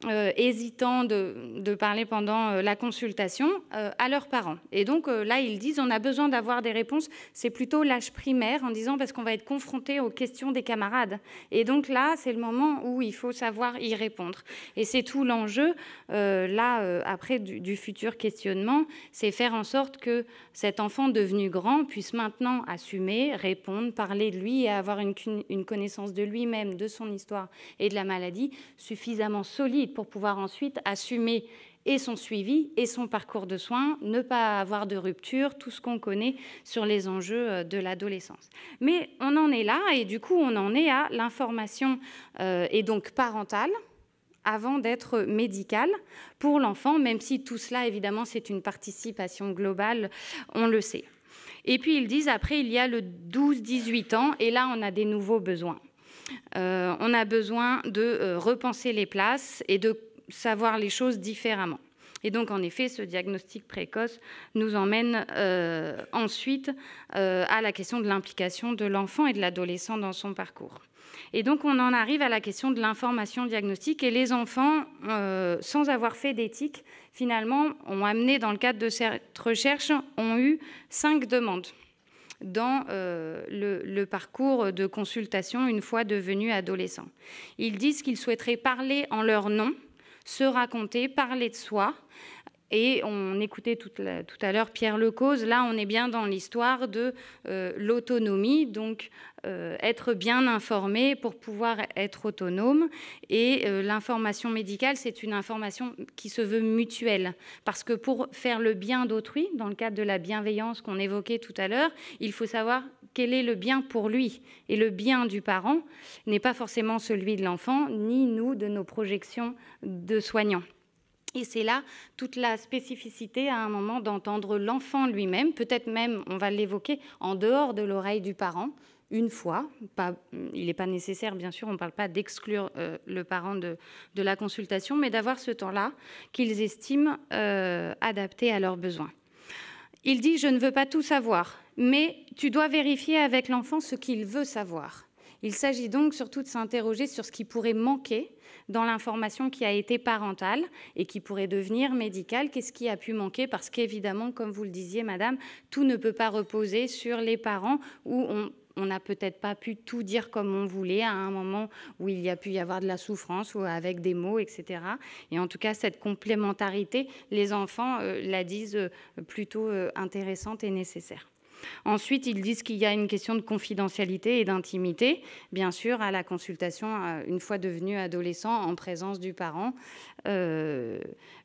euh, hésitant de, parler pendant euh, la consultation euh, à leurs parents. Et donc là, ils disent on a besoin d'avoir des réponses. C'est plutôt l'âge primaire en disant parce qu'on va être confronté aux questions des camarades. Et donc là, c'est le moment où il faut savoir y répondre. Et c'est tout l'enjeu là après du, futur questionnement, c'est faire en sorte que cet enfant devenu grand puisse maintenant assumer, répondre, parler de lui et avoir une connaissance de lui-même, de son histoire et de la maladie suffisamment solide pour pouvoir ensuite assumer et son suivi et son parcours de soins, ne pas avoir de rupture, tout ce qu'on connaît sur les enjeux euh, de l'adolescence. Mais on en est là et du coup on en est à l'information euh, et donc parentale avant d'être médicale pour l'enfant, même si tout cela évidemment c'est une participation globale, on le sait. Et puis ils disent après il y a le 12-18 ans et là on a des nouveaux besoins. Euh, on a besoin de euh, repenser les places et de savoir les choses différemment. Et donc, en effet, ce diagnostic précoce nous emmène euh, ensuite à la question de l'implication de l'enfant et de l'adolescent dans son parcours. Et donc, on en arrive à la question de l'information diagnostique. Et les enfants, sans avoir fait d'éthique, finalement, ont amené, dans le cadre de cette recherche, ont eu cinq demandes dans euh, le, parcours de consultation une fois devenus adolescents. Ils disent qu'ils souhaiteraient parler en leur nom se raconter, parler de soi. Et on écoutait tout, à l'heure Pierre Lecause, là on est bien dans l'histoire de euh, l'autonomie, donc euh, être bien informé pour pouvoir être autonome. Et euh, l'information médicale, c'est une information qui se veut mutuelle. Parce que pour faire le bien d'autrui, dans le cadre de la bienveillance qu'on évoquait tout à l'heure, il faut savoir quel est le bien pour lui. Et le bien du parent n'est pas forcément celui de l'enfant, ni nous de nos projections de soignants. Et c'est là toute la spécificité à un moment d'entendre l'enfant lui-même, peut-être même, on va l'évoquer, en dehors de l'oreille du parent, une fois. il n'est pas nécessaire, bien sûr, on ne parle pas d'exclure euh, le parent de, la consultation, mais d'avoir ce temps-là qu'ils estiment euh, adapté à leurs besoins. Il dit, je ne veux pas tout savoir, mais tu dois vérifier avec l'enfant ce qu'il veut savoir. Il s'agit donc surtout de s'interroger sur ce qui pourrait manquer dans l'information qui a été parentale et qui pourrait devenir médicale. Qu'est-ce qui a pu manquer? Parce qu'évidemment, comme vous le disiez, Madame, tout ne peut pas reposer sur les parents où on n'a peut-être pas pu tout dire comme on voulait à un moment où il y a pu y avoir de la souffrance ou avec des mots, etc. Et en tout cas, cette complémentarité, les enfants euh, la disent euh, plutôt euh, intéressante et nécessaire. Ensuite, ils disent qu'il y a une question de confidentialité et d'intimité, bien sûr, à la consultation, euh, une fois devenu adolescent, en présence du parent. Euh,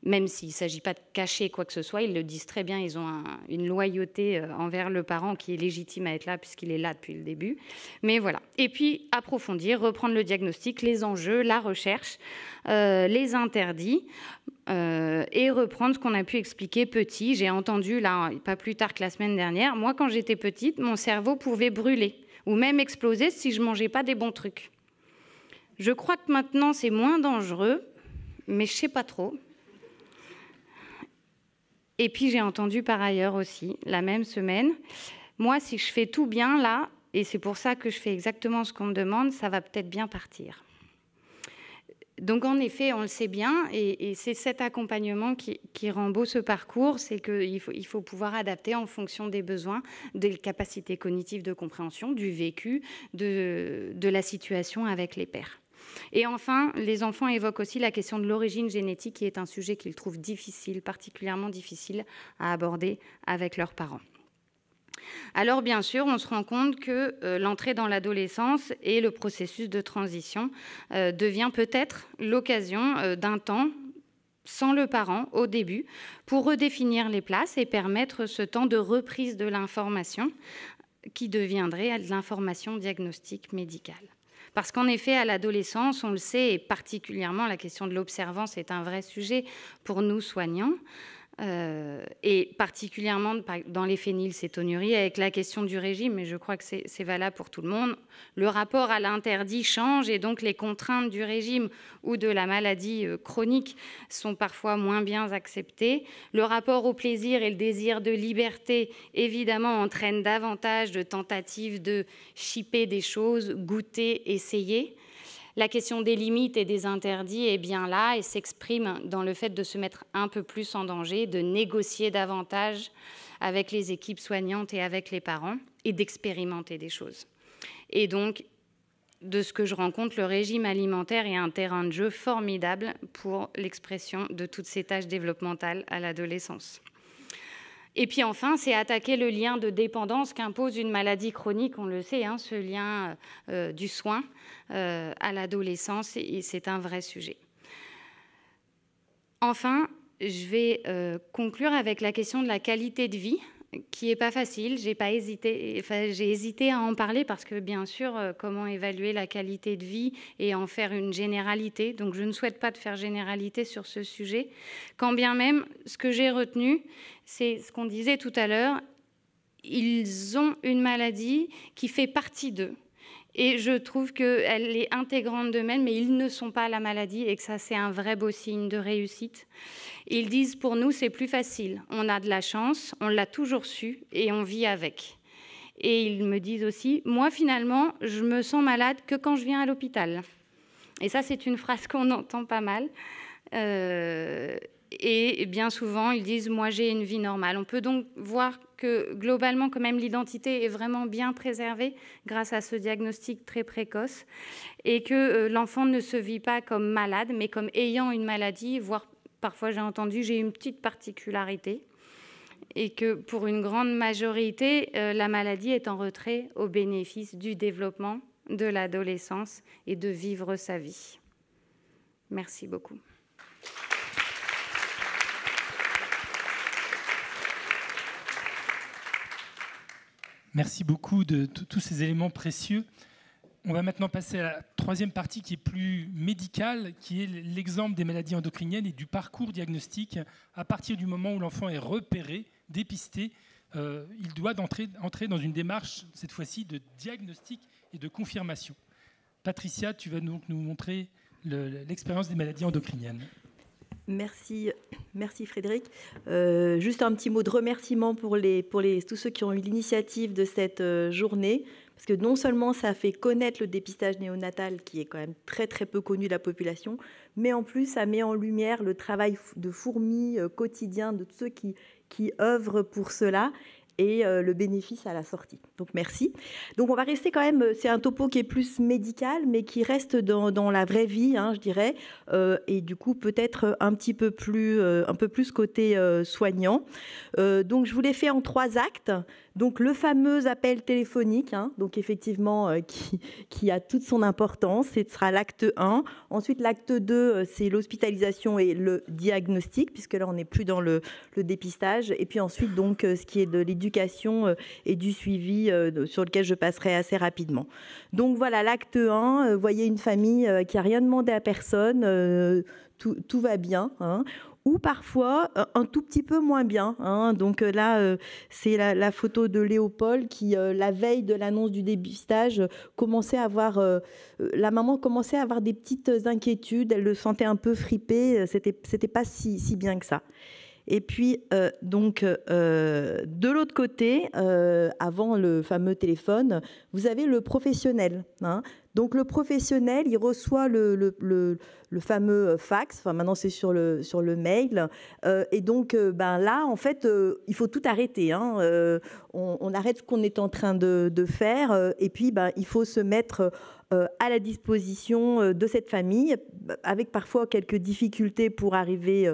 même s'il ne s'agit pas de cacher quoi que ce soit, ils le disent très bien, ils ont une loyauté euh, envers le parent qui est légitime à être là puisqu'il est là depuis le début. Mais voilà. Et puis approfondir, reprendre le diagnostic, les enjeux, la recherche, les interdits. et reprendre ce qu'on a pu expliquer petit. J'ai entendu, là, pas plus tard que la semaine dernière, moi, quand j'étais petite, mon cerveau pouvait brûler ou même exploser si je mangeais pas des bons trucs. Je crois que maintenant, c'est moins dangereux, mais je sais pas trop. Et puis j'ai entendu par ailleurs aussi, la même semaine, moi, si je fais tout bien là, et c'est pour ça que je fais exactement ce qu'on me demande, ça va peut-être bien partir. Donc en effet, on le sait bien, et, c'est cet accompagnement qui, rend beau ce parcours, c'est qu'il faut, pouvoir adapter en fonction des besoins, des capacités cognitives de compréhension, du vécu, de la situation avec les pères. Et enfin, les enfants évoquent aussi la question de l'origine génétique, qui est un sujet qu'ils trouvent difficile, particulièrement difficile à aborder avec leurs parents. Alors bien sûr, on se rend compte que euh, l'entrée dans l'adolescence et le processus de transition euh, devient peut-être l'occasion euh, d'un temps sans le parent au début pour redéfinir les places et permettre ce temps de reprise de l'information qui deviendrait de l'information diagnostique médicale. Parce qu'en effet, à l'adolescence, on le sait, et particulièrement la question de l'observance est un vrai sujet pour nous soignants. Euh, et particulièrement dans les phénylcétonuries avec la question du régime, mais je crois que c'est valable pour tout le monde. Le rapport à l'interdit change et donc les contraintes du régime ou de la maladie euh, chronique sont parfois moins bien acceptées. Le rapport au plaisir et le désir de liberté, évidemment, entraîne davantage de tentatives de chipper des choses, goûter, essayer. La question des limites et des interdits est bien là et s'exprime dans le fait de se mettre un peu plus en danger, de négocier davantage avec les équipes soignantes et avec les parents et d'expérimenter des choses. Et donc, de ce que je rencontre, le régime alimentaire est un terrain de jeu formidable pour l'expression de toutes ces tâches développementales à l'adolescence. Et puis enfin, c'est attaquer le lien de dépendance qu'impose une maladie chronique, on le sait, hein, ce lien euh, du soin euh, à l'adolescence, et c'est un vrai sujet. Enfin, je vais euh, conclure avec la question de la qualité de vie qui n'est pas facile. J'ai hésité à en parler parce que bien sûr, euh, comment évaluer la qualité de vie et en faire une généralité. Donc, je ne souhaite pas de faire généralité sur ce sujet. Quand bien même, ce que j'ai retenu, c'est ce qu'on disait tout à l'heure. Ils ont une maladie qui fait partie d'eux. Et je trouve qu'elle est intégrante d'eux-mêmes, mais ils ne sont pas la maladie et que ça, c'est un vrai beau signe de réussite. Ils disent, pour nous, c'est plus facile. On a de la chance, on l'a toujours su et on vit avec. Et ils me disent aussi, moi, finalement, je me sens malade que quand je viens à l'hôpital. Et ça, c'est une phrase qu'on entend pas mal. Euh, et bien souvent, ils disent Moi, j'ai une vie normale. On peut donc voir que globalement, quand même, l'identité est vraiment bien préservée grâce à ce diagnostic très précoce et que euh, l'enfant ne se vit pas comme malade, mais comme ayant une maladie, voire parfois j'ai entendu j'ai une petite particularité et que pour une grande majorité, euh, la maladie est en retrait au bénéfice du développement, de l'adolescence et de vivre sa vie. Merci beaucoup. Merci beaucoup de tous ces éléments précieux. On va maintenant passer à la troisième partie qui est plus médicale, qui est l'exemple des maladies endocriniennes et du parcours diagnostique. À partir du moment où l'enfant est repéré, dépisté, euh, il doit entrer, dans une démarche, cette fois-ci, de diagnostic et de confirmation. Patricia, tu vas donc nous montrer l'expérience des maladies endocriniennes. Merci, merci Frédéric. Euh, juste un petit mot de remerciement pour, tous ceux qui ont eu l'initiative de cette euh, journée, parce que non seulement ça fait connaître le dépistage néonatal, qui est quand même très très peu connu de la population, mais en plus ça met en lumière le travail de fourmi euh, quotidien de ceux qui, qui œuvrent pour cela et euh, le bénéfice à la sortie. Donc merci. Donc on va rester quand même, c'est un topo qui est plus médical, mais qui reste dans, la vraie vie, hein, je dirais, euh, et du coup peut-être un petit peu plus, un peu plus côté soignant. donc je vous l'ai fait en trois actes. Donc le fameux appel téléphonique, hein, donc effectivement qui, qui, a toute son importance, ce sera l'acte 1. Ensuite l'acte 2, c'est l'hospitalisation et le diagnostic, puisque là on n'est plus dans le, dépistage. Et puis ensuite donc ce qui est de l'éducation euh, et du suivi euh, sur lequel je passerai assez rapidement. Donc voilà, l'acte 1, euh, voyez une famille qui n'a rien demandé à personne, tout, va bien. Hein. Ou parfois un tout petit peu moins bien. Hein. Donc là, c'est la, photo de Léopold qui, la veille de l'annonce du dépistage, commençait à avoir, la maman commençait à avoir des petites inquiétudes. Elle le sentait un peu fripé. C'était, c'était pas si, si bien que ça. Et puis, euh, donc, euh, de l'autre côté, euh, avant le fameux téléphone, vous avez le professionnel. Hein. Donc, le professionnel, il reçoit le, fameux fax. Enfin, maintenant, c'est sur le, sur le mail. et donc, ben, là, en fait, il faut tout arrêter. Hein. On, arrête ce qu'on est en train de, de faire. et puis, ben, il faut se mettre à la disposition de cette famille, avec parfois quelques difficultés pour arriver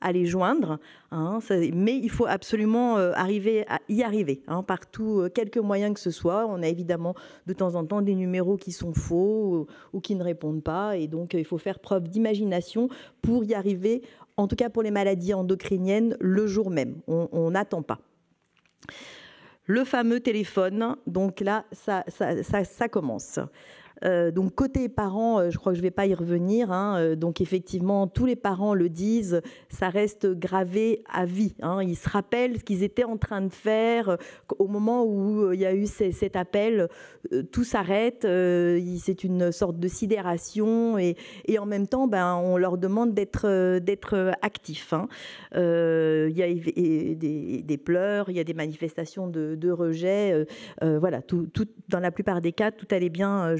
à les joindre. Hein, mais il faut absolument euh, arriver à y arriver, hein, par tout, euh, quelques moyens que ce soit. On a évidemment de temps en temps des numéros qui sont faux ou, qui ne répondent pas. Et donc, il faut faire preuve d'imagination pour y arriver, en tout cas pour les maladies endocriniennes, le jour même. On n'attend pas. Le fameux téléphone, donc là, ça commence. Euh, donc côté parents, euh, je crois que je ne vais pas y revenir. Hein, euh, donc effectivement, tous les parents le disent, ça reste gravé à vie. Hein. ils se rappellent ce qu'ils étaient en train de faire au moment où il y a eu cet appel. tout s'arrête. c'est une sorte de sidération et, en même temps, ben, on leur demande d'être actifs. Hein. Il y a des, pleurs, il y a des manifestations de, rejet. voilà, tout, dans la plupart des cas, tout allait bien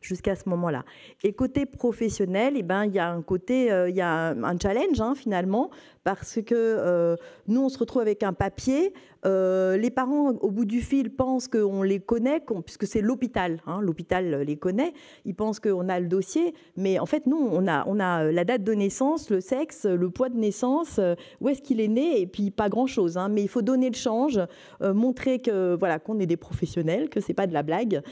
jusqu'à ce moment-là. Et côté professionnel, eh ben, il y a un côté, euh, il y a un, challenge hein, finalement, parce que euh, nous, on se retrouve avec un papier. Euh, les parents, au bout du fil, pensent qu'on les connaît, puisque c'est l'hôpital. Hein, l'hôpital les connaît. Ils pensent qu'on a le dossier. Mais en fait, nous, on a, a la date de naissance, le sexe, le poids de naissance, où est-ce qu'il est né, et puis pas grand-chose. Hein. mais il faut donner le change, montrer que voilà qu'on est des professionnels, que c'est pas de la blague,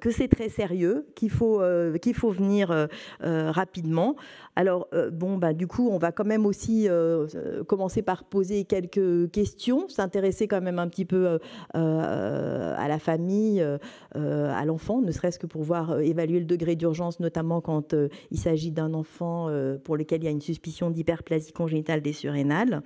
que c'est très sérieux, qu'il faut, qu'il faut venir rapidement. Alors, bon, bah, du coup, on va quand même aussi euh, commencer par poser quelques questions, s'intéresser quand même un petit peu euh, euh, à la famille, à l'enfant, ne serait-ce que pour voir évaluer le degré d'urgence, notamment quand il s'agit d'un enfant pour lequel il y a une suspicion d'hyperplasie congénitale des surrénales.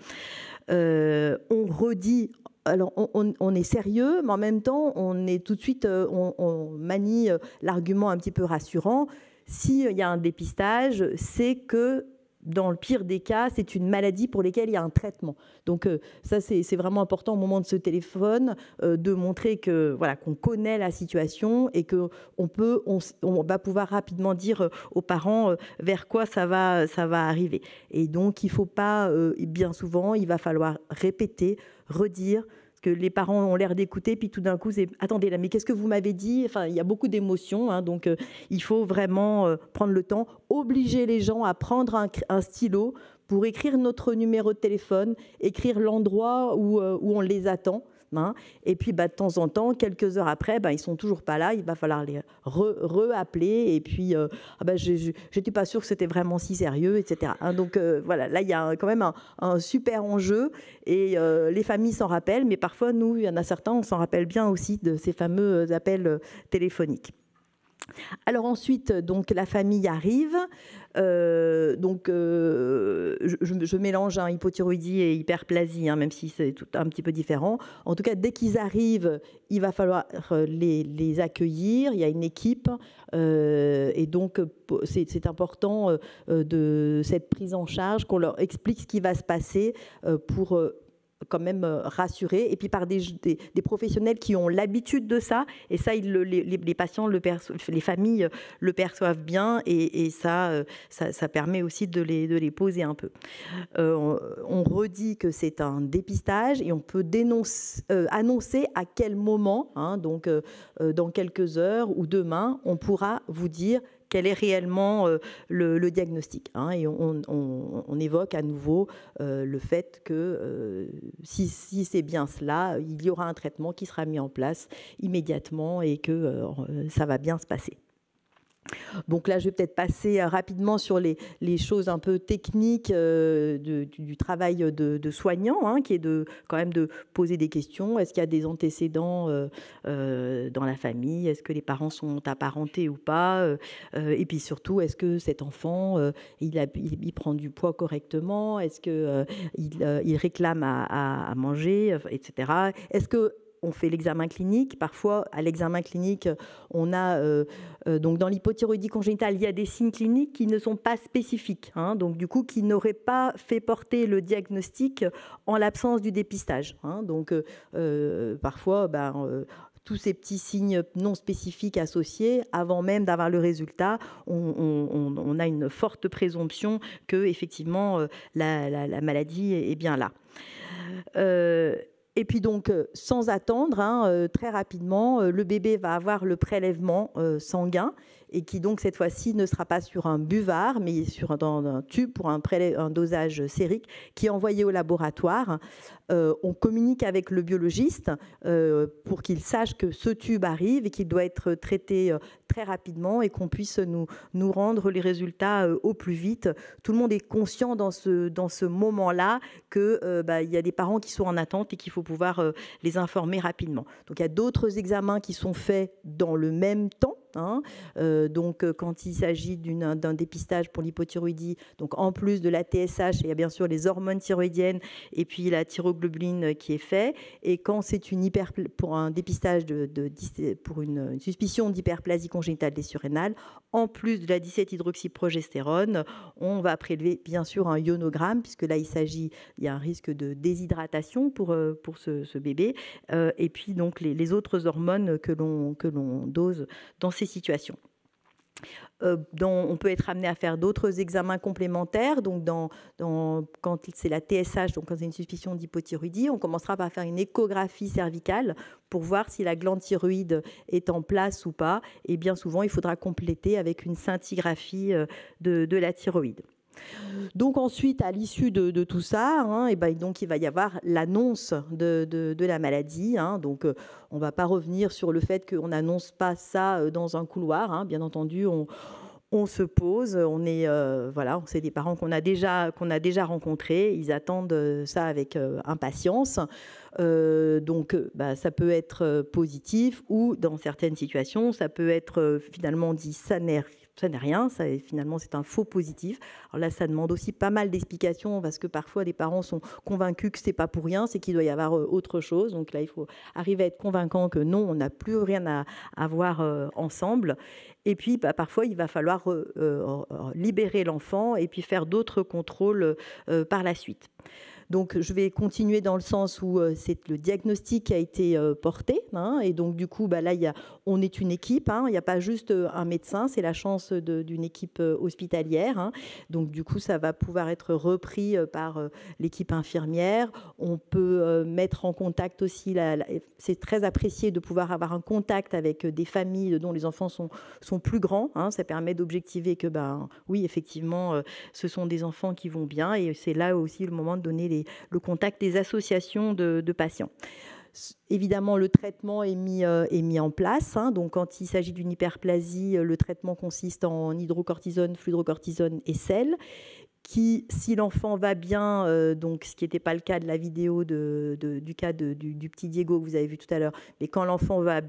on redit alors on, est sérieux, mais en même temps, on est tout de suite, on manie l'argument un petit peu rassurant. S'il y a un dépistage, c'est que dans le pire des cas, c'est une maladie pour laquelle il y a un traitement. Donc euh, ça, c'est vraiment important au moment de ce téléphone euh, de montrer que voilà qu'on connaît la situation et que on peut, on, va pouvoir rapidement dire euh, aux parents vers quoi ça va, ça va arriver. Et donc il faut pas, bien souvent, il va falloir répéter, redire que les parents ont l'air d'écouter, puis tout d'un coup, c'est attendez là, mais qu'est-ce que vous m'avez dit? Il y a beaucoup d'émotions, hein, donc euh, il faut vraiment euh, prendre le temps, obliger les gens à prendre un, stylo pour écrire notre numéro de téléphone, écrire l'endroit où, euh, où on les attend. Et puis, bah, de temps en temps, quelques heures après, bah, ils sont toujours pas là. Il va falloir les re-appeler. et puis, euh, ah bah, je n'étais pas sûre que c'était vraiment si sérieux, etc. Hein. donc, euh, voilà, là, il y a quand même un, super enjeu. Et euh, les familles s'en rappellent. Mais parfois, nous, il y en a certains, on s'en rappelle bien aussi de ces fameux appels téléphoniques. Alors ensuite, donc la famille arrive. Euh, donc, euh, je, mélange hein, hypothyroïdie et hyperplasie, hein, même si c'est tout un petit peu différent. En tout cas, dès qu'ils arrivent, il va falloir les, accueillir. Il y a une équipe. Euh, et donc, c'est important de cette prise en charge, qu'on leur explique ce qui va se passer pour quand même euh, rassurés, et puis par des, professionnels qui ont l'habitude de ça, et ça, les, patients, le les familles le perçoivent bien, et, euh, ça, ça, permet aussi de les, de les poser un peu. Euh, on, redit que c'est un dépistage, et on peut dénoncer, annoncer à quel moment, hein, donc dans quelques heures ou demain, on pourra vous dire quel est réellement euh, le, diagnostic. Hein, et on, évoque à nouveau euh, le fait que euh, si, c'est bien cela, il y aura un traitement qui sera mis en place immédiatement et que ça va bien se passer. Donc là, je vais peut-être passer euh, rapidement sur les, choses un peu techniques euh, du, travail de, soignant, hein, qui est quand même de poser des questions. Est-ce qu'il y a des antécédents euh, dans la famille? Est-ce que les parents sont apparentés ou pas? Et puis surtout, est-ce que cet enfant, il, prend du poids correctement? Est-ce qu'il il réclame à, à manger, etc. Est-ce que on fait l'examen clinique. Parfois, à l'examen clinique, on a euh, euh, donc dans l'hypothyroïdie congénitale, il y a des signes cliniques qui ne sont pas spécifiques, hein, donc du coup qui n'auraient pas fait porter le diagnostic en l'absence du dépistage. Hein. donc euh, parfois, ben, tous ces petits signes non spécifiques associés, avant même d'avoir le résultat, on, a une forte présomption que effectivement la, maladie est bien là. Et puis donc, euh, sans attendre, hein, euh, très rapidement, euh, le bébé va avoir le prélèvement sanguin et qui donc cette fois-ci ne sera pas sur un buvard, mais sur un, tube pour un, un, dosage sérique qui est envoyé au laboratoire. Euh, on communique avec le biologiste euh, pour qu'il sache que ce tube arrive et qu'il doit être traité euh, très rapidement et qu'on puisse nous, nous rendre les résultats au plus vite. Tout le monde est conscient dans ce, dans ce moment-là qu'il bah, y a des parents qui sont en attente et qu'il faut pouvoir les informer rapidement. Donc il y a d'autres examens qui sont faits dans le même temps Euh, donc, euh, quand il s'agit d'un dépistage pour l'hypothyroïdie, donc en plus de la TSH, il y a bien sûr les hormones thyroïdiennes et puis la thyroglobuline qui est fait. Et quand c'est une hyper, pour un dépistage de, pour une, suspicion d'hyperplasie congénitale des surrénales, en plus de la 17-hydroxyprogestérone, on va prélever bien sûr un ionogramme, puisque là il s'agit, il y a un risque de déshydratation pour, euh, pour ce, bébé, et puis donc les, autres hormones que l'on dose dans ces situations. Euh, on peut être amené à faire d'autres examens complémentaires. Donc, quand c'est la TSH, donc quand c'est une suspicion d'hypothyroïdie, on commencera par faire une échographie cervicale pour voir si la glande thyroïde est en place ou pas. Et bien souvent, il faudra compléter avec une scintigraphie euh, de la thyroïde. Donc ensuite, à l'issue de, tout ça, hein, et ben, donc il va y avoir l'annonce de, la maladie. Hein. donc euh, on ne va pas revenir sur le fait qu'on n'annonce pas ça euh, dans un couloir. Hein. bien entendu, on, se pose, on est euh, voilà, c'est des parents qu'on a déjà qu'on a déjà rencontrés, ils attendent ça avec impatience. donc, bah, ça peut être positif ou dans certaines situations, ça peut être finalement dit ça ça n'est rien, finalement c'est un faux positif. Alors là, ça demande aussi pas mal d'explications parce que parfois les parents sont convaincus que c'est pas pour rien, c'est qu'il doit y avoir euh, autre chose. Donc là, il faut arriver à être convaincant que non, on n'a plus rien à, avoir voir euh, ensemble. Et puis, bah, parfois, il va falloir euh, libérer l'enfant et puis faire d'autres contrôles par la suite. Donc, je vais continuer dans le sens où c'est le diagnostic qui a été porté. Hein, et donc, du coup, bah, là, y a, on est une équipe. Hein, il n'y a pas juste euh, un médecin, c'est la chance d'une équipe hospitalière. Hein. Donc, du coup, ça va pouvoir être repris par l'équipe infirmière. On peut mettre en contact aussi, c'est très apprécié de pouvoir avoir un contact avec des familles dont les enfants sont, sont plus grands. ça permet d'objectiver que, ben, oui, effectivement, ce sont des enfants qui vont bien. Et c'est là aussi le moment de donner le contact des associations de, patients. Évidemment, le traitement est mis, euh, en place. Hein. donc, quand il s'agit d'une hyperplasie, le traitement consiste en hydrocortisone, fludrocortisone et sel qui, si l'enfant va bien, euh, donc ce qui n'était pas le cas de la vidéo du cas du, petit Diego que vous avez vu tout à l'heure, mais quand l'enfant va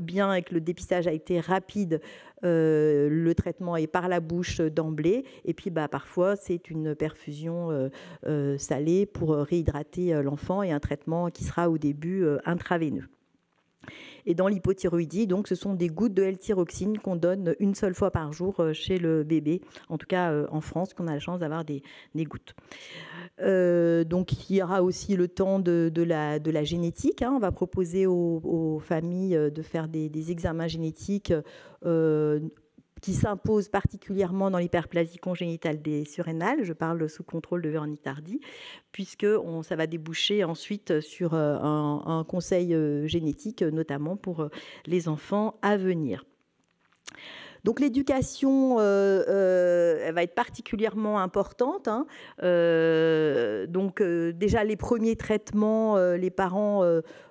bien et que le dépistage a été rapide, euh, le traitement est par la bouche d'emblée. Et puis bah, parfois, c'est une perfusion euh, salée pour réhydrater l'enfant et un traitement qui sera au début intraveineux. Et dans l'hypothyroïdie, donc, ce sont des gouttes de L-tyroxine qu'on donne une seule fois par jour euh, chez le bébé, en tout cas euh, en France, qu'on a la chance d'avoir des, gouttes. Euh, donc, il y aura aussi le temps de, la, de la, génétique. Hein. On va proposer aux, familles de faire des, des examens génétiques qui s'impose particulièrement dans l'hyperplasie congénitale des surrénales. Je parle sous contrôle de Véronique Tardy, puisque on, ça va déboucher ensuite sur euh, un, conseil euh, génétique, notamment pour euh, les enfants à venir. Donc l'éducation, elle va être particulièrement importante. Hein. donc déjà les premiers traitements, les parents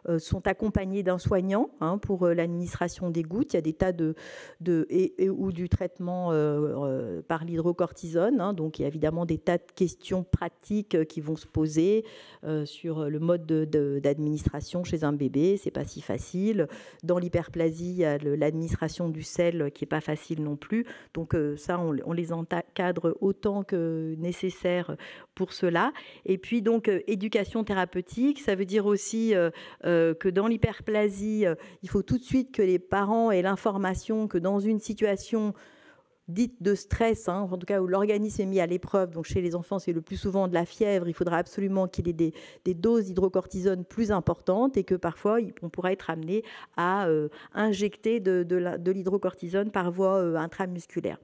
euh, sont accompagnés d'un soignant hein, pour euh, l'administration des gouttes. Il y a des tas de, ou du traitement euh, par l'hydrocortisone. Hein. donc il y a évidemment des tas de questions pratiques qui vont se poser sur le mode d'administration chez un bébé. C'est pas si facile. Dans l'hyperplasie, il y a l'administration du sel qui est pas facile non plus. Donc ça, on, on les encadre autant que nécessaire pour cela. Et puis donc éducation thérapeutique, ça veut dire aussi euh, que dans l'hyperplasie, euh, il faut tout de suite que les parents aient l'information que dans une situation dite de stress, hein, en tout cas où l'organisme est mis à l'épreuve, donc chez les enfants c'est le plus souvent de la fièvre, il faudra absolument qu'il ait des, doses d'hydrocortisone plus importantes et que parfois on pourra être amené à euh, injecter de, l'hydrocortisone par voie intramusculaire.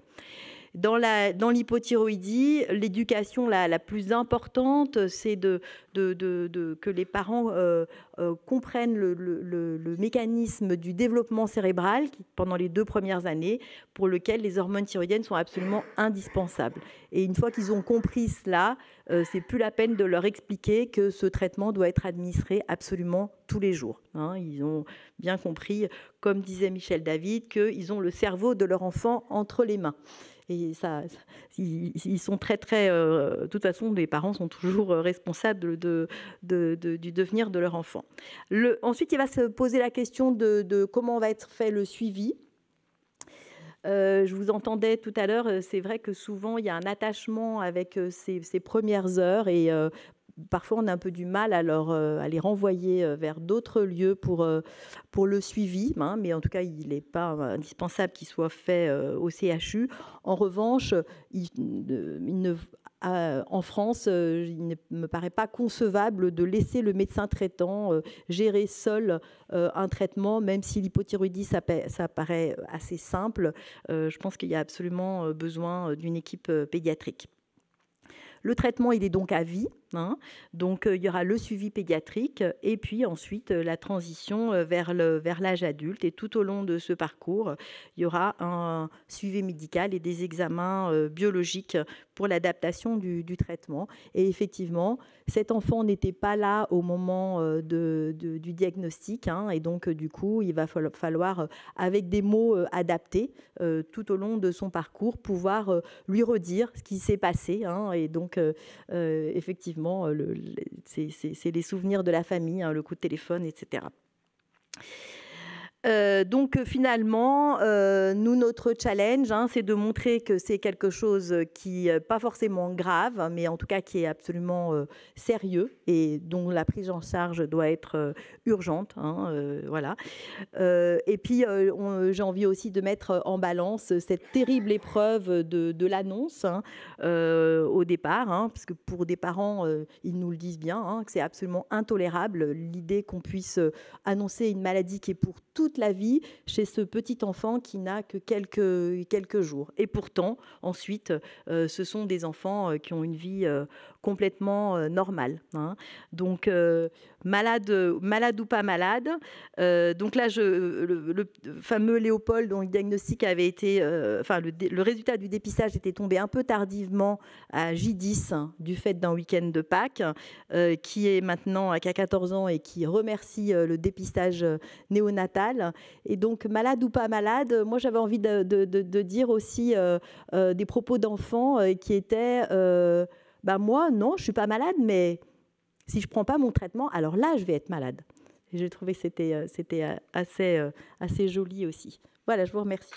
Dans l'hypothyroïdie, l'éducation la, plus importante, c'est que les parents euh, euh, comprennent le, mécanisme du développement cérébral pendant les deux premières années, pour lequel les hormones thyroïdiennes sont absolument indispensables. Et une fois qu'ils ont compris cela, euh, c'est plus la peine de leur expliquer que ce traitement doit être administré absolument tous les jours. Hein. Ils ont bien compris, comme disait Michel David, qu'ils ont le cerveau de leur enfant entre les mains. Et ça, ils, sont très, très. Euh, de toute façon, les parents sont toujours euh, responsables du devenir de leur enfant. Ensuite, il va se poser la question de, comment va être fait le suivi. Euh, je vous entendais tout à l'heure, c'est vrai que souvent il y a un attachement avec ces premières heures et parfois on a un peu du mal à, euh, les renvoyer euh, vers d'autres lieux pour, euh, pour le suivi, hein, mais en tout cas, il n'est pas indispensable qu'il soit fait au CHU. En revanche, en France, il ne me paraît pas concevable de laisser le médecin traitant gérer seul un traitement, même si l'hypothyroïdie, ça, ça, paraît assez simple. je pense qu'il y a absolument besoin d'une équipe pédiatrique. Le traitement, il est donc à vie. Hein. Donc, euh, il y aura le suivi pédiatrique et puis ensuite euh, la transition euh, vers l'âge adulte. Et tout au long de ce parcours, il y aura un suivi médical et des examens biologiques pour l'adaptation du, traitement. Et effectivement, cet enfant n'était pas là au moment de, du diagnostic. Hein. et donc, du coup, il va falloir, avec des mots adaptés, tout au long de son parcours, pouvoir lui redire ce qui s'est passé. Hein. et donc, effectivement, euh, c'est les souvenirs de la famille, hein, le coup de téléphone, etc. Euh, donc finalement, nous, notre challenge, hein, c'est de montrer que c'est quelque chose qui n'est pas forcément grave, mais en tout cas qui est absolument sérieux et dont la prise en charge doit être urgente. Hein, voilà. et puis, j'ai envie aussi de mettre en balance cette terrible épreuve de, l'annonce hein, au départ, parce que pour des parents, ils nous le disent bien, que c'est absolument intolérable l'idée qu'on puisse annoncer une maladie qui est pour toute la vie chez ce petit enfant qui n'a que quelques, quelques jours. Et pourtant, ensuite, euh, ce sont des enfants euh, qui ont une vie euh, complètement normale. Hein. Donc, malade, malade ou pas malade. donc là, le, fameux Léopold, dont le diagnostic avait été, enfin, le, résultat du dépistage était tombé un peu tardivement à J10 hein, du fait d'un week-end de Pâques, qui est maintenant à 14 ans et qui remercie le dépistage néonatal. Et donc, malade ou pas malade, moi j'avais envie de, dire aussi euh, euh, des propos d'enfants euh, qui étaient bah, Moi, non, je suis pas malade, mais si je prends pas mon traitement, alors là, je vais être malade. Et j'ai trouvé que c'était, c'était assez, assez joli aussi. Voilà, je vous remercie.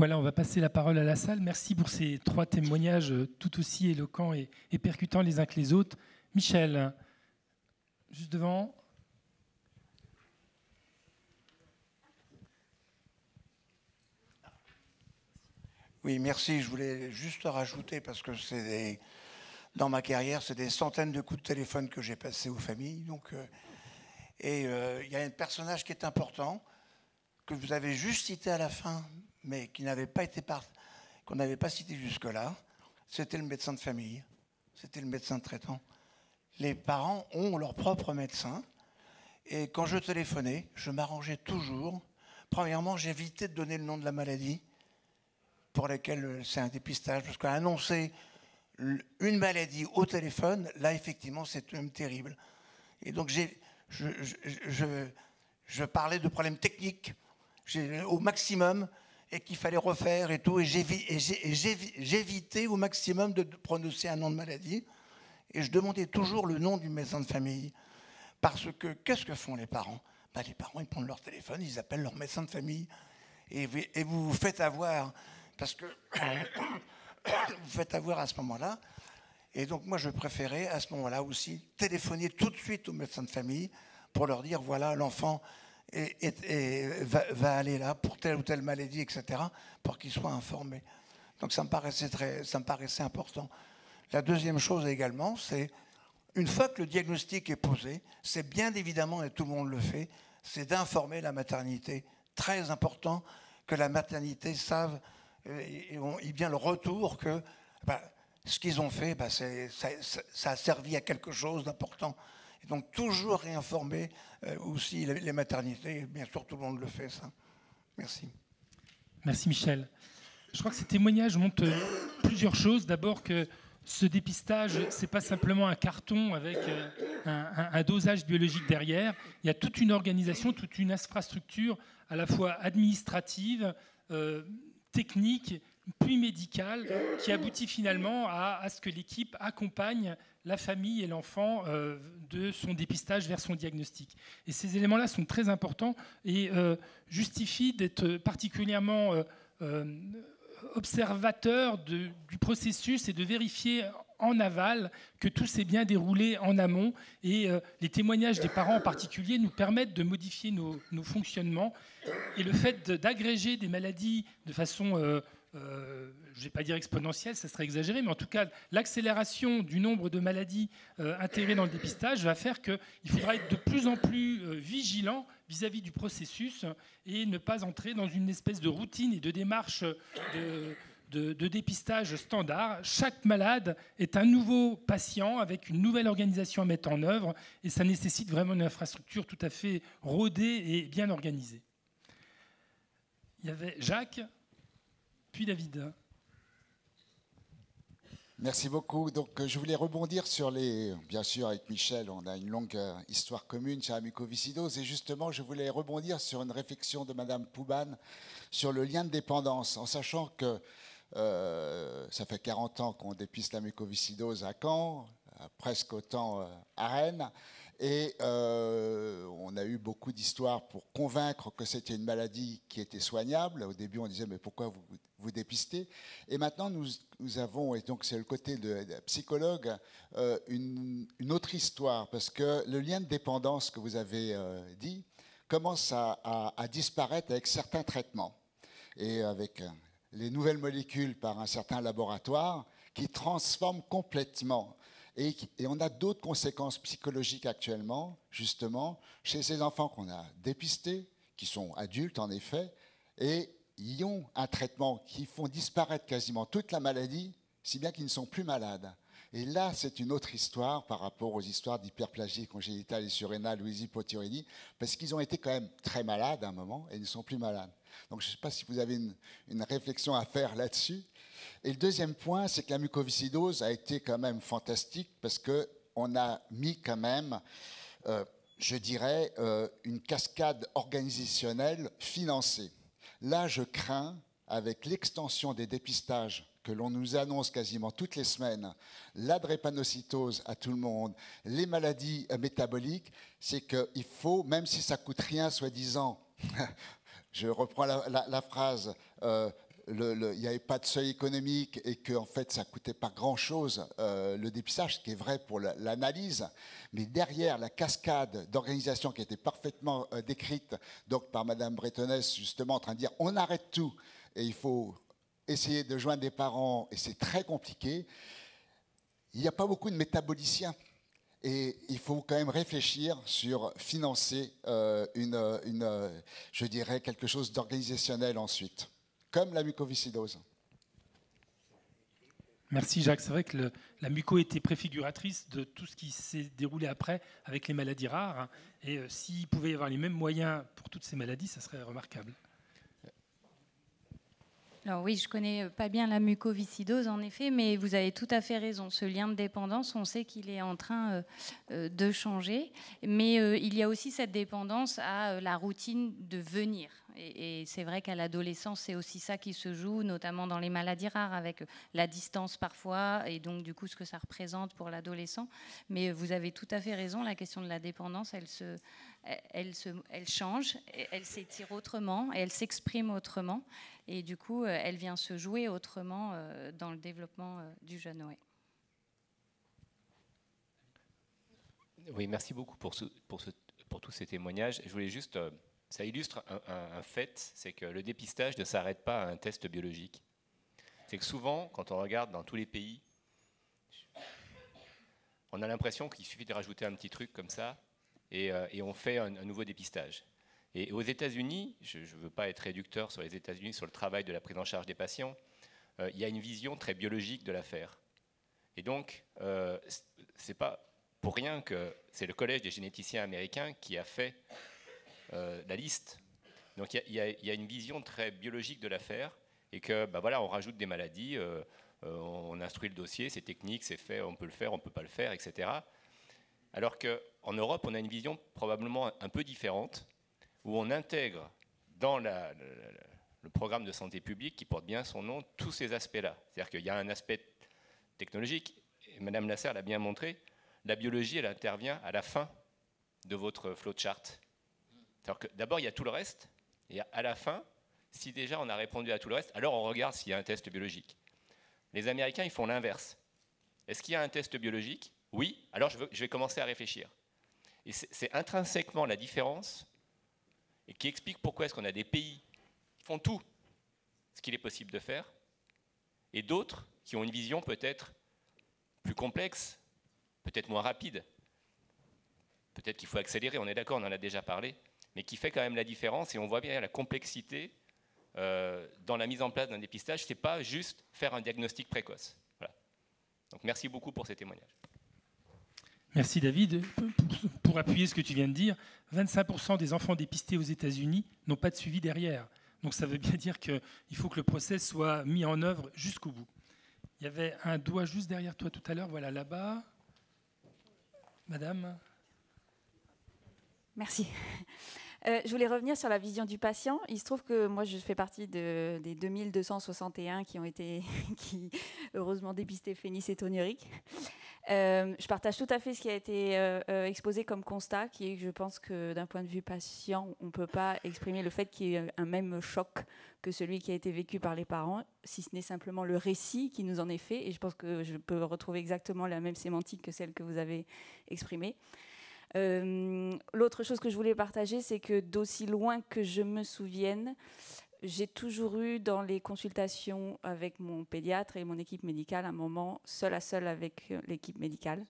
Voilà, on va passer la parole à la salle. Merci pour ces trois témoignages euh, tout aussi éloquents et, percutants les uns que les autres. Michel, juste devant. Oui, merci. Je voulais juste rajouter, parce que dans ma carrière, c'est des centaines de coups de téléphone que j'ai passés aux familles. Donc, euh, et euh, il y a un personnage qui est important, que vous avez juste cité à la fin, mais qui n'avait pas été qu'on n'avait pas cité jusque-là, c'était le médecin de famille, c'était le médecin traitant. Les parents ont leur propre médecin, et quand je téléphonais, je m'arrangeais toujours. Premièrement, j'évitais de donner le nom de la maladie pour laquelle c'est un dépistage, parce qu'annoncer une maladie au téléphone, là, effectivement, c'est même terrible. Et donc, je, je, je, parlais de problèmes techniques au maximum et qu'il fallait refaire et tout. Et j'évitais au maximum de prononcer un nom de maladie. Et je demandais toujours le nom du médecin de famille. Parce que qu'est-ce que font les parents? Ben, Les parents, ils prennent leur téléphone, ils appellent leur médecin de famille. Et, et vous vous faites avoir. Parce que vous faites avoir à ce moment-là. Et donc moi, je préférais à ce moment-là aussi téléphoner tout de suite au médecin de famille pour leur dire, voilà, l'enfant va, aller là pour telle ou telle maladie, etc., pour qu'il soit informé. Donc ça me paraissait, très, ça me paraissait important. La deuxième chose également, c'est une fois que le diagnostic est posé, c'est bien évidemment, et tout le monde le fait, c'est d'informer la maternité. Très important que la maternité sache, et, et bien le retour que bah, ce qu'ils ont fait, bah, ça, a servi à quelque chose d'important. Et donc toujours réinformer euh, aussi les, maternités. Bien sûr, tout le monde le fait, ça. Merci. Merci Michel. Je crois que ces témoignages montrent plusieurs choses. D'abord que ce dépistage, c'est pas simplement un carton avec euh, un, dosage biologique derrière. Il y a toute une organisation, toute une infrastructure à la fois administrative, euh, technique puis médicale qui aboutit finalement à, ce que l'équipe accompagne la famille et l'enfant euh, de son dépistage vers son diagnostic. Et ces éléments-là sont très importants et euh, justifient d'être particulièrement euh, observateur du processus et de vérifier en aval que tout s'est bien déroulé en amont. Et les témoignages des parents en particulier nous permettent de modifier nos, fonctionnements. Et le fait d'agréger des maladies de façon euh, je ne vais pas dire exponentielle, ça serait exagéré, mais en tout cas, l'accélération du nombre de maladies euh, intégrées dans le dépistage va faire qu'il faudra être de plus en plus euh, vigilant vis-à-vis du processus et ne pas entrer dans une espèce de routine et de démarche de, de, dépistage standard. Chaque malade est un nouveau patient avec une nouvelle organisation à mettre en œuvre et ça nécessite vraiment une infrastructure tout à fait rodée et bien organisée. Il y avait Jacques puis David. Merci beaucoup. Donc, euh, je voulais rebondir sur les. Bien sûr, avec Michel, on a une longue euh, histoire commune sur la mucoviscidose. Et justement, je voulais rebondir sur une réflexion de Madame Pouban sur le lien de dépendance, en sachant que euh, ça fait 40 ans qu'on dépiste la mucoviscidose à Caen. presque autant à Rennes. Et on a eu beaucoup d'histoires pour convaincre que c'était une maladie qui était soignable. Au début, on disait mais pourquoi vous vous dépistez? Et maintenant, nous, avons, et donc c'est le côté de, psychologue, une, une, autre histoire, parce que le lien de dépendance que vous avez dit commence à, à disparaître avec certains traitements et avec les nouvelles molécules par un certain laboratoire qui transforment complètement. Et, on a d'autres conséquences psychologiques actuellement, justement, chez ces enfants qu'on a dépistés, qui sont adultes en effet, et ils ont un traitement qui font disparaître quasiment toute la maladie, si bien qu'ils ne sont plus malades. Et là, c'est une autre histoire par rapport aux histoires d'hyperplagie congénitale et surrénale ou hypothyroïdie, parce qu'ils ont été quand même très malades à un moment et ils ne sont plus malades. Donc je ne sais pas si vous avez une, réflexion à faire là-dessus. Et le deuxième point, c'est que la mucoviscidose a été quand même fantastique parce qu'on a mis quand même, euh, je dirais, euh, une cascade organisationnelle financée. Là, je crains, avec l'extension des dépistages que l'on nous annonce quasiment toutes les semaines, la drépanocytose à tout le monde, les maladies métaboliques, c'est qu'il faut, même si ça coûte rien, soi-disant, je reprends la, phrase, euh, il n'y avait pas de seuil économique et que en fait ça coûtait pas grand-chose euh, le dépistage, ce qui est vrai pour l'analyse, mais derrière la cascade d'organisation qui était parfaitement euh, décrite donc par Madame Bretonnès justement en train de dire on arrête tout et il faut essayer de joindre des parents et c'est très compliqué. Il n'y a pas beaucoup de métaboliciens et il faut quand même réfléchir sur financer euh, une, une, je dirais, quelque chose d'organisationnel ensuite, comme la mucoviscidose. Merci Jacques. C'est vrai que la muco était préfiguratrice de tout ce qui s'est déroulé après avec les maladies rares. Et euh, s'il pouvait y avoir les mêmes moyens pour toutes ces maladies, ça serait remarquable. Alors oui, je connais pas bien la mucoviscidose en effet, mais vous avez tout à fait raison. Ce lien de dépendance, on sait qu'il est en train euh, euh, de changer, mais euh, il y a aussi cette dépendance à la routine de venir. Et, c'est vrai qu'à l'adolescence, c'est aussi ça qui se joue, notamment dans les maladies rares, avec la distance parfois, et donc du coup ce que ça représente pour l'adolescent. Mais vous avez tout à fait raison, la question de la dépendance, elle se, elle, se, elle change, elle s'étire autrement, et elle s'exprime autrement. Et du coup, euh, elle vient se jouer autrement euh, dans le développement euh, du jeune. Noé. Oui, merci beaucoup pour, tous ces témoignages. Je voulais juste, ça illustre un, fait, c'est que le dépistage ne s'arrête pas à un test biologique. C'est que souvent, quand on regarde dans tous les pays, on a l'impression qu'il suffit de rajouter un petit truc comme ça et on fait un, nouveau dépistage. Et aux États-Unis, je ne veux pas être réducteur sur les États-Unis, sur le travail de la prise en charge des patients, euh, il y a une vision très biologique de l'affaire. Et donc, euh, ce n'est pas pour rien que c'est le Collège des généticiens américains qui a fait euh, la liste. Donc il y, a une vision très biologique de l'affaire et que bah voilà, on rajoute des maladies, on instruit le dossier, c'est technique, c'est fait, on peut le faire, on ne peut pas le faire, etc. Alors qu'en Europe, on a une vision probablement un peu différente où on intègre dans le, programme de santé publique qui porte bien son nom tous ces aspects-là. C'est-à-dire qu'il y a un aspect technologique, et Madame Lasserre l'a bien montré, la biologie, elle intervient à la fin de votre flowchart. D'abord, il y a tout le reste, et à la fin, si déjà on a répondu à tout le reste, alors on regarde s'il y a un test biologique. Les Américains, ils font l'inverse. Est-ce qu'il y a un test biologique? Oui, alors je, je vais commencer à réfléchir. Et c'est intrinsèquement la différence et qui explique pourquoi est-ce qu'on a des pays qui font tout ce qu'il est possible de faire, et d'autres qui ont une vision peut-être plus complexe, peut-être moins rapide. Peut-être qu'il faut accélérer, on est d'accord, on en a déjà parlé, mais qui fait quand même la différence, et on voit bien la complexité euh, dans la mise en place d'un dépistage, ce n'est pas juste faire un diagnostic précoce. Donc merci beaucoup pour ces témoignages. Merci David. Pour appuyer ce que tu viens de dire, 25% des enfants dépistés aux États-Unis n'ont pas de suivi derrière. Donc ça veut bien dire qu'il faut que le procès soit mis en œuvre jusqu'au bout. Il y avait un doigt juste derrière toi tout à l'heure, voilà là-bas. Madame Merci. Euh, je voulais revenir sur la vision du patient. Il se trouve que moi, je fais partie de, des 2261 qui ont été, qui, heureusement, dépistés phénicétonuriques. Euh, je partage tout à fait ce qui a été euh, euh, exposé comme constat, qui est que je pense que d'un point de vue patient, on ne peut pas exprimer le fait qu'il y ait un même choc que celui qui a été vécu par les parents, si ce n'est simplement le récit qui nous en est fait. Et je pense que je peux retrouver exactement la même sémantique que celle que vous avez exprimée. L'autre chose que je voulais partager, c'est que d'aussi loin que je me souvienne, j'ai toujours eu dans les consultations avec mon pédiatre et mon équipe médicale un moment seul à seul avec euh, l'équipe médicale.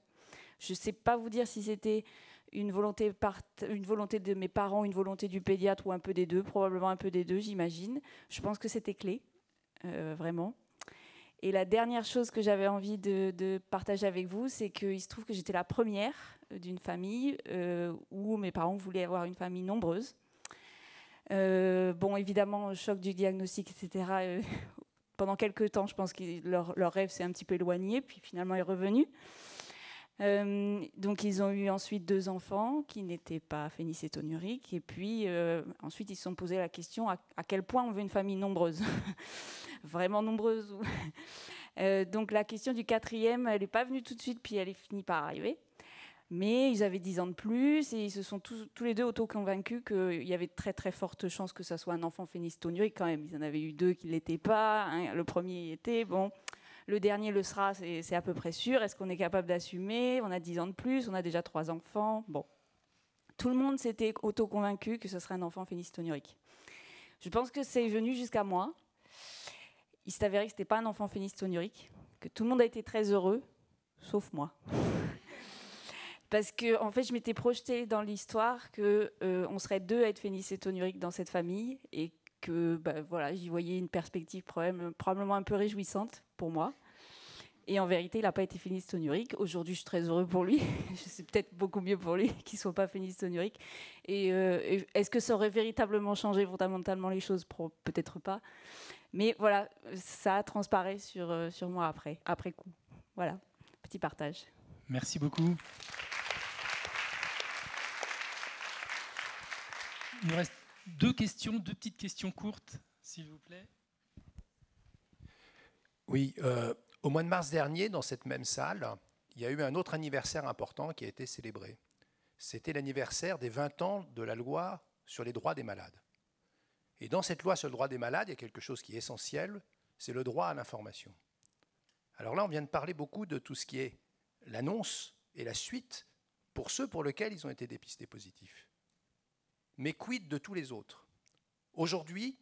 Je ne sais pas vous dire si c'était une volonté, de mes parents, une volonté du pédiatre ou un peu des deux, probablement un peu des deux, j'imagine. Je pense que c'était clé, euh, vraiment. Et la dernière chose que j'avais envie de, partager avec vous, c'est qu'il se trouve que j'étais la première d'une famille euh, où mes parents voulaient avoir une famille nombreuse. Euh, bon, évidemment, choc du diagnostic, etc. Euh, pendant quelques temps, je pense que leur, rêve s'est un petit peu éloigné, puis finalement est revenu. Euh, donc ils ont eu ensuite deux enfants qui n'étaient pas phénicétonuriques et puis ensuite ils se sont posé la question à, quel point on veut une famille nombreuse, vraiment nombreuse. donc la question du quatrième, elle n'est pas venue tout de suite puis elle est finie par arriver. Mais ils avaient 10 ans de plus et ils se sont tous, les deux auto-convaincus qu'il y avait de très très fortes chances que ça soit un enfant phénistonurique quand même. Ils en avaient eu deux qui ne l'étaient pas. Le premier y était. Bon, le dernier le sera, c'est à peu près sûr. Est-ce qu'on est capable d'assumer? On a 10 ans de plus, on a déjà trois enfants. Bon. Tout le monde s'était auto-convaincu que ce serait un enfant phénistonurique. Je pense que c'est venu jusqu'à moi. Il s'est avéré que ce n'était pas un enfant phénistonurique, que tout le monde a été très heureux, sauf moi parce que en fait, je m'étais projetée dans l'histoire que euh, on serait deux à être phénicétonuriques dans cette famille et que bah, voilà, j'y voyais une perspective probablement un peu réjouissante pour moi. Et en vérité, il n'a pas été phénicétonurique. Aujourd'hui, je suis très heureux pour lui. C'est peut-être beaucoup mieux pour lui qu'il ne soit pas phénicétonurique. Et, euh, et est-ce que ça aurait véritablement changé fondamentalement les choses? Peut-être pas. Mais voilà, ça a transparé sur, euh, sur moi après, après coup. Voilà, petit partage. Merci beaucoup. Il nous reste deux questions, deux petites questions courtes, s'il vous plaît. Oui, euh, au mois de mars dernier, dans cette même salle, il y a eu un autre anniversaire important qui a été célébré. C'était l'anniversaire des 20 ans de la loi sur les droits des malades. Et dans cette loi sur le droit des malades, il y a quelque chose qui est essentiel, c'est le droit à l'information. Alors là, on vient de parler beaucoup de tout ce qui est l'annonce et la suite pour ceux pour lesquels ils ont été dépistés positifs. Mais quid de tous les autres? Aujourd'hui,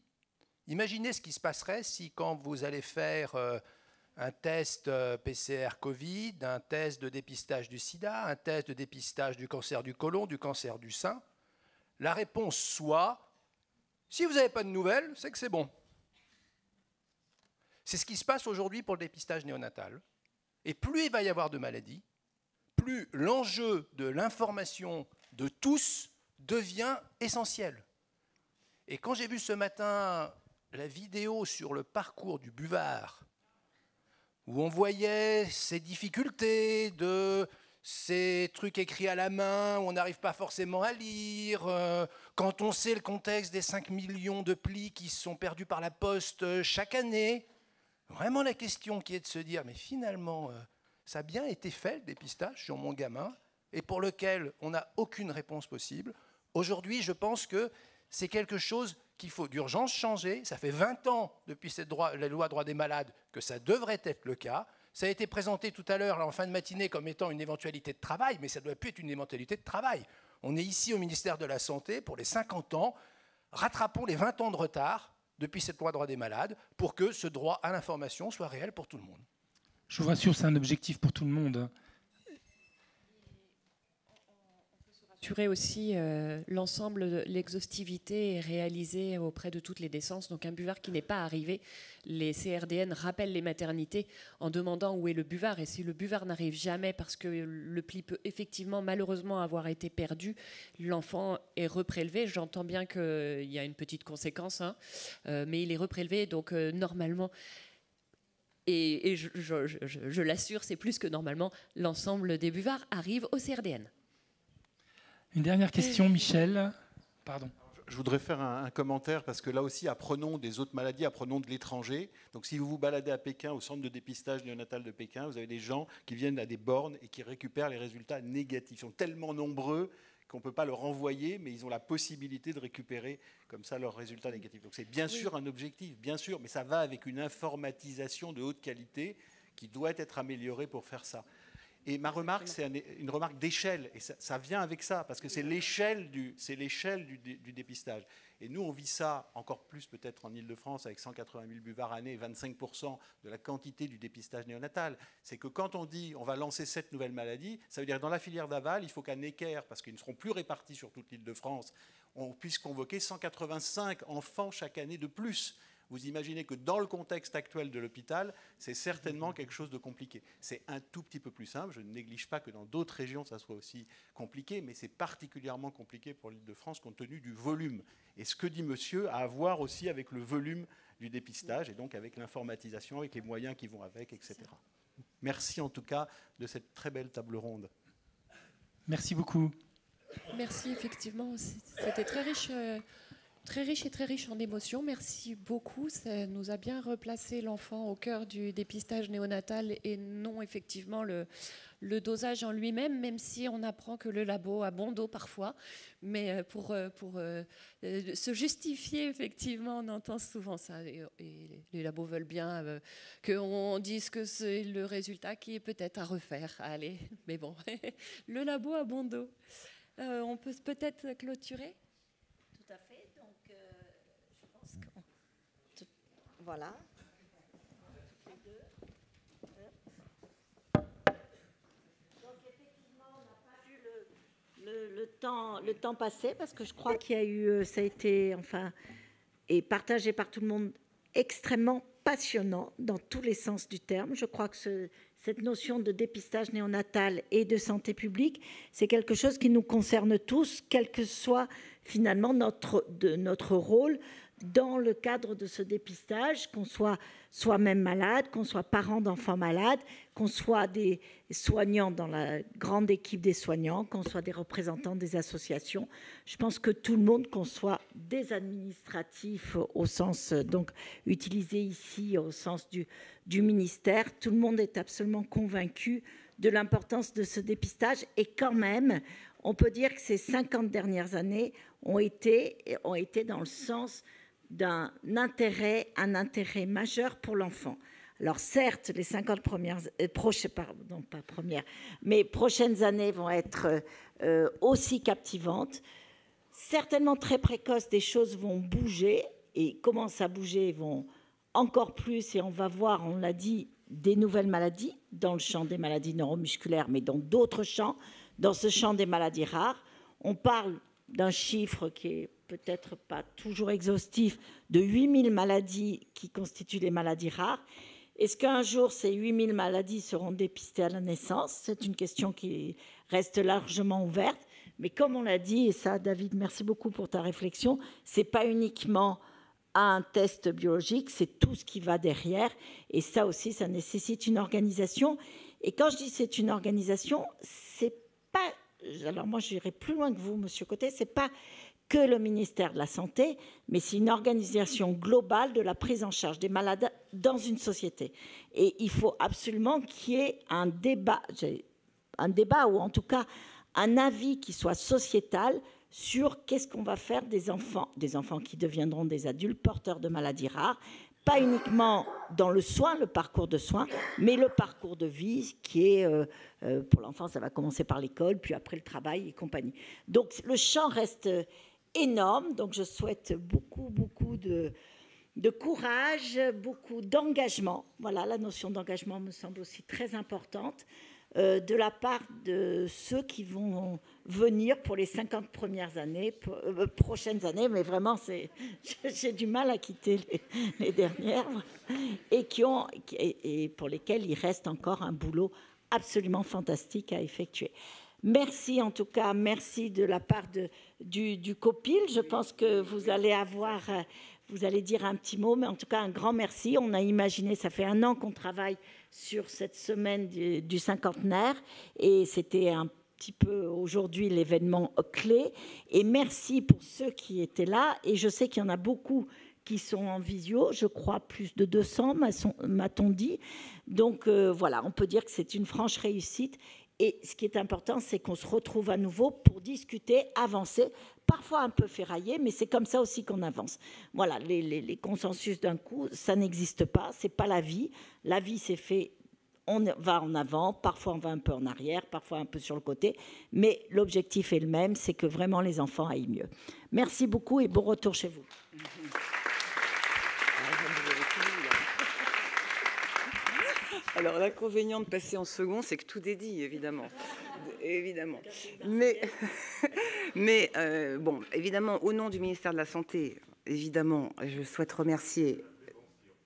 imaginez ce qui se passerait si quand vous allez faire euh, un test euh, PCR Covid, un test de dépistage du sida, un test de dépistage du cancer du côlon, du cancer du sein, la réponse soit, si vous n'avez pas de nouvelles, c'est que c'est bon. C'est ce qui se passe aujourd'hui pour le dépistage néonatal. Et plus il va y avoir de maladies, plus l'enjeu de l'information de tous devient essentiel. Et quand j'ai vu ce matin la vidéo sur le parcours du buvard, où on voyait ces difficultés de ces trucs écrits à la main, où on n'arrive pas forcément à lire, euh, quand on sait le contexte des 5 millions de plis qui sont perdus par la poste euh, chaque année, vraiment la question qui est de se dire, mais finalement, euh, ça a bien été fait le dépistage sur mon gamin, et pour lequel on n'a aucune réponse possible. Aujourd'hui, je pense que c'est quelque chose qu'il faut d'urgence changer. Ça fait 20 ans depuis cette la loi droit des malades que ça devrait être le cas. Ça a été présenté tout à l'heure, en fin de matinée, comme étant une éventualité de travail, mais ça ne doit plus être une éventualité de travail. On est ici au ministère de la Santé pour les 50 ans. Rattrapons les 20 ans de retard depuis cette loi droit des malades pour que ce droit à l'information soit réel pour tout le monde. Je vous rassure, c'est un objectif pour tout le monde. Assurer aussi euh, l'ensemble de l'exhaustivité réalisée auprès de toutes les décences. Donc un buvard qui n'est pas arrivé, les CRDN rappellent les maternités en demandant où est le buvard. Et si le buvard n'arrive jamais parce que le pli peut effectivement malheureusement avoir été perdu, l'enfant est reprélevé. J'entends bien qu'il y a une petite conséquence, hein, euh, mais il est reprélevé. Donc euh, normalement, et, je, je l'assure, c'est plus que normalement, l'ensemble des buvards arrivent au CRDN. Une dernière question, Michel. Pardon. je voudrais faire un, commentaire parce que là aussi, apprenons des autres maladies, apprenons de l'étranger. Donc, si vous vous baladez à Pékin, au centre de dépistage néonatal de Pékin, vous avez des gens qui viennent à des bornes et qui récupèrent les résultats négatifs. Ils sont tellement nombreux qu'on ne peut pas leur envoyer, mais ils ont la possibilité de récupérer comme ça leurs résultats négatifs. Donc, c'est bien sûr un objectif, bien sûr, mais ça va avec une informatisation de haute qualité qui doit être améliorée pour faire ça. Et ma remarque, c'est une remarque d'échelle, et ça, vient avec ça, parce que c'est l'échelle du, du, dépistage. Et nous, on vit ça encore plus peut-être en Ile-de-France, avec 180 000 buvards année et 25% de la quantité du dépistage néonatal. C'est que quand on dit on va lancer cette nouvelle maladie, ça veut dire que dans la filière d'aval, il faut qu'à Necker, parce qu'ils ne seront plus répartis sur toute l'Île-de-France, on puisse convoquer 185 enfants chaque année de plus vous imaginez que dans le contexte actuel de l'hôpital, c'est certainement quelque chose de compliqué. C'est un tout petit peu plus simple. Je ne néglige pas que dans d'autres régions, ça soit aussi compliqué, mais c'est particulièrement compliqué pour l'île de France compte tenu du volume. Et ce que dit monsieur a à voir aussi avec le volume du dépistage et donc avec l'informatisation, avec les moyens qui vont avec, etc. Merci en tout cas de cette très belle table ronde. Merci beaucoup. Merci, effectivement. C'était très riche. Très riche et très riche en émotions. Merci beaucoup. Ça nous a bien replacé l'enfant au cœur du dépistage néonatal et non effectivement le, le dosage en lui-même, même si on apprend que le labo a bon dos parfois. Mais euh, pour, euh, pour euh, se justifier, effectivement, on entend souvent ça. Et, les labos veulent bien qu'on dise que c'est le résultat qui est peut-être à refaire. Allez, mais bon, le labo a bon dos. on peut peut-être clôturer Voilà. Donc effectivement, on n'a pas vu le, temps, le temps passer parce que je crois qu'il y a eu, euh, ça a été, enfin, et partagé par tout le monde, extrêmement passionnant dans tous les sens du terme. Je crois que cette notion de dépistage néonatal et de santé publique, c'est quelque chose qui nous concerne tous, quel que soit finalement notre, de, notre rôle dans le cadre de ce dépistage, qu'on soit soi-même malade, qu'on soit parent d'enfants malades, qu'on soit des soignants dans la grande équipe des soignants, qu'on soit des représentants des associations. Je pense que tout le monde, qu'on soit des administratifs au sens donc utilisé ici au sens du, du ministère, tout le monde est absolument convaincu de l'importance de ce dépistage et quand même, on peut dire que ces 50 dernières années ont été, ont été dans le sens d'un intérêt, un intérêt majeur pour l'enfant. Alors certes, les 50 premières, euh, prochaines, pardon, pas premières, mais prochaines années vont être euh, aussi captivantes. Certainement très précoces, des choses vont bouger et commencent à bouger, vont encore plus, et on va voir, on l'a dit, des nouvelles maladies dans le champ des maladies neuromusculaires, mais dans d'autres champs, dans ce champ des maladies rares. On parle d'un chiffre qui est peut-être pas toujours exhaustif, de 8000 maladies qui constituent les maladies rares. Est-ce qu'un jour ces 8000 maladies seront dépistées à la naissance? C'est une question qui reste largement ouverte. Mais comme on l'a dit, et ça, David, merci beaucoup pour ta réflexion, c'est pas uniquement un test biologique, c'est tout ce qui va derrière. Et ça aussi, ça nécessite une organisation. Et quand je dis c'est une organisation, c'est pas. Alors moi, j'irai plus loin que vous, Monsieur Côté. C'est pas que le ministère de la Santé, mais c'est une organisation globale de la prise en charge des malades dans une société. Et il faut absolument qu'il y ait un débat, un débat ou en tout cas un avis qui soit sociétal sur qu'est-ce qu'on va faire des enfants, des enfants qui deviendront des adultes porteurs de maladies rares, pas uniquement dans le soin, le parcours de soins, mais le parcours de vie qui est, euh, euh, pour l'enfant, ça va commencer par l'école, puis après le travail et compagnie. Donc le champ reste énorme. Donc je souhaite beaucoup, beaucoup de, de courage, beaucoup d'engagement. Voilà, la notion d'engagement me semble aussi très importante euh, de la part de ceux qui vont venir pour les 50 premières années, euh, prochaines années, mais vraiment, c'est, j'ai du mal à quitter les, dernières, et, qui ont, et pour lesquels il reste encore un boulot absolument fantastique à effectuer. Merci en tout cas, merci de la part de, du, COPIL. Je pense que vous allez avoir, euh, vous allez dire un petit mot, mais en tout cas un grand merci. On a imaginé, ça fait un an qu'on travaille sur cette semaine du, cinquantenaire et c'était un petit peu aujourd'hui l'événement clé. Et merci pour ceux qui étaient là. Et je sais qu'il y en a beaucoup qui sont en visio, je crois plus de 200, m'a-t-on dit. Donc euh, voilà, on peut dire que c'est une franche réussite. Et ce qui est important, c'est qu'on se retrouve à nouveau pour discuter, avancer, parfois un peu ferrailler, mais c'est comme ça aussi qu'on avance. Voilà, les, les consensus d'un coup, ça n'existe pas, c'est pas la vie. La vie, c'est fait on va en avant, parfois on va un peu en arrière, parfois un peu sur le côté, mais l'objectif est le même, c'est que vraiment les enfants aillent mieux. Merci beaucoup et bon retour chez vous. Alors l'inconvénient de passer en second, c'est que tout est dit, évidemment. évidemment. Mais, mais euh, bon, évidemment, au nom du ministère de la Santé, évidemment, je souhaite remercier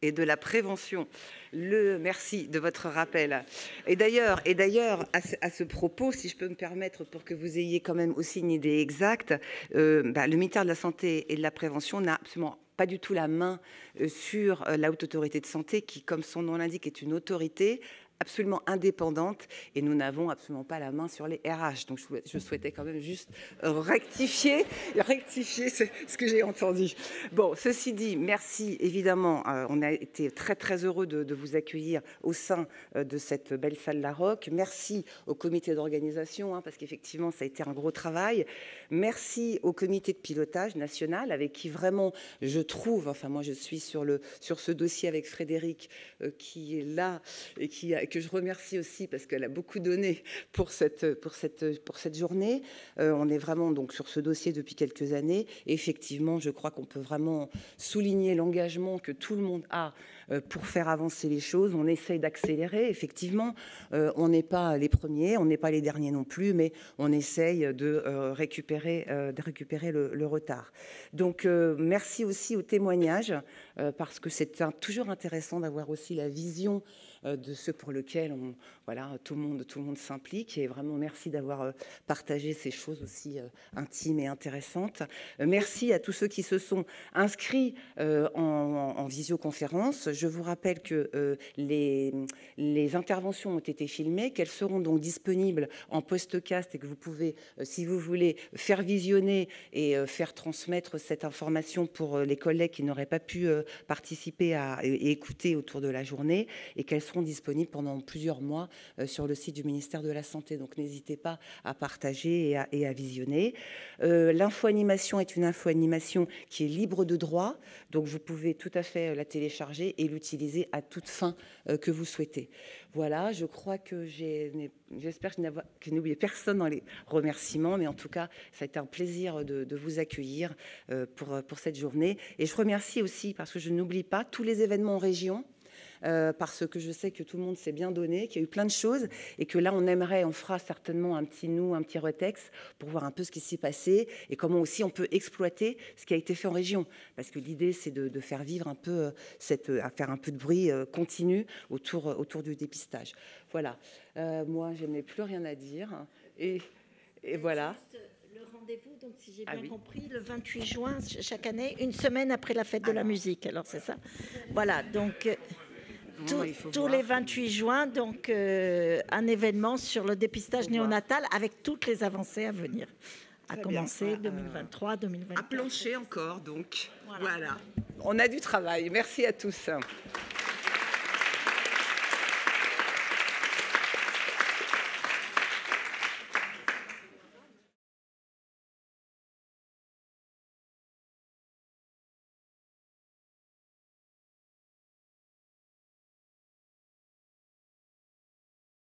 et de la prévention le merci de votre rappel. Et d'ailleurs, et d'ailleurs, à, ce propos, si je peux me permettre, pour que vous ayez quand même aussi une idée exacte, euh, bah, le ministère de la Santé et de la Prévention n'a absolument pas du tout la main euh, sur euh, la haute autorité de santé, qui, comme son nom l'indique, est une autorité absolument indépendante et nous n'avons absolument pas la main sur les RH. Donc je souhaitais quand même juste rectifier, rectifier ce, que j'ai entendu. Bon, ceci dit, merci évidemment. Euh, on a été très très heureux de, vous accueillir au sein euh, de cette belle salle La Roque. Merci au comité d'organisation hein, parce qu'effectivement ça a été un gros travail. Merci au comité de pilotage national avec qui vraiment je trouve, enfin moi je suis sur, le, sur ce dossier avec Frédéric euh, qui est là et qui, que je remercie aussi parce qu'elle a beaucoup donné pour cette, pour cette, pour cette journée. Euh, on est vraiment donc sur ce dossier depuis quelques années. Effectivement, je crois qu'on peut vraiment souligner l'engagement que tout le monde a euh, pour faire avancer les choses. On essaye d'accélérer, effectivement. Euh, on n'est pas les premiers, on n'est pas les derniers non plus, mais on essaye de récupérer, de récupérer le, retard. Donc, merci aussi au témoignage, parce que c'est toujours intéressant d'avoir aussi la vision de ceux pour lesquels on, voilà, tout le monde, tout le monde s'implique. Et vraiment, merci d'avoir euh, partagé ces choses aussi euh, intimes et intéressantes. Merci à tous ceux qui se sont inscrits en, visioconférence. Je vous rappelle que les, interventions ont été filmées, qu'elles seront donc disponibles en postcast et que vous pouvez, si vous voulez, faire visionner et faire transmettre cette information pour les collègues qui n'auraient pas pu participer à, et écouter autour de la journée et qu'elles seront disponibles pendant plusieurs mois euh, sur le site du ministère de la Santé. Donc n'hésitez pas à partager et à, visionner. Euh, l'info-animation est une info-animation qui est libre de droit, donc vous pouvez tout à fait la télécharger et l'utiliser à toute fin euh, que vous souhaitez. Voilà, je crois que j'espère que je n'ai personne dans les remerciements, mais en tout cas, ça a été un plaisir de, de vous accueillir pour, pour cette journée. Et je remercie aussi, parce que je n'oublie pas, tous les événements en région euh, parce que je sais que tout le monde s'est bien donné, qu'il y a eu plein de choses, et que là, on aimerait, on fera certainement un petit nous, un petit retex, pour voir un peu ce qui s'est passé, et comment aussi on peut exploiter ce qui a été fait en région. Parce que l'idée, c'est de, faire vivre un peu, euh, cette, à faire un peu de bruit euh, continu autour, autour du dépistage. Voilà. moi, je n'ai plus rien à dire. Et, et voilà rendez-vous, donc si j'ai ah bien compris, le 28 juin chaque année, une semaine après la fête de la musique. Alors c'est ça? Voilà, donc tous les 28 juin, donc euh, un événement sur le dépistage néonatal avec toutes les avancées à venir, à commencer 2023, 2024. À plancher encore, donc voilà. On a du travail. Merci à tous.